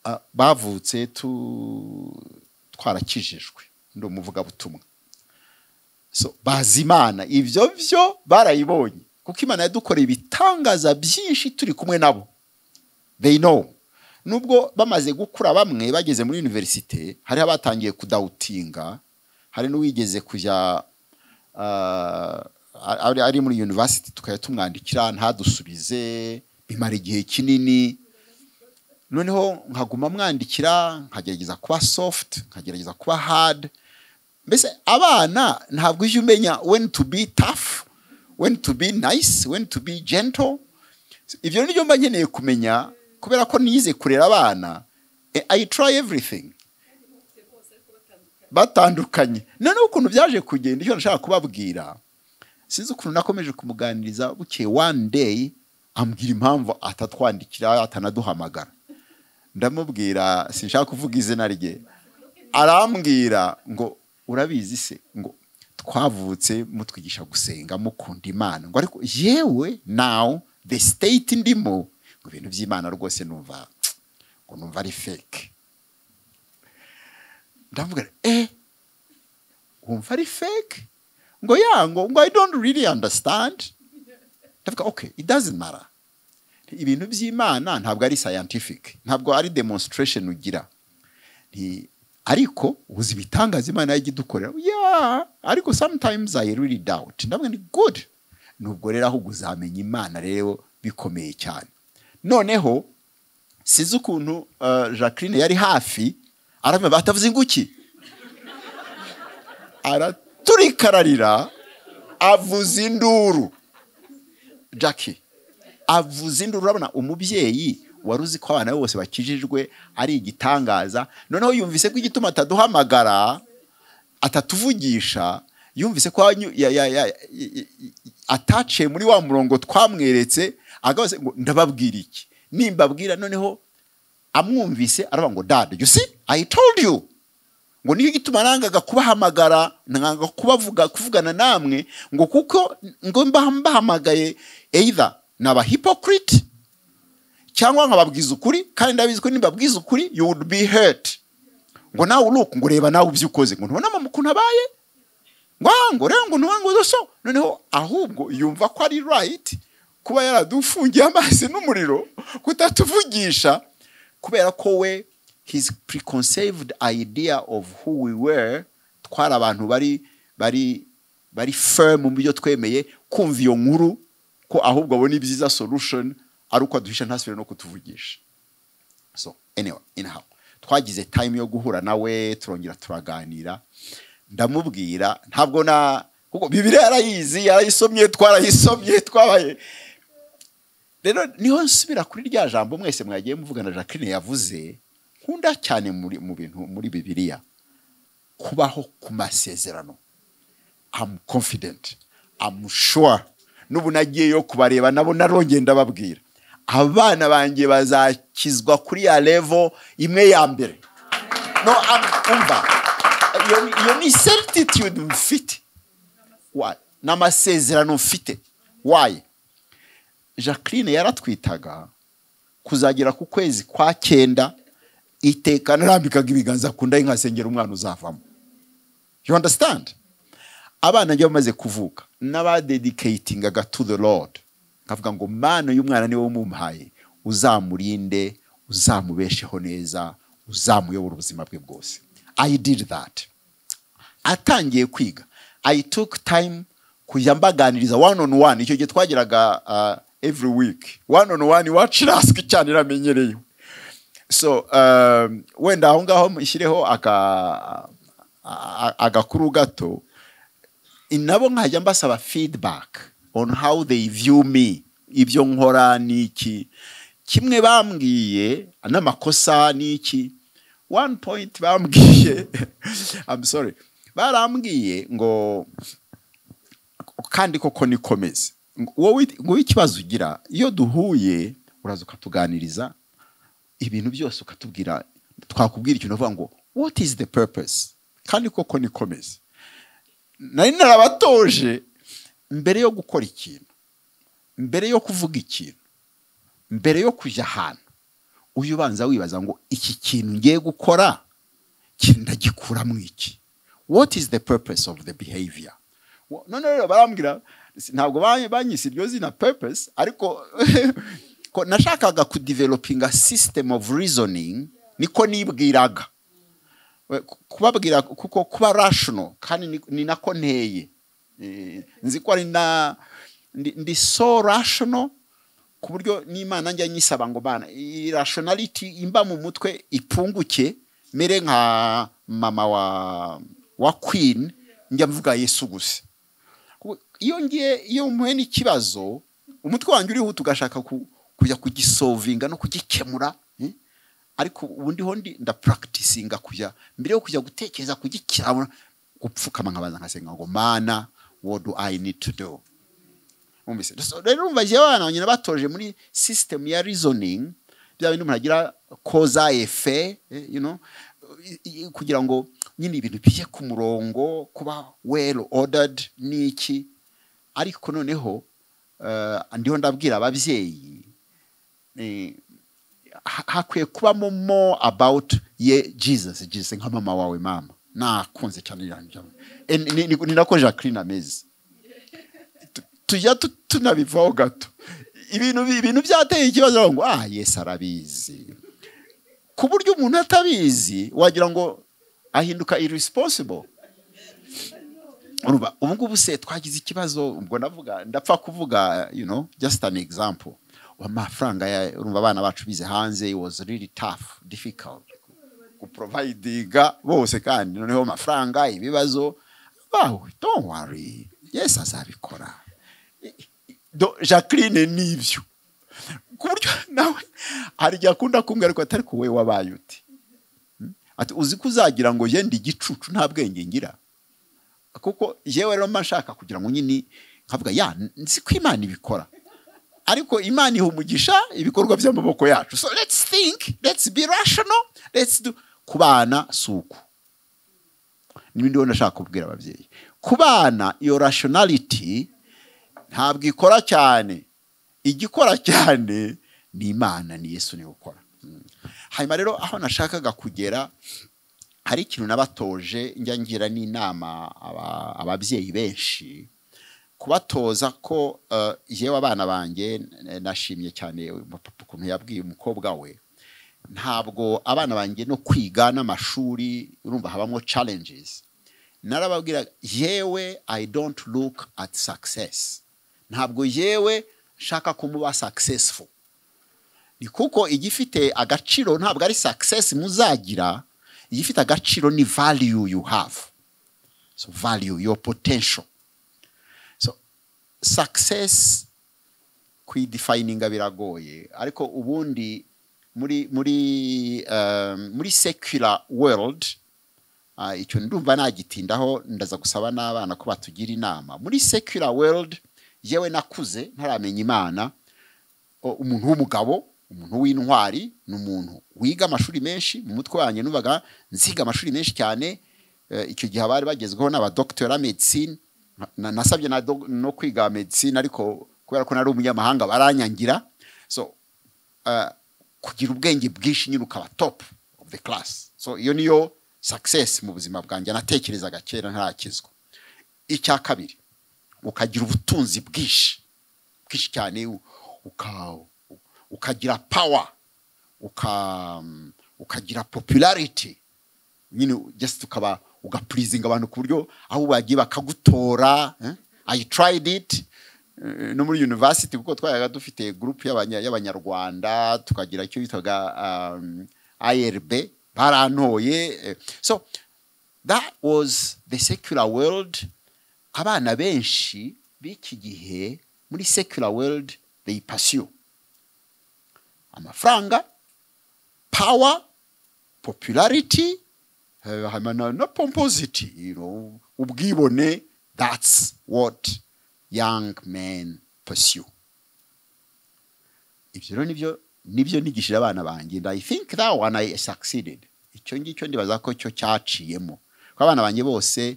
Ah, bavutse tu twarakijijwe ndi umuvugabutumwa so bazi imana ibyo byo barayibonye. Kuko imana yadukoreye ibitangaza byinshi turi kumwe nabo. They know. Nubwo bamaze gukura bamwe bageze muri universite hariho abatangiye kudawutinga hari n'uwigeze kujya ah, ari muri university tukajya tumwandikira ntadusubize bimara igihe kinini. Noneho nkaguma mwandikira nkagerageza kuba soft nkagerageza kuba hard. Mbese abana ntabwo ujya umenya when to be tough? When to be nice when to be gentle. Ibyo ni byo mba nkeneye kumenya kubera ko nize kurera abana eh, i try everything. Batandukanye. Noneho ukuntu byaje kugenda icyo nashaka kubabwira sinzi ukuntu nakomeje kumuganiriza bukeye one day ambwira impamvu atatwandikira atanaduhamagara. Ndamubwira sinshaka kuvuga izina rye. Arambwira ngo urabizi se? Ngo twavutse mutwigisha gusenga mukunda imana. Ngo ariko yewe now the state ndimo ngo ibintu by'imana rwose numva ngo numva ari fake. Ndavuga eh wumva ari fake? Ngo ya ngo i don't really understand. Ndavuga okay it doesn't matter. Ibintu by'imana ntabwo ari scientific ntabwo ari demonstration ugira. Ariko uzi ibitangaza imana yajya idukorera? Yeah. Ariko sometimes i really doubt. Ndavuga ni good. Nubwo rero ahubwo uzamenya imana rero bikomeye cyane. Noneho sinzi ukuntu uh, jacqueline yari hafi aravuga batavuze inguki araturikararira avuza induru. Jackie avuza induru urabona umubyeyi wari uzi ko abana be bose bakijijwe ari igitangaza. Noneho yumvise ko igituma ataduhamagara atatuvugisha yumvise ko ataciye muri wa murongo twamweretse agaze ngo ndababwira iki? Nimbabwira noneho amwumvise aravuga ngo dad you see? I told you. Ngo niyo gituma nangaga kubahamagara nanga kubavuga kuvugana namwe ngo kuko ngo mba mbahamagaye either ni abahypocrite cyangwa nkababwiza ukuri kandi ndabizi ko nimbabwiza ukuri you would be hurt. Ngo nawe uruku ngo reba nawe ibyo ukoze. Ngo ntubona mama ukuntu abaye? Ngo ah, ngo reba ngo ntubona ngo so. Noneho ahubwo yumva ko ari right kuba yaradufungiye amazi n'umuriro kutatuvugisha kubera ko we his preconceived idea of who we were twari abantu bari bari bari firm mu byo twemeye kumva iyo nkuru ko ahubwo abona ibyiza solution ari uko aduhisha ntasubire no kutuvugisha. So anyway anyhow twagize time yo guhura nawe turongera turaganira. Ndamubwira ntabwo na kuko bibiliya yarayizi yarayisomye twarayisomye twabaye. Rero ni ho nsubira kuri rya jambo mwese mwagiye muvugana jacqueline yavuze nkunda cyane muri mu bintu muri bibiliya kubaho ku masezerano. Am confident am sure. N'ubu nagiyeyo kubareba nabo narongeye ndababwira. Abana banjye bazakizwa kuri ya level imwe ya mbere. No umva. Iyo ni certitude mfite. Ni amasezerano mfite. Waye jacqueline yaratwitaga kuzagera ku kwezi kwa cyenda iteka narambikaga ibiganza ku nda ye nkasengera umwana uzavamo. You understand? Abana bamaze kuvuka n'abadedicatingaga to the lord. Nkavuga ngo mana y'umwana ni we umumpaye uzamurinde uzamubesheho neza uzamuyobora ubuzima bwe bwose. I did that. Atangiye kwiga. I took time kujya mbaganiriza one on one. Icyo gihe twagiraga uh, every week. One on one iwacu iraswi cyane iramenyerewe so um, wenda aho ngaho mushyireho agakuru gato nabo nkajya mbasaba feedback. On how they view me. Ibyo nkora n'iki kimwe bambwiye n'amakosa n'iki one point bambwiye. I'm sorry. Barambwiye ngo kandi koko nikomeze wowe ikibazo ugira iyo duhuye uraza ukatuganiriza ibintu byose ukatubwira twakubwira ikintu uvuga ngo what is the purpose? Kandi koko nikomeze nari narabatoje mbere yo gukora ikintu mbere yo kuvuga ikintu mbere yo kujya ahantu ujya ubanza wibaza ngo iki kintu ngiye gukora? Ndagikuramo iki? What is the purpose of the behavior? None rero barambwira ntabwo ba- banyise iryo zina purpose ariko ko nashakaga kudevelopinga system of reasoning niko nibwiraga. Kubabwira kuko kuba rational kandi ni- nako nteye. Nzi ko ari na ndi, so rational ku buryo n'imana njya nyisaba ngo bana iyi rationality imba mu mutwe ipunguke mere nka mama wa wa queen njya mvuga yesu gusa iyo ngiye iyo mpuye n'ikibazo umutwe wanjye urihuta ugashaka ku- kujya kugisovinga no kugikemura eh? ariko ubundi ho ndapuragitisinga kujya mbere yo kujya gutekereza kugikemura gupfukama nkabanza nkasenga ngo mana what do i need to do Mwumvise? Rero urumva jyewe abana banjye nabatoje muri system ya reasoning bya bindi umuntu agira eh, you know, kugira ngo nyine ibintu bijye ku murongo kuba well ordered n'iki ariko noneho eh, ndiho ndabwira ababyeyi eh, ha- hakwiye kubamo more about ye jesus jesus nka mama wawe mama nakunze cyane. Eh, ni- ni nako jacqueline ameze Tu- tujya tu- tunabivaho gato. Ibintu bi- ibintu byateye ikibazo ngo ah yesu arabizi. Ku buryo umuntu atabizi wagira ngo ahinduka urumva ubu ngubu se twagize ikibazo ubwo ndavuga ndapfa kuvuga you know just an example. Amafaranga urumva abana bacu bize hanze was really tough difficult guprovidinga bose kandi noneho amafaranga ibibazo wow don't worry. Yes azabikora jacqueline ni byo ku buryo nawe hari igihe akunda kumbwira ariko atari wowe wabaye uti Hmm? uzi ko uzagira ngo yenda igicucu nta bwenge ngira? Kuko yewe rero mba nshaka kugira ngo nyine nkavuga ya nzi ko imana ibikora. Ariko imana iha umugisha ibikorwa by'amaboko yacu. So let's think let's be rational let's do ku bana si uku. N'ibindi wenda ndashaka kubwira ababyeyi. Ku bana iyo rationality ntabwo ikora cyane. Igikora cyane ni imana ni yesu ni we ukora. Hanyuma rero aho nashakaga kugera hari ikintu nabatoje njya ngira n'inama aba- ababyeyi benshi kubatoza ko eh, yewe abana banjye nashimye cyane ukuntu yabwiye umukobwa we. Ntabwo abana banjye no kwiga n'amashuri urumva habamo challenges. Narababwira yewe i don't look at success. Ntabwo yewe nshaka ko muba successful. Ni kuko igifite agaciro ntabwo ari success muzagira igifite agaciro ni value you have. So value your potential. So success kuyidefininga biragoye. Ariko ubundi muri muri um, muri secular world icyo ndumva nagitindaho ndaza gusaba n'abana ko batugira inama. Muri secular world yewe nakuze ntaramenya imana. Umuntu w'umugabo umuntu w'intwari ni umuntu wiga amashuri menshi mu mutwe wanjye numvaga nziga amashuri menshi cyane. Eh, icyo gihe abari bagezweho n'abadokitera medicine Na- nasabye no kwiga medicine ariko kubera ko nari umunyamahanga baranyangira. So uh, kugira ubwenge bwinshi nyine ukaba top of the class. So iyo niyo success mu buzima bwanjye. Natekerezaga kera ntarakizwa icya kabiri ukagira ubutunzi bwinshi bwinshi cyane ukagira uka, ukagira popularity. Nyine just ukaba ugapurizinga abantu ku buryo aho bagiye bakagutora eh? i tried it eh, no muri university kuko twayaga dufite y'abanya- y'abanyarwanda tukagira icyo bitaga um, irb barantoye eh, so that was the secular world. Abana benshi b'iki gihe muri secular world they pursue amafaranga power popularity na pomposity you know ubwibone. That's what young men pursue. Ibyo rero nibyo ni byo nigishije abana banjye. And i think that one i succeeded. Icyo ngicyo ndibaza ko cyo cyaciyemo. Ko abana banjye bose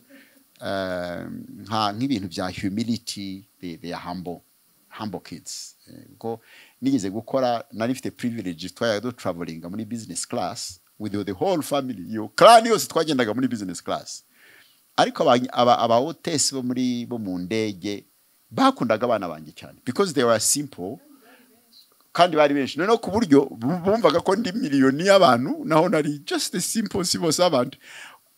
eh, nka nk'ibintu bya humility they, are humble humble kids. Eh, ko nigeze gukora nari mfite privilege twayaga du traveling muri business class with the whole family. Yo clan yose twagendaga muri business class. Ariko aba- aba aba hotesi bo muri bo mu ndege bakundaga abana banjye cyane. Because they were simple kandi bari benshi. Noneho ku buryo bu- bumvaga ko ndi miliyoni y'abantu naho nari just a simple simple servant.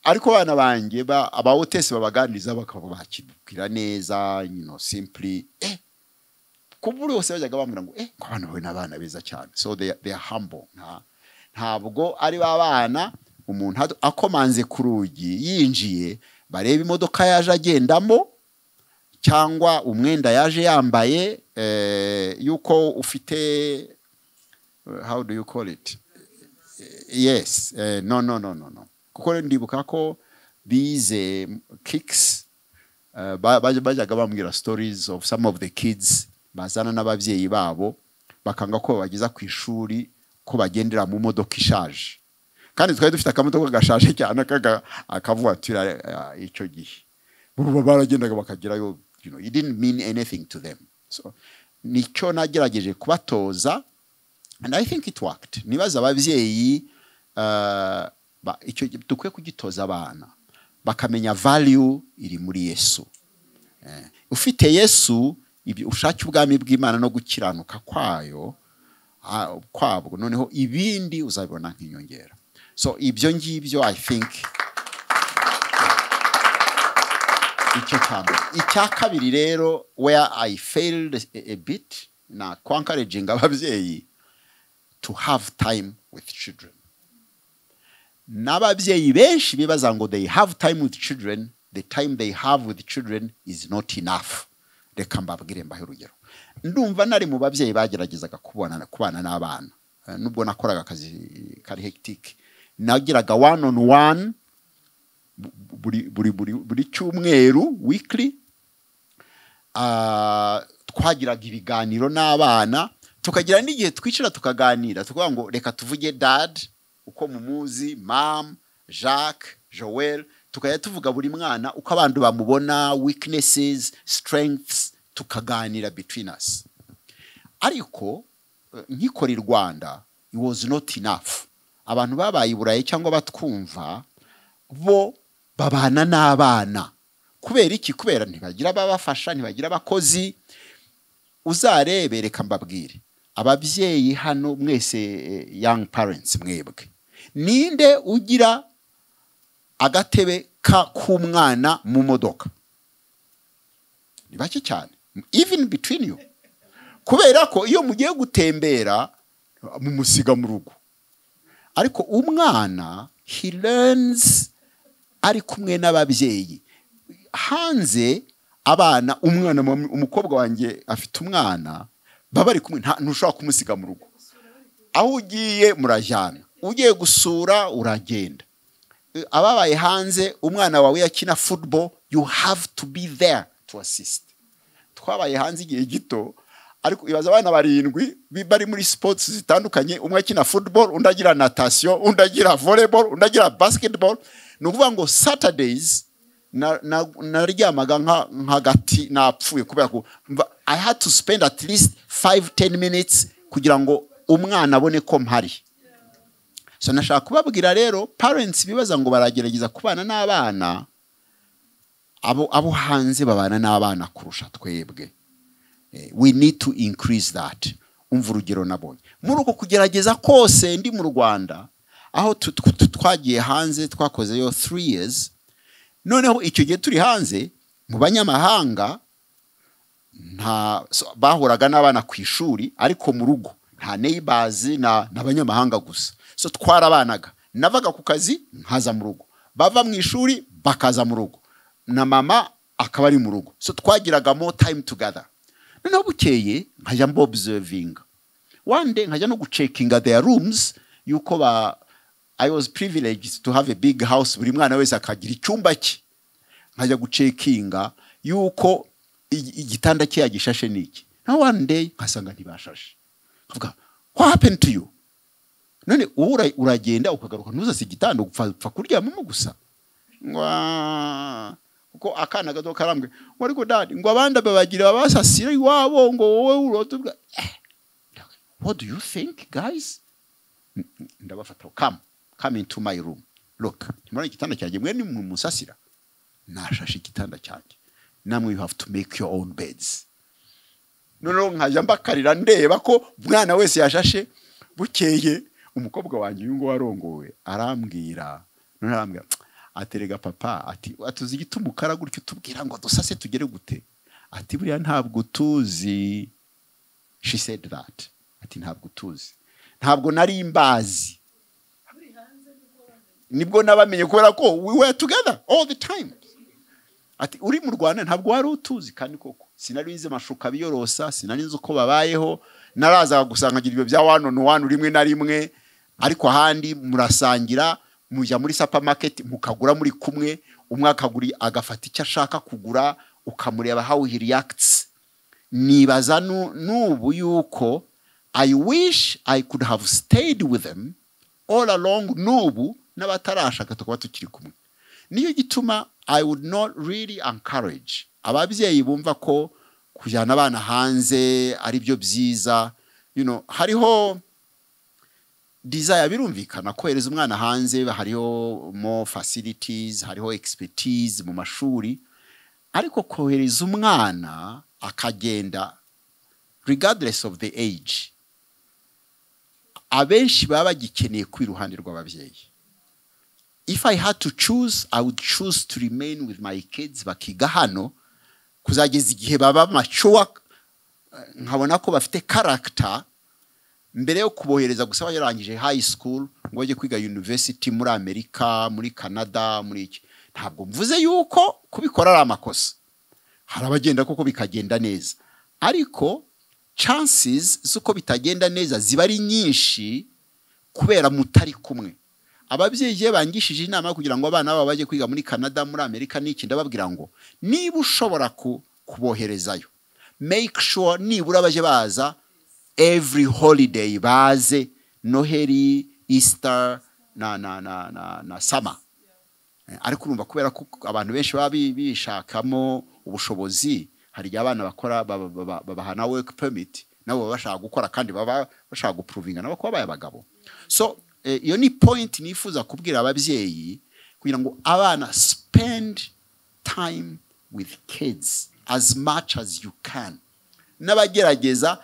Ariko abana banjye ba aba hotesi babaganiriza bakabakibwira neza you simply eh ku buri bose bajyaga bambwira ngo eh ko abana bawe ni abana beza cyane. So they, they are humble. Nta ntabwo ari ba bana umuntu akomanze ku rugi yinjiye bareba imodoka yaje agendamo cyangwa umwenda yaje yambaye eh, yuko ufite eh, how do you call it? Yes eh, no no no no no. Kuko ndibuka ko bize kicks ba- bajya- bajyaga bambwira stories of some of the kids bazana n'ababyeyi babo bakanga ko babageza ku ishuri ko bagendera mu modoka ishaje. Kandi twari dufite akamodoka gashaje cyane eh, icyo gihe. Baragendaga bakagerayo you know, it didn't mean anything to them. So ni cyo nagerageje kubatoza and i think it worked. Nibaza ababyeyi uh, icyo dukwiye kugitoza abana. Bakamenya value iri muri yesu. Eh, ufite yesu ushake ubwami bw'imana no gukiranuka kwayo kwabwo noneho ibindi uzabibona nk'inyongera. So ibyo ngibyo i think icyo cya mbere. Icya kabiri rero where i failed a, bit na kwankarejing ababyeyi to have time with children. N'ababyeyi benshi bibaza ngo they have time with children the time they have with children is not enough. Reka mbabwire mbahe urugero. Ndumva nari mu babyeyi bageragezaga kubona kubana n'abana. Eh, nubwo nakoraga akazi kari hectic. Nagiraga one on one buri cyumweru weekly Ah, twagiraga ibiganiro n'abana tukagira n'igihe twicara tukaganira tukavuga ngo reka tuvuge dad uko mumuzi mam jacques joel. Tukajya tuvuga buri mwana uko abantu bamubona weaknesses strengths tukaganira between us. Ariko eh, nkikora i rwanda it was not enough. Abantu babaye i burayi cyangwa batwumva bo babana n'abana. Kubera iki? Kubera ntibagira ababafasha ntibagira abakozi. Uzarebe reka mbabwire. Ababyeyi hano mwese eh, young parents mwebwe. Ninde ugira agatebe k'umwana mu modoka? Ni bake cyane. Even between you. Kubera ko iyo mugiye gutembera mumusiga mu rugo. Ariko umwana he learns ari kumwe n'ababyeyi. Hanze abana umwana mu- umukobwa wanjye afite umwana baba bari kumwe ntushobora kumusiga mu rugo. Aho ugiye murajyana. Ugiye gusura uragenda. Ababaye hanze umwana wawe yakina football you have to be there to assist. Twabaye hanze igihe gito ariko ibaza abana barindwi bari muri sports zitandukanye. Umwe akina football undi agira natation undi agira volleyball undi agira basketball. Ni ukuvuga ngo na- naryamaga nka- nk'agati napfuye kubera ko i had to spend at least 5-10 minutes kugira ngo umwana abone ko mpari. So nashaka kubabwira rero parents bibaza ngo baragerageza kubana n'abana abo abo hanze babana n'abana kurusha twebwe. Eh, we need to increase that. Umva urugero nabonye. Muri uko kugerageza kose ndi mu rwanda aho twagiye hanze twakozeyo three years. Noneho icyo gihe turi hanze mu banyamahanga nta bahuraga n'abana ku ishuri ariko mu rugo nta neighbors na n'abanyamahanga gusa. So twarabanaga. Navaga ku kazi nkaza mu rugo. Bava mu ishuri bakaza mu rugo. Na mama akaba ari mu rugo. So twagiraga more time together. Noneho bukeye nkajya mba observing. One day nkajya no gucekinga their rooms yuko ba I was privileged to have a big house. Buri mwana wese akagira icyumba cye nkajya gucekinga yuko igitanda cye yagishashe niki? Na one day nkasanga ntibashashe. Nkavuga what happened to you? None ura- uragenda ukagaruka ntuzase gitanda upfa kuryamamo gusa. Kuko akana gato karambwe. Ngo ariko dadi ngo abandi babagira babasasira iwabo ngo wowe urota ubwa eh, what do you think guys? Ndabafata come come into my room. Look ntimurabona igitanda cyanjye mwe ni mu musasira. Nashashe igitanda cyanjye namwe you have to make your own beds. Noneho nkajya mbakarira ndeba ko umwana wese yashashe. Bukeye. Umukobwa wanjye uyu nguyu arongowe arambwira. Noneho arambwira aterega papa. Ati atuzi igituma ukara gutyo tubwira ngo dusase tugere gute? Ati buriya ntabwo tuzi. She said that. Ati ntabwo tuzi. Ntabwo nari mbazi. Ni bwo nabamenye kubera ko we were together all the time. Ati uri mu rwanda ntabwo wari utuzi kandi koko. Sinari nzi amashuka biyorosa sinari nzi uko babayeho. Narazaga gusanga ngira ibyo bya wano no wano rimwe na rimwe. Ariko ahandi murasangira mujya muri supermarket mukagura muri kumwe. Umwe akagura agafata icyo ashaka kugura ukamureba how he reacts. Nibaza nu- n'ubu yuko i wish i could have stayed with them all along. N'ubu n'abatarashaka tukaba tukiri kumwe. Niyo gituma i would not really encourage ababyeyi bumva ko kujyana abana hanze ari byo byiza. You know, hariho desire birumvikana kohereza umwana hanze hariho more facilities hariho expertise mu mashuri. Ariko kohereza umwana akagenda regardless of the age abenshi baba bagikeneye kuba iruhande rw'ababyeyi. If i had to choose i would choose to remain with my kids bakiga hano kuzageza igihe baba mature nkabona ko bafite character mbere yo kubohereza gusa barangije high school ngo bajye kwiga university muri amerika muri canada muri iki. Ntabwo mvuze yuko kubikora ari amakosa. Hari abagenda bikagenda neza. Ariko chances z'uko bitagenda neza ziba ari nyinshi kubera mutari kumwe. Ababyeyi iyo bangishije inama kugira ngo abana babo bajye kwiga muri canada muri amerika n'iki? Ndababwira ngo niba ushobora ku- kuboherezayo make sure nibura baje baza every holiday baze noheli easter na na na na, na summer. Eh, ariko urumva kubera ko abantu benshi baba bi- bishakamo ubushobozi hari igihe abana bakora baba- baba- babaha na work permit nabo baba bashaka gukora kandi baba bashaka gupuruvinga nabo kuba baye abagabo. So iyo ni point nifuza kubwira ababyeyi kugira ngo abana spend time with kids as much as you can n'abagerageza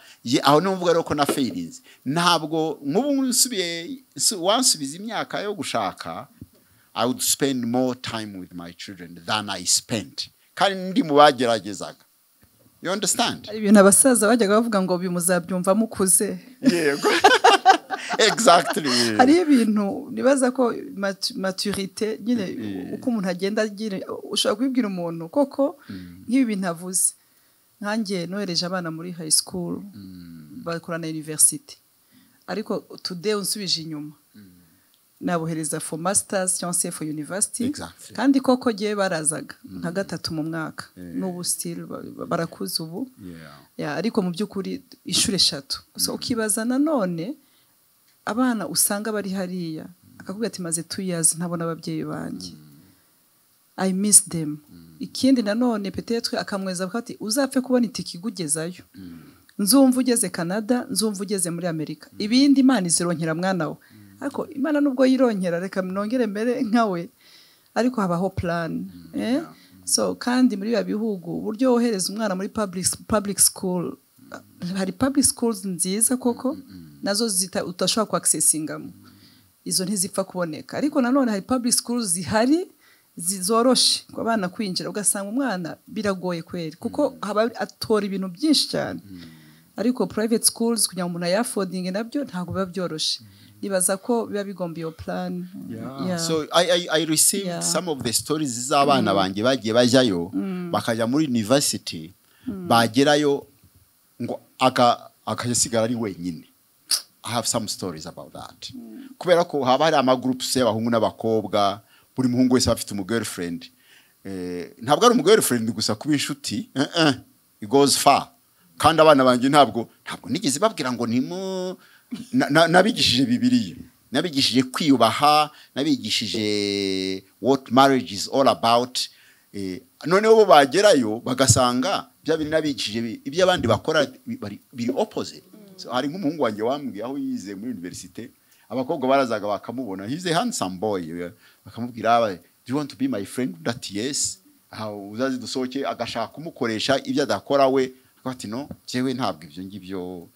aho ni ho mvuga ko na failinze ntabwo nk'ubu nsubiye nsu- wansubiza imyaka yo gushaka I would spend more time with my children than I spent. Kandi ndi mu bageragezaga. You understand? ibintu abasaza bajyaga bavuga ngo bimuzabyumva mukuze Yego. exactly. hariho ibintu nibaza ko matu- maturite nyine uko umuntu agenda agira ushobora kubibwira umuntu koko nk'ibi bintu avuze. Nkanjye nohereje abana muri high school bakora na university. Ariko today unsubije inyuma. Nabohereza for masters cyangwa se for university. Exactly. kandi koko giye barazaga nka gatatu mu mwaka. N'ubu still ba- ba- barakuze ubu. Yeah. ya ariko mu by'ukuri inshuro eshatu. So ukibaza nanone abana usanga bari hariya. Akakubwira ati maze two years ntabona ababyeyi banjye. I miss them. Ikindi nanone petetre akamweza avuga ati uzapfe kubona itike igugezayo nzumva ugeze canada nzumva ugeze muri amerika. Ibindi imana izironkera mwana we. Ariko imana nubwo yironkera reka nongere mbere nkawe ariko habaho plan eh? so kandi muri biba bihugu uburyo wohereza umwana muri public, public school hari public schools nziza koko? Na zo zita udashobora kuaccessingamo izo ntizipfa kuboneka. Ariko nanone hari public schools zihari zi- zoroshe ku bana kwinjira ugasanga umwana biragoye kweri. Kuko haba atora ibintu byinshi cyane. Ariko private schools kugira ngo umuntu ayafodinge na byo ntabwo biba byoroshye. Nibaza ko biba bigomba iyo plan. Yeah. so I, I, I received Yeah. some of the stories z'abana banjye bagiye bajyayo bakajya muri university bagerayo ngo aka akasigara ari wenyine. Have some stories about that. Kubera ko haba hari amagroups y'abahungu n'abakobwa buri muhungu wese aba afite umugirlfriend eh, ntabwo ari umugirlfriend gusa kuba inshuti it goes far. Kandi abana banjye ntabwo ntabwo nigeze babwira ngo na- nabigishije bibiliya. Nabigishije kwiyubaha nabigishije what marriage is all about eh, noneho bo bagerayo bagasanga bya bintu nabigishije bi- ibyo abandi bakora biri opposite. Hari nk'umuhungu wanjye wambwiye aho yize muri universite abakobwa barazaga bakamubona. He's a handsome boy. Bakamubwira do you want to be my friend? That yes. Ah, uzazi dusohoke agashaka kumukoresha ibyo adakora we. Ati no jewe ntabwo ibyo ngibyo.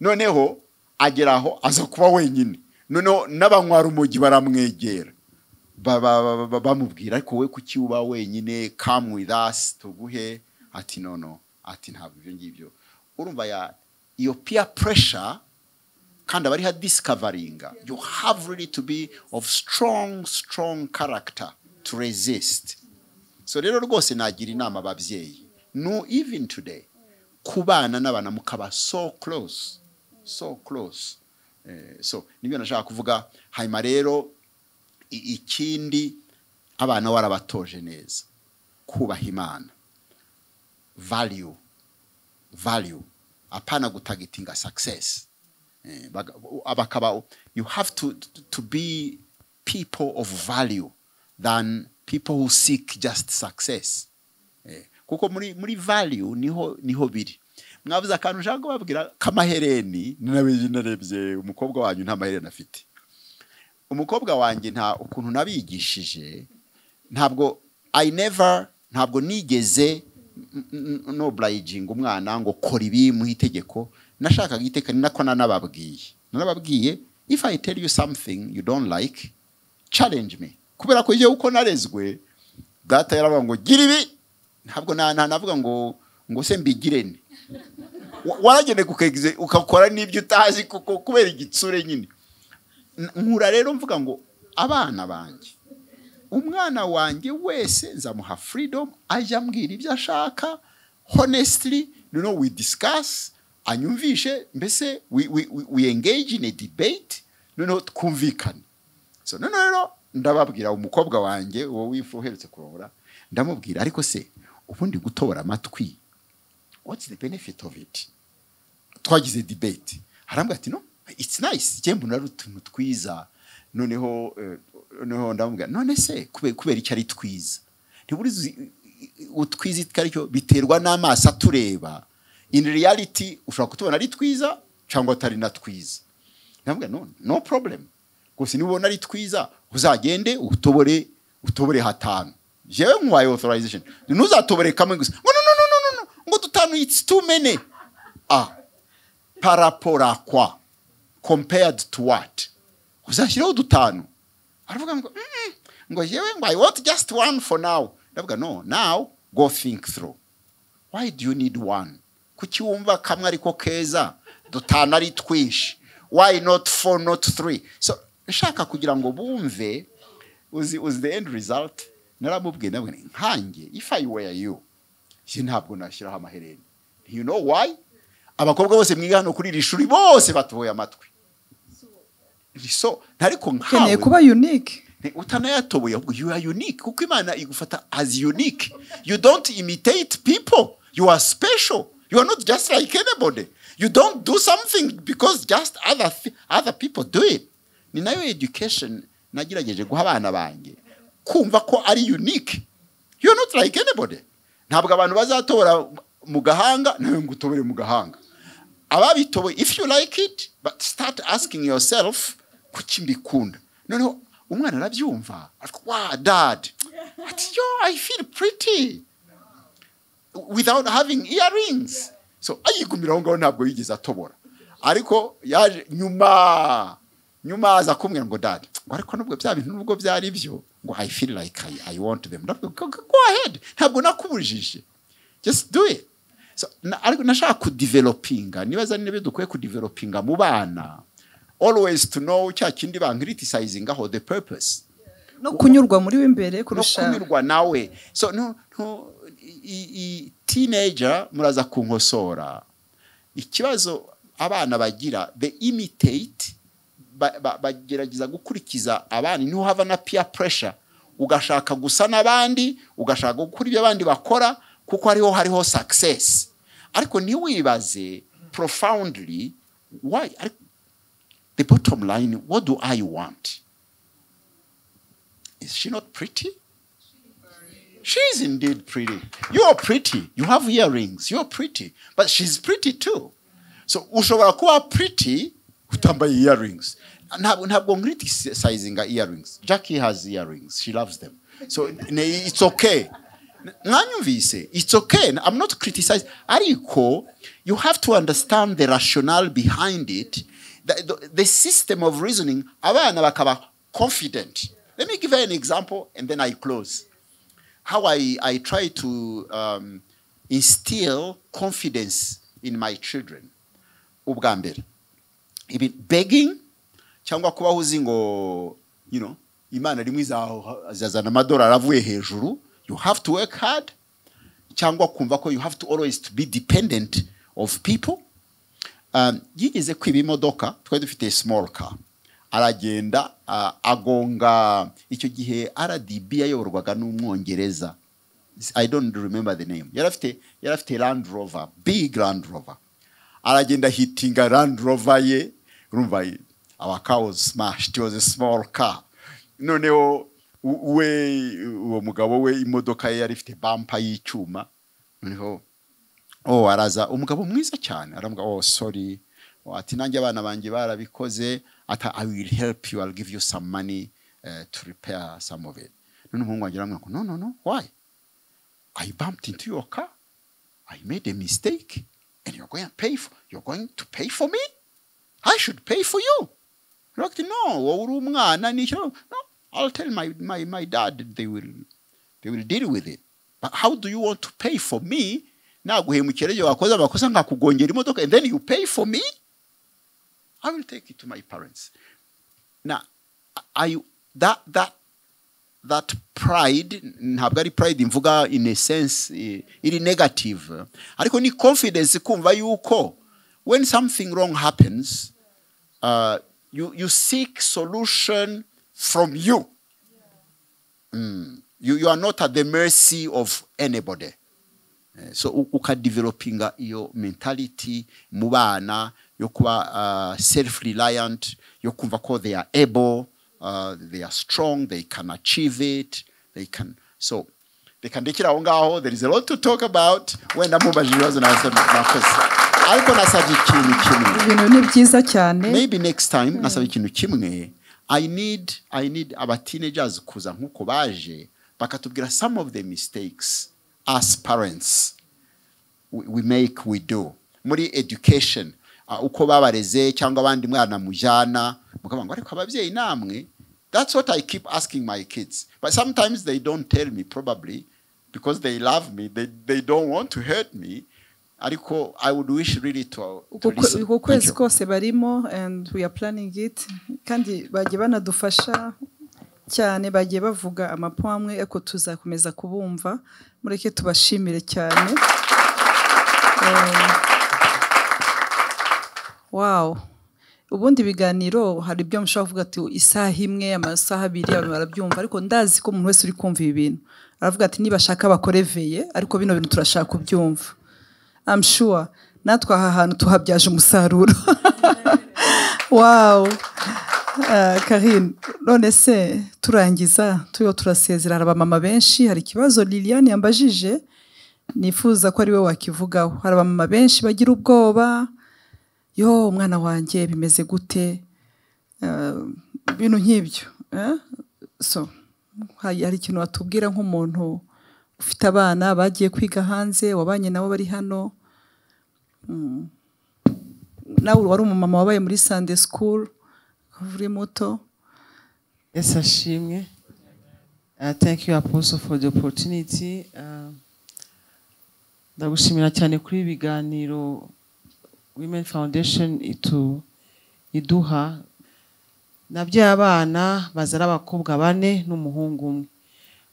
Noneho agera aho aza kuba wenyine. Noneho n'abanywa urumogi baramwegera. Ba- ba- ba- ba- bamubwira ariko we kuki uba wenyine? Come with us tuguhe. Ati no no. Ati ntabwo ibyo ngibyo. Urumva ya iyo peer pressure kandi aba ariho discoveringa you have really to be of strong strong character to resist. So rero rwose nagira inama ababyeyi no even today kubana n'abana mukaba so close so close. Eh, so ni byo nashaka kuvuga. Hanyuma rero ikindi abana warabatoje neza. Kubaha imana. Value. Value. Apana gutagitinga success. Eh, bakaba you have to, to, be people of value than people who seek just success. Eh, kuko muri muri value ni ho ni ho biri. Mwavuze akantu ushaka kubabwira k'amahereni ninabe- narebye umukobwa wanyu nta mahereni afite. Umukobwa wanjye nta ukuntu nabigishije ntabwo i never ntabwo nigeze noburayijinga umwana ngo kora ibi mu itegeko nashakaga iteka ni nako nanababwiye. Nanababwiye if i tell you something you don't like challenge me. Kubera ko iyo uko narezwe data yaravuga ngo gira ibi. Ntabwo na- na- navuga ngo ngo se mbigirene. Wa- waragenewe ukagize- ugakora n'ibyo utazi kuko kubera igitsure nyine. Nkura rero mvuga ngo abana banjye. Umwana wanjye wese nzamuha freedom ajya ambwira ibyo ashaka. Honestly noneho we discuss anyumvishe mbese we, engage in a debate noneho twumvikane. So noneho rero ndababwira umukobwa wanjye uwo wifu uherutse kurongora ndamubwira ariko se ubundi gutobora amatwi. What's the benefit of it? Twagize debate. Harambwira ati no it's nice njye mbona ari utuntu twiza. Noneho eh, noneho ndamubwira none se kubera icyo ari twiza? Ntiburizi utwiza icyo ari cyo biterwa n'amaso atureba. In reality ushobora kutubona ari twiza cyangwa atari na twiza. Ndamubwira no problem. Gusa niba ubona ari twiza uzagende utobore utobore hatanu. Jewe nk'uwaye authorization. Ntuzatobore kamwe gusa. Ngo no no no no no ngo dutanu it's too many. Ah parapora kwa. Compared to what? Uzashyiraho dutanu. Aravuga ngo "Mm, ngo yewe ngo i want just one for now. Ndavuga no now go think through. Why do you need one? Kuki wumva kamwe ariko keza dutanu ari twinshi why not four not three? So nshaka kugira ngo bumve uzi uzi the end result. Naramubwiye nawe nkanjye if i were you njye ntabwo nashyiraho amahereni. You know why? Abakobwa bose mwiga hano kuri iri shuri bose batuboye amatwi. So ariko nkawe. Kuba unique. Utanayatoboye ahubwo you are unique kuko imana igufata as unique. You don't imitate people. You are special. You are not just like anybody. You don't do something because just other, other people do it. Ni nayo education nagerageje guha abana banjye kumva ko ari unique. You are not like anybody. Ntabwo abantu bazatobora mu gahanga nawe ngo utobore mu gahanga. Ababitoboye if you like it but start asking yourself kuki mbikunda noneho umwana arabyumva wa dad. Ati yo i feel pretty without having earrings. So ayigumira aho ngaho ntabwo yigeze atobora. Ariko yaje nyuma nyuma aza kumbwira ngo dad ngo ariko nubwo bya bintu nubwo byari byo ngo i feel like i, I want them. Go, ahead. Ntabwo nakubujije. Just do it. So, nashaka kudevelopinga. Nibaza niba dukwiye kudevelopinga mu bana always to know cya kindi bankriticizingaho the purpose. No kunyurwa muri we imbere no kurusha kunyurwa nawe. So no, no, i, teenager muraza kunkosora. Ikibazo abana bagira they imitate ba- ba- bagerageza gukurikiza abandi. Niho hava na peer pressure. Ugashaka gusa n'abandi ugashaka gukora ibyo abandi bakora kuko hariho hariho success. Ariko ntiwibaze profoundly why? The bottom line what do i want is she not pretty She's indeed pretty. You are pretty. You have earrings. You are pretty. But she's pretty too. So ushobora kuba pretty utambaye earrings. Ntabwo ntabwo criticizinga earrings. Jackie has earrings. She loves them. So it's okay. Mwanyumvise, it's okay. I'm not criticizing. Ariko, you have to understand the rationale behind it. The, the, system of reasoning, abana bakaba confident. Let me give you an example and then I close. How I, I try to um, instill confidence in my children. Ubwa mbere begging cyangwa kubaho uzi ngo you know imana rimwe izazana amadolari avuye hejuru you have to work hard. Cyangwa kumva ko you have to always to be dependent of people yigeze kwiba imodoka twari dufite small car. Aragenda agonga. Icyo gihe rdb yayoborwaga n'umwongereza. I don't remember the name. Yari afite yari afite land rover big land rover. Aragenda hitinga land rover ye. Urumva our car was smashed. It was small car. Noneho we uwo mugabo we imodoka ye yari ifite bampa y'icyuma. Noneho oh araza umugabo mwiza cyane. Aravuga oh sorry. Oh, ati nanjye abana banjye barabikoze. Ata i will help you. I'll give you some money uh, to repair some of it. None umuhungu wanjye aramubwira no no no. Why? I bumped into your car. I made a mistake. And you're going to pay for you're going to pay for me? I should pay for you. Rock, no wowe uri umwana ni no i'll tell my, my, my dad they will they will deal with it. But how do you want to pay for me naguhemukira iyo wakoze amakosa nkakugongera imodoka and then you pay for me i will take it to my parents now you that that that pride ntabwo ari pride mvuga in a sense eh, iri negative ariko ni confidence kumva yuko when something wrong happens uh, you, you seek solution from you. Mm. you. You are not at the mercy of anybody. Eh, so ukadevelopinga iyo mentality mu bana yo kuba uh, self reliant yo kumva ko they are able uh, they are strong they can achieve it they can so reka ndekere aho ngaho there is a lot to talk about. Wenda mubajije ibibazo nakoze ariko nasabye ikintu kimwe. Ibintu ni byiza cyane. Maybe next time nasaba ikintu kimwe i need i need aba teenagers kuza nk'uko baje bakatubwira some of the mistakes as parents we, we make we do. Muri education uh, uko babareze cyangwa abandi mwana mujyana mukaba ngo ariko ababyeyi namwe that's what i keep asking my kids. But sometimes they don't tell me probably because they love me they, they don't want to hurt me. Ariko i would wish really to, to listen. uku kwezi kose barimo and we are planning it. Kandi bajye banadufasha cyane bagiye bavuga amapo amwe ariko tuzakomeza kubumva mureke tubashimire cyane. Eh, wow. Ubundi ibiganiro hari ibyo mushobora kuvuga ati isaha imwe amasaha abiri abantu barabyumva. Ariko ndazi ko umuntu wese uri kumva ibi bintu. Aravuga ati nibashaka bakore veye ariko bino bintu turashaka kubyumva. Sure. Natwe aha hantu tuhabyaje umusaruro. Wow. Uh, Karine none se turangiza turiho turasezera hari abamama benshi hari ikibazo Liliane yambajije nifuza ko ari we wakivugaho hari abamama benshi bagira ubwoba yo umwana wanjye bimeze gute Uh, ibintu nk'ibyo eh? so hari ikintu watubwira nk'umuntu ufite abana bagiye kwiga hanze wabanye nabo bari hano Mm. nawe wari umumama wabaye muri Sunday school uri muto ese ashimwe Uh, thank you Apostle for the opportunity. Uh, ndagushimira cyane kuri ibi biganiro Women Foundation iduha. Abana bazara abakobwa bane n'umuhungu umwe.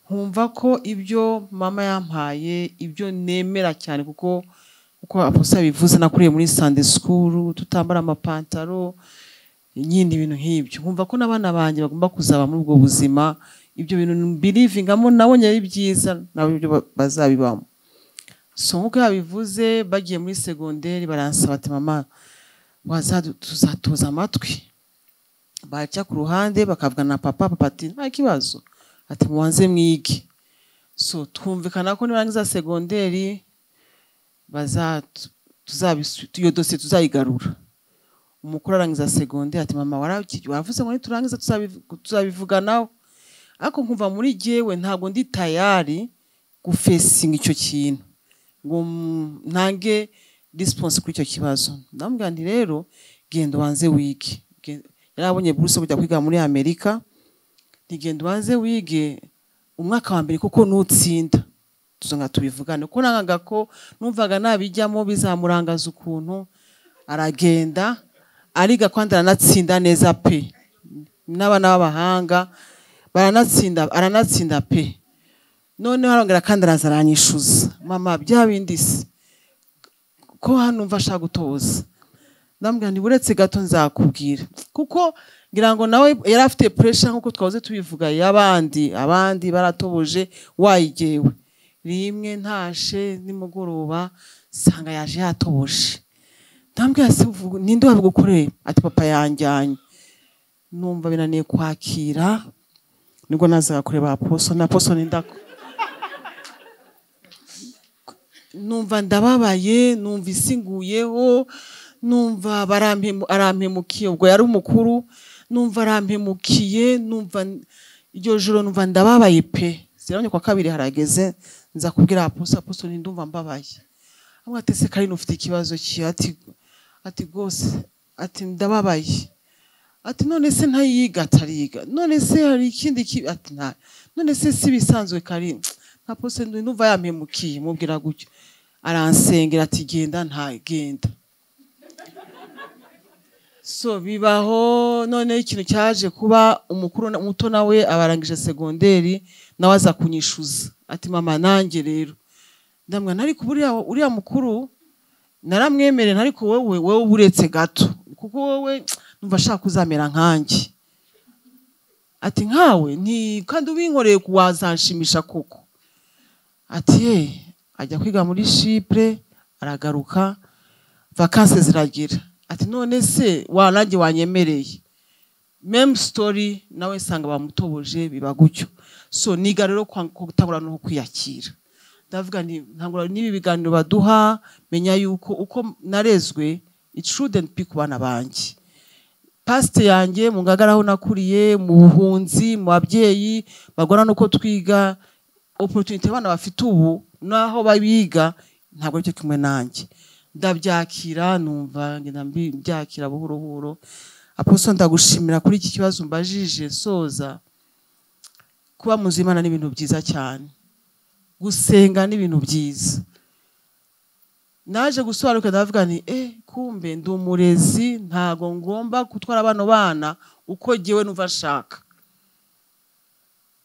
Nkumva ko ibyo mama yampaye ibyo nemera cyane kuko uko aposa bivuze nakuriye muri Sunday school tutambara amapantaro nyine ibintu nk'ibyo. Nkumva ko n'abana banjye bagomba kuzaba muri ubwo buzima ibyo bintu bilivingamo nabonye ari byiza nabo ibyo ba- bazabibamo. So nk'uko yabivuze bagiye muri segonderi baransaba ati mama tuzatuza amatwi. Baca ku ruhande bakavugana na papa papa ati nta kibazo. Ati mubanze mwige. So twumvikana ko nibarangiza segonderi iyo dosiye tuzayigarura. Umukuru arangiza segonderi ati mama waravuze ngo niturangiza tuzabiv- tuzabivuganaho. Ariko nkumva muri jyewe ntabwo ndi tayari gufesinga icyo kintu. Ngo ntange response kuri icyo kibazo. Ndamubwira nti rero genda ubanze wige. Ge- yari abonye buruse kujya kwiga muri amerika. Ntigenda ubanze wige umwaka wa mbere kuko nutsinda. Tuzonga tubivugane kuko nangaga ko numvaga nabijyamo bizamurangaza ukuntu aragenda. Ariga kandi aranatsinda neza pe. N'abana b'abahanga baranatsinda aranatsinda pe. Noneho arongera kandi araza aranyishuza. Mama bya bindi se ko hano mva ashaka gutoza? Ndamubwira nti uretse gato nzakubwira. Kuko ngira ngo nawe yari afite puresha nk'uko twahoze tubivuga y'abandi abandi baratoboje wayigewe rimwe ntashe nimugoroba sanga yaje yatoboje uvu- ninde wabigukoreye ati papa yanjyanye numva binaniye kwakira ni bwo nazaga kureba aposo na aposo ndako. Numva ndababaye numva isinguyeho numva barampemu- arampemukiye ubwo yari umukuru numva arampemukiye numva iryo joro numva ndababaye pe. Zirabonye kwa kabiri harageze nza kubwira aposo aposo ndumva mbabaye. Amwe ati se karine ufite ikibazo ki? Ati ati rwose ati ndababaye. Ati none se ntayiga atariga. None se hari ikindi ki ati nta. None se si bisanzwe kari nta pose ndumva yampemukiye mubwira gutyo aransengera ati genda ntagenda so bibaho none ikintu cyaje kuba umukuru muto nawe abarangije segonderi nawe aza kunyishuza. Ati mama nanjye rero. Ndamwana ariko uriya mukuru naramwemerera ariko wowe wowe uba uretse gato. Kuko wowe numva ashaka kuzamera nkanjye. Ati nkawe kandi ubinkoreye wazanshimisha koko. Ati ye ajya kwiga muri shipure aragaruka vakanse ziragira. Ati none se wa nanjye wanyemereye? Meme story nawe nsanga bamutoboje biba gutyo. So niga rero kwa- gutangura no kwiyakira. Ndavuga ntabwo n'ibi biganiro baduha menya yuko uko narezwe it shouldn't be ku bana banjye. Pasite yanjye mu ngagara aho nakuriye mu buhunzi mu babyeyi bagora nuko twiga opportunity abana bafite ubu naho babiga ntabwo ari cyo kimwe nanjye. Ndabyakira numva ngenda mbyakira buhoro buhoro. Aposo ndagushimira kuri iki kibazo mbajije soza kuba muzi Imana ni ibintu byiza cyane. Gusenga ni ibintu byiza. Naje gusobanuka ndavuga nti eh kumbe ndi umurezi ntago ngomba gutwara bano bana uko jyewe numva nshaka.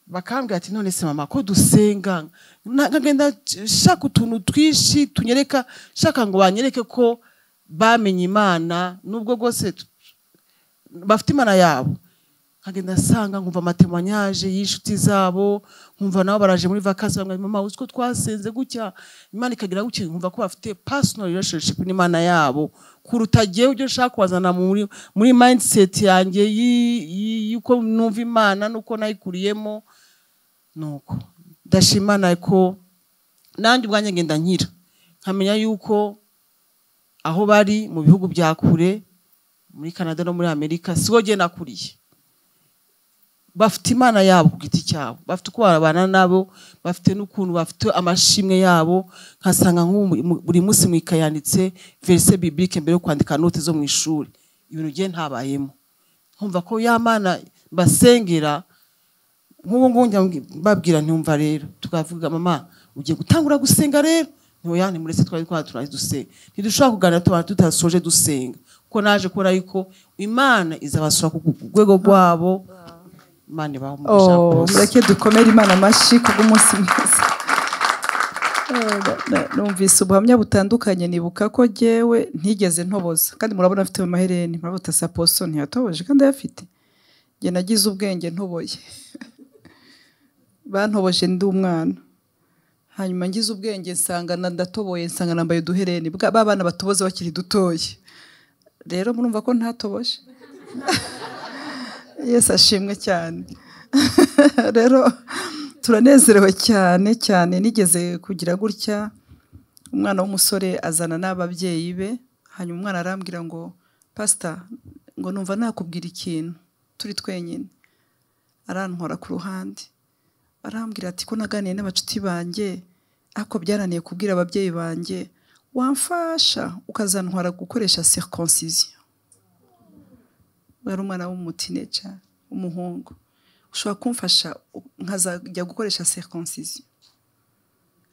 Bakambwira ati none se mama ko dusenga? Nkagenda shaka utuntu twinshi tunyereka shaka ngo banyereke ko bamenye imana nubwo rwose bafite imana yabo. Nkagenda nsanga nkumva amatemanyaje y'inshuti zabo nkumva nabo baraje muri vakansi bamwe mama uzi ko twasenze gutya? Imana ikagira gutya nkumva ko bafite personal relationship n'imana yabo. Kuruta jyewe ibyo nshaka kubazana muri muri mindset yanjye y'uko numva imana n'uko nayikuriyemo. Nuko. Ndashimana ko nanjye ubwanjye ngenda nkira nkamenya yuko aho bari mu bihugu bya kure muri canada no muri amerika siho jye nakuriye. Bafite imana yabo ku giti cyabo. Bafite uko babana nabo bafite n'ukuntu bafite amashimwe yabo. Nkasanga buri munsi mu ikaye yanditse verise biblike mbere yo kwandika note zo mu ishuri. Ibintu ugiye ntabayemo. Nkumva ko ya mana basengera nk'ubu ngubu njya mbabwira ntumva rero. Tukavuga mama ugiye gutangura gusenga rero? Ntoya ni muretse twari twaturaye dusenga ntidushobora kuganira tuba tutasoje dusenga. Kuko naje kubona yuko imana izabasura ku rwego rwabo imana ibaha umugisha Oh, mureke dukomere imana amashyi kubw'umunsi mwiza. Eh, numvise ubuhamya butandukanye nibuka ko jyewe ntigeze ntoboza. Kandi murabona afite amahereni murabona tasaposo ntiyatoboje kandi ayafite. Njye nagize ubwenge ntoboye. Bantoboje ndi umwana. Hanyuma ngize ubwenge nsanga ndatoboye nsanga nambaye uduhereni. Ba bana batoboza bakiri dutoya rero murumva ko ntatoboje? yesu ashimwe cyane. Rero turanezerewe cyane cyane nigeze kugira gutya umwana w'umusore azana n'ababyeyi be hanyuma umwana arambwira ngo pasita ngo numva nakubwira ikintu turi twenyine. Arantwara ku ruhande. Arambwira ati ko naganiye n'abacuti banjye ariko byarananiye kubwira ababyeyi banjye wamfasha ukazantwara gukoresha circoncision. Wari umwana w'umutineca w'umuhungu ushobora kumfasha nkazajya gukoresha circoncision.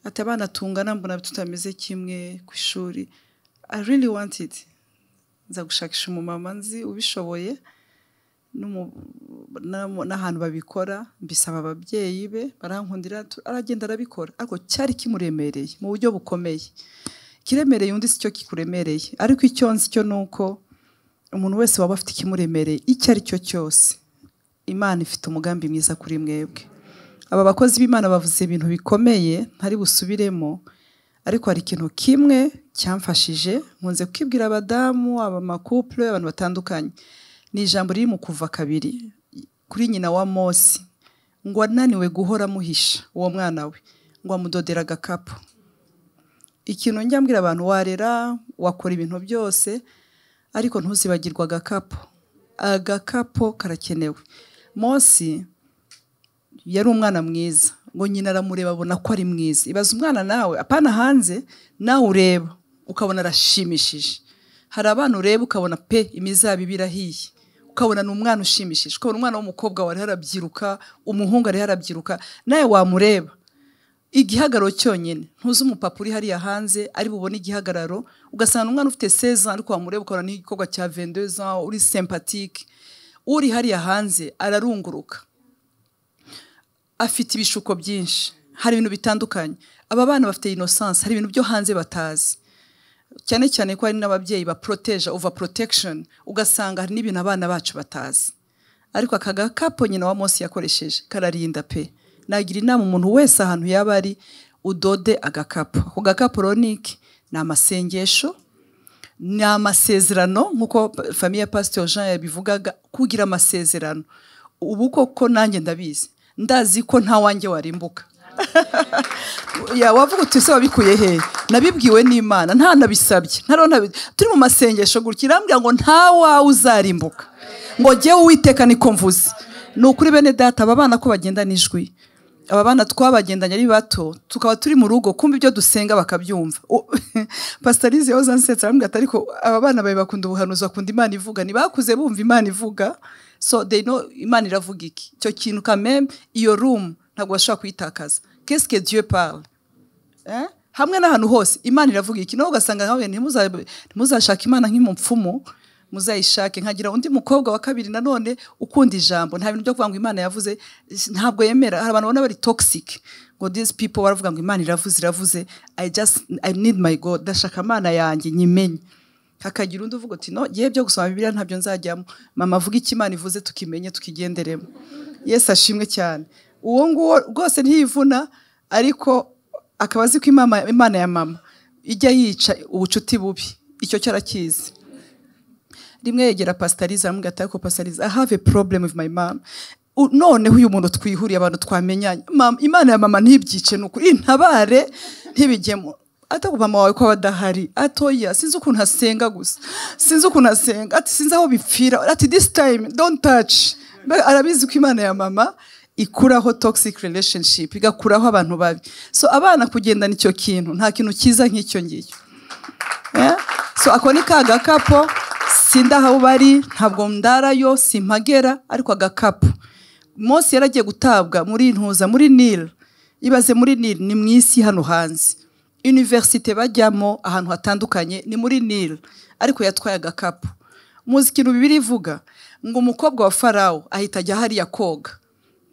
Ati abana tungana mbona tutameze kimwe ku ishuri. I really want it. Nza gushakisha umumama nzi ubishoboye. N'ahantu babikora mbisaba ababyeyi be barankundira aragenda arabikora. Ariko cyari kimuremereye mu buryo bukomeye. Ikiremereye undi si cyo kikuremereye. Ariko icyo nzi cyo ni uko umuntu wese waba afite ikimuremereye icyo ari cyo cyose imana ifite umugambi mwiza kuri mwebwe. Aba bakozi b'imana bavuze ibintu bikomeye ntari busubiremo ariko hari ikintu kimwe cyamfashije nkunze kwibwira abadamu abamakupure abantu batandukanye. Ni ijambo riri mu kuva kabiri kuri nyina wa Mose. Ngo ananiwe guhora amuhisha uwo mwana we. Ngo amudodere agakapu. Ikintu njya mbwira abantu warera wakora ibintu byose ariko ntuzibagirwe agakapu agakapu karakenewe. Mose yari umwana mwiza. Ngo nyina aramureba abona ko ari mwiza. Ibaza umwana nawe apana hanze nawe ureba. Ukabona arashimishije. Hari abana ureba ukabona pe imizabibu irahiye. Ukabona ni umwana ushimishije. Ukabona umwana w'umukobwa wari harabyiruka umuhungu ari harabyiruka nawe wamureba. Igihagararo cyonyine. Ntuzi umupapa uri hariya hanze ari bubone igihagararo ugasanga umwana ufite seza ariko wamureba ukabona n'igikorwa cya vendeza uri sempatike uri hariya hanze ararunguruka. Afite ibishuko byinshi. Hari ibintu bitandukanye. Aba bana bafite innocence. Hari ibintu byo hanze batazi. Cyane cyane ko hari n'ababyeyi baporoteje over protection ugasanga hari n'ibintu abana bacu batazi. Ariko aka gakapo nyina wa Mose yakoresheje kararinda pe. Nagira inama umuntu wese ahantu yaba ari udode agakapo ako gakapo ronike ni amasengesho ni amasezerano nk'uko famiye pasiteri jean yabivugaga kugira amasezerano. Ubu koko nanjye ndabizi. Ndazi ko nta wanjye warimbuka. Wavuga uti ese wabikuye he? Nabibwiwe n'imana. Nta nabisabye. Ntarabona turi mu masengesho gutya. Irambwira ngo nta wawe uzarimbuka. Ngo jyewe uwiteka niko mvuze. Ni ukuri bene data aba bana ko bagendana ijwi aba bana twabagendanye ari bato tukaba turi mu rugo kumva ibyo dusenga bakabyumva. Pasitarize yoza nsetsa arambwira ati ariko aba bana bawe bakunda ubuhanuzi bakunda imana ivuga. Ntibakuze bumva imana ivuga so they know imana iravuga iki. Icyo kintu kameme iyo room ntabwo bashobora kuyitakaza. Kesike parle? Eh? hamwe n'ahantu hose imana iravuga iki. Nawe ugasanga nkawe ntimuza- ntimuzashake imana nk'umupfumu muzayishake. Nkagira undi mukobwa wa kabiri nanone ukunda ijambo nta bintu byo kuvuga ngo imana yavuze ntabwo yemera. Hari abantu babona bari toxic. Ngo these people baravuga ngo imana iravuze iravuze. I just i need my god. Ndashaka imana yanjye nyimenye. Hakagira undi uvuga uti no gihe byo gusoma bibiliya ntabyo nzajyamo. Mama avuga icyo imana ivuze tukimenye tukigenderemo. Yesu ashimwe cyane. Uwo nguwo rwose ntiyivuna ariko akaba azi ko imana ya mama. Ijya yica ubucuti bubi. Icyo cyo arakizi. Rimwe yegera pasitariza aramubwira ati ariko pasitariza i have a problem with my mom. U- noneho uyu muntu twihuriye abantu twamenyanye imana ya mama ntibyice ni ukuri intabare ntibigemo. Ati mama wawe ko adahari atoya sinzi ukuntu asenga gusa. Sinzi ukuntu asenga. Ati sinzi aho bipfira. Ati time don't touch. Mbega arabizi ko imana ya mama ikuraho toxic relationship igakuraho abantu babi. So abana kugendana icyo kintu. Nta kintu cyiza nk'icyo ngicyo. Eh? so ako ni ka gakapo. Aho bari ntabwo ndarayo simpagera ariko agakapu. Mose yaragiye gutabwa muri ntuza muri Nile. Ibaze muri Nile ni mu isi hano hanze. Universite bajyamo ahantu hatandukanye ni muri Nile. Ariko yatwaye agakapu. Muzi ikintu bibiri ivuga? Ngo umukobwa wa farawo ahita ajya hariya koga.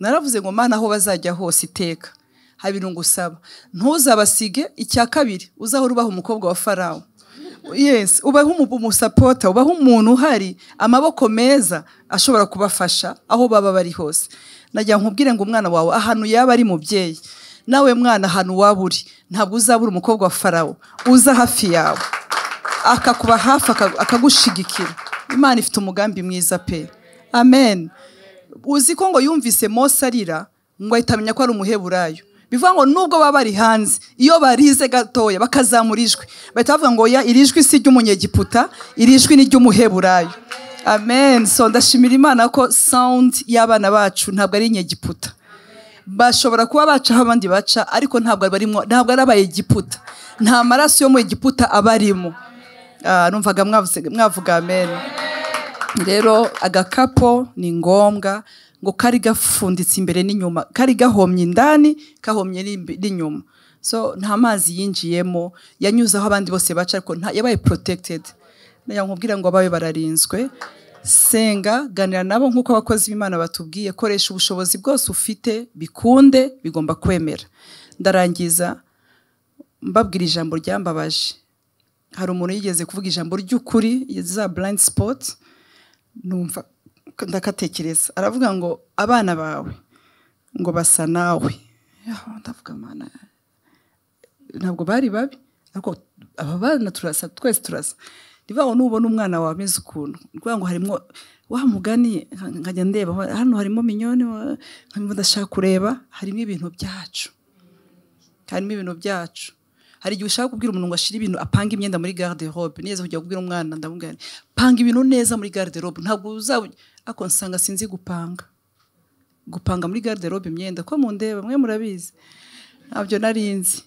Naravuze ngo mana aho bazajya hose iteka. Hari ibintu ngusaba ntuzabasige icya kabiri uzahora ubaha umukobwa wa farawo. Yes ubaho umu- umusapota ubaho umuntu uhari amaboko meza ashobora kubafasha aho baba bari hose. Nagira nkubwire ngo umwana wawe ahantu yaba ari mubyeyi nawe mwana ahantu waba uri ntabwo uzabura umukobwa wa farawo uza hafi yawe. Akakuba hafi aka- akagushigikira. Imana ifite umugambi mwiza pe. Amen. Uzi ko ngo yumvise mose arira ngo ahita amenya ko ari umuheburayo. Bivuga ngo nubwo baba bari hanze iyo barize gatoya bakazamura ijwi. Bahita bavuga ngo ya iri jwi si iry'umunyegiputa iri jwi ni iry'umuheburayo amen. So ndashimira imana ko sound y'abana bacu ntabwo ari inyegiputa. Bashobora kuba baca aho abandi baca ariko ntabwo barimo ntabwo ari abayegiputa. Nta maraso yo mu egiputa aba arimo. Ah, numvaga mwavuga amen. Rero agakapo ni ngombwa. Ngo kari gafunditse imbere n'inyuma kari gahomye indani gahomye n'inyuma. So nta mazi yinjiyemo yanyuze aho abandi bose baca ariko yabaye nagira nkubwira ngo abawe bararinzwe. Senga ganira nabo nk'uko abakozi b'imana batubwiye koresha ubushobozi bwose ufite bikunde bigomba kwemera. Ndarangiza mbabwira ijambo ryambabaje. Hari umuntu yigeze kuvuga ijambo ry'ukuri za blind spot numva ndakatekereza. Aravuga ngo abana bawe. Ngo basa nawe. Ndavuga mana ntabwo bari babi. Ariko aba bana turasa twese turasa. Niba nubona umwana wawe ameze ukuntu. Ni ngo harimo wa mugani nkajya ndeba hano harimo minyoni ndashaka kureba harimo ibintu byacu. Harimo ibintu byacu. Hari igihe ushaka kubwira umuntu ngo ashyire ibintu apanga imyenda muri garde robe neza kujya kubwira umwana ndamubwira panga ibintu neza muri garde robe ntabwo uzaba ariko nsanga sinzi gupanga. Gupanga muri garde robe imyenda. Ko mundeba mwe murabizi. Ntabyo narinzi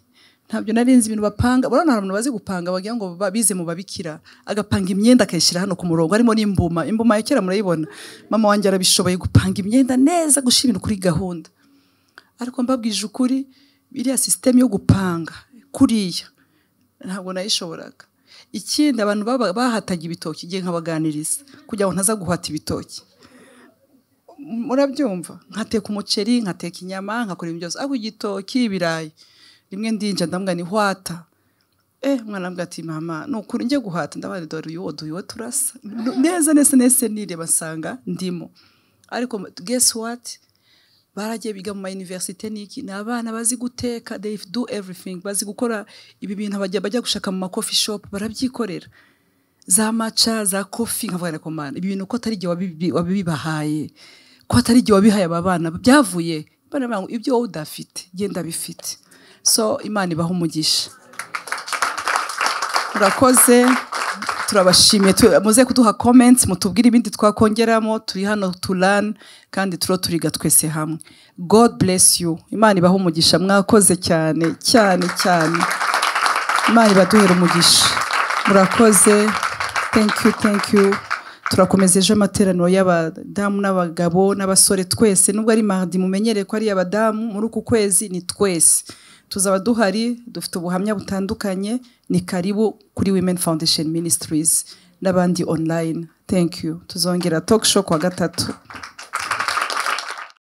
ntabyo narinzi ibintu bapanga. Urabona hari abantu bazi gupanga bagira ngo bize mu babikira. Agapanga imyenda akayishyira hano ku murongo harimo n'imbuma. Imbuma ya kera murayibona. Mama wanjye arabishoboye gupanga imyenda neza gushyira ibintu kuri gahunda. Ariko mbabwije ukuri iriya sisiteme yo gupanga kuriya ntabwo nayishoboraga. Ikindi abantu bahataga ibitoki igihe nkabaganiriza. Kugira ngo ntaza guhata ibitoki. Murabyumva nkateka umuceri nkateka inyama nkakora ibintu byose. Ariko igitoki ibirayi. Rimwe ndinja ndambwa ni hwata eh umwana ambwira ati mama ni ukuri njye guhata. Ndabona dore uyu wo duyu wo turasa neza neza neza nireba nsanga ndimo. Ariko guess what? Baragiye biga mu mayuniverisite n'iki ni abana bazi guteka they do everything. Bazi gukora ibi bintu bajya bajya gushaka mu makofi shop barabyikorera. Za maca za kofi nkavuga ko mana ibi bintu ko atari igihe wabibahaye. Ko atari igihe wabihaye aba bana byavuye ibyo wowe udafite genda bifite so imana ibaha umugisha. Murakoze turabashimiye tu- muze kuduha comments mutubwire ibindi twakongeramo turi hano learn kandi turo turiga twese hamwe. God bless you. Imana ibaha umugisha. Mwakoze cyane cyane cyane. Imana ibaduhera umugisha. Murakoze. Thank you thank you. Turakomeza ejo amateraniro y'abadamu n'abagabo n'abasore twese. Nubwo ari mardi mumenyereye ko ari abadamu muri uku kwezi ni twese. Tuzaba duhari dufite ubuhamya butandukanye ni karibu kuri women foundation ministries n'abandi online. Thank you. Tuzongera talk show ku gatatu.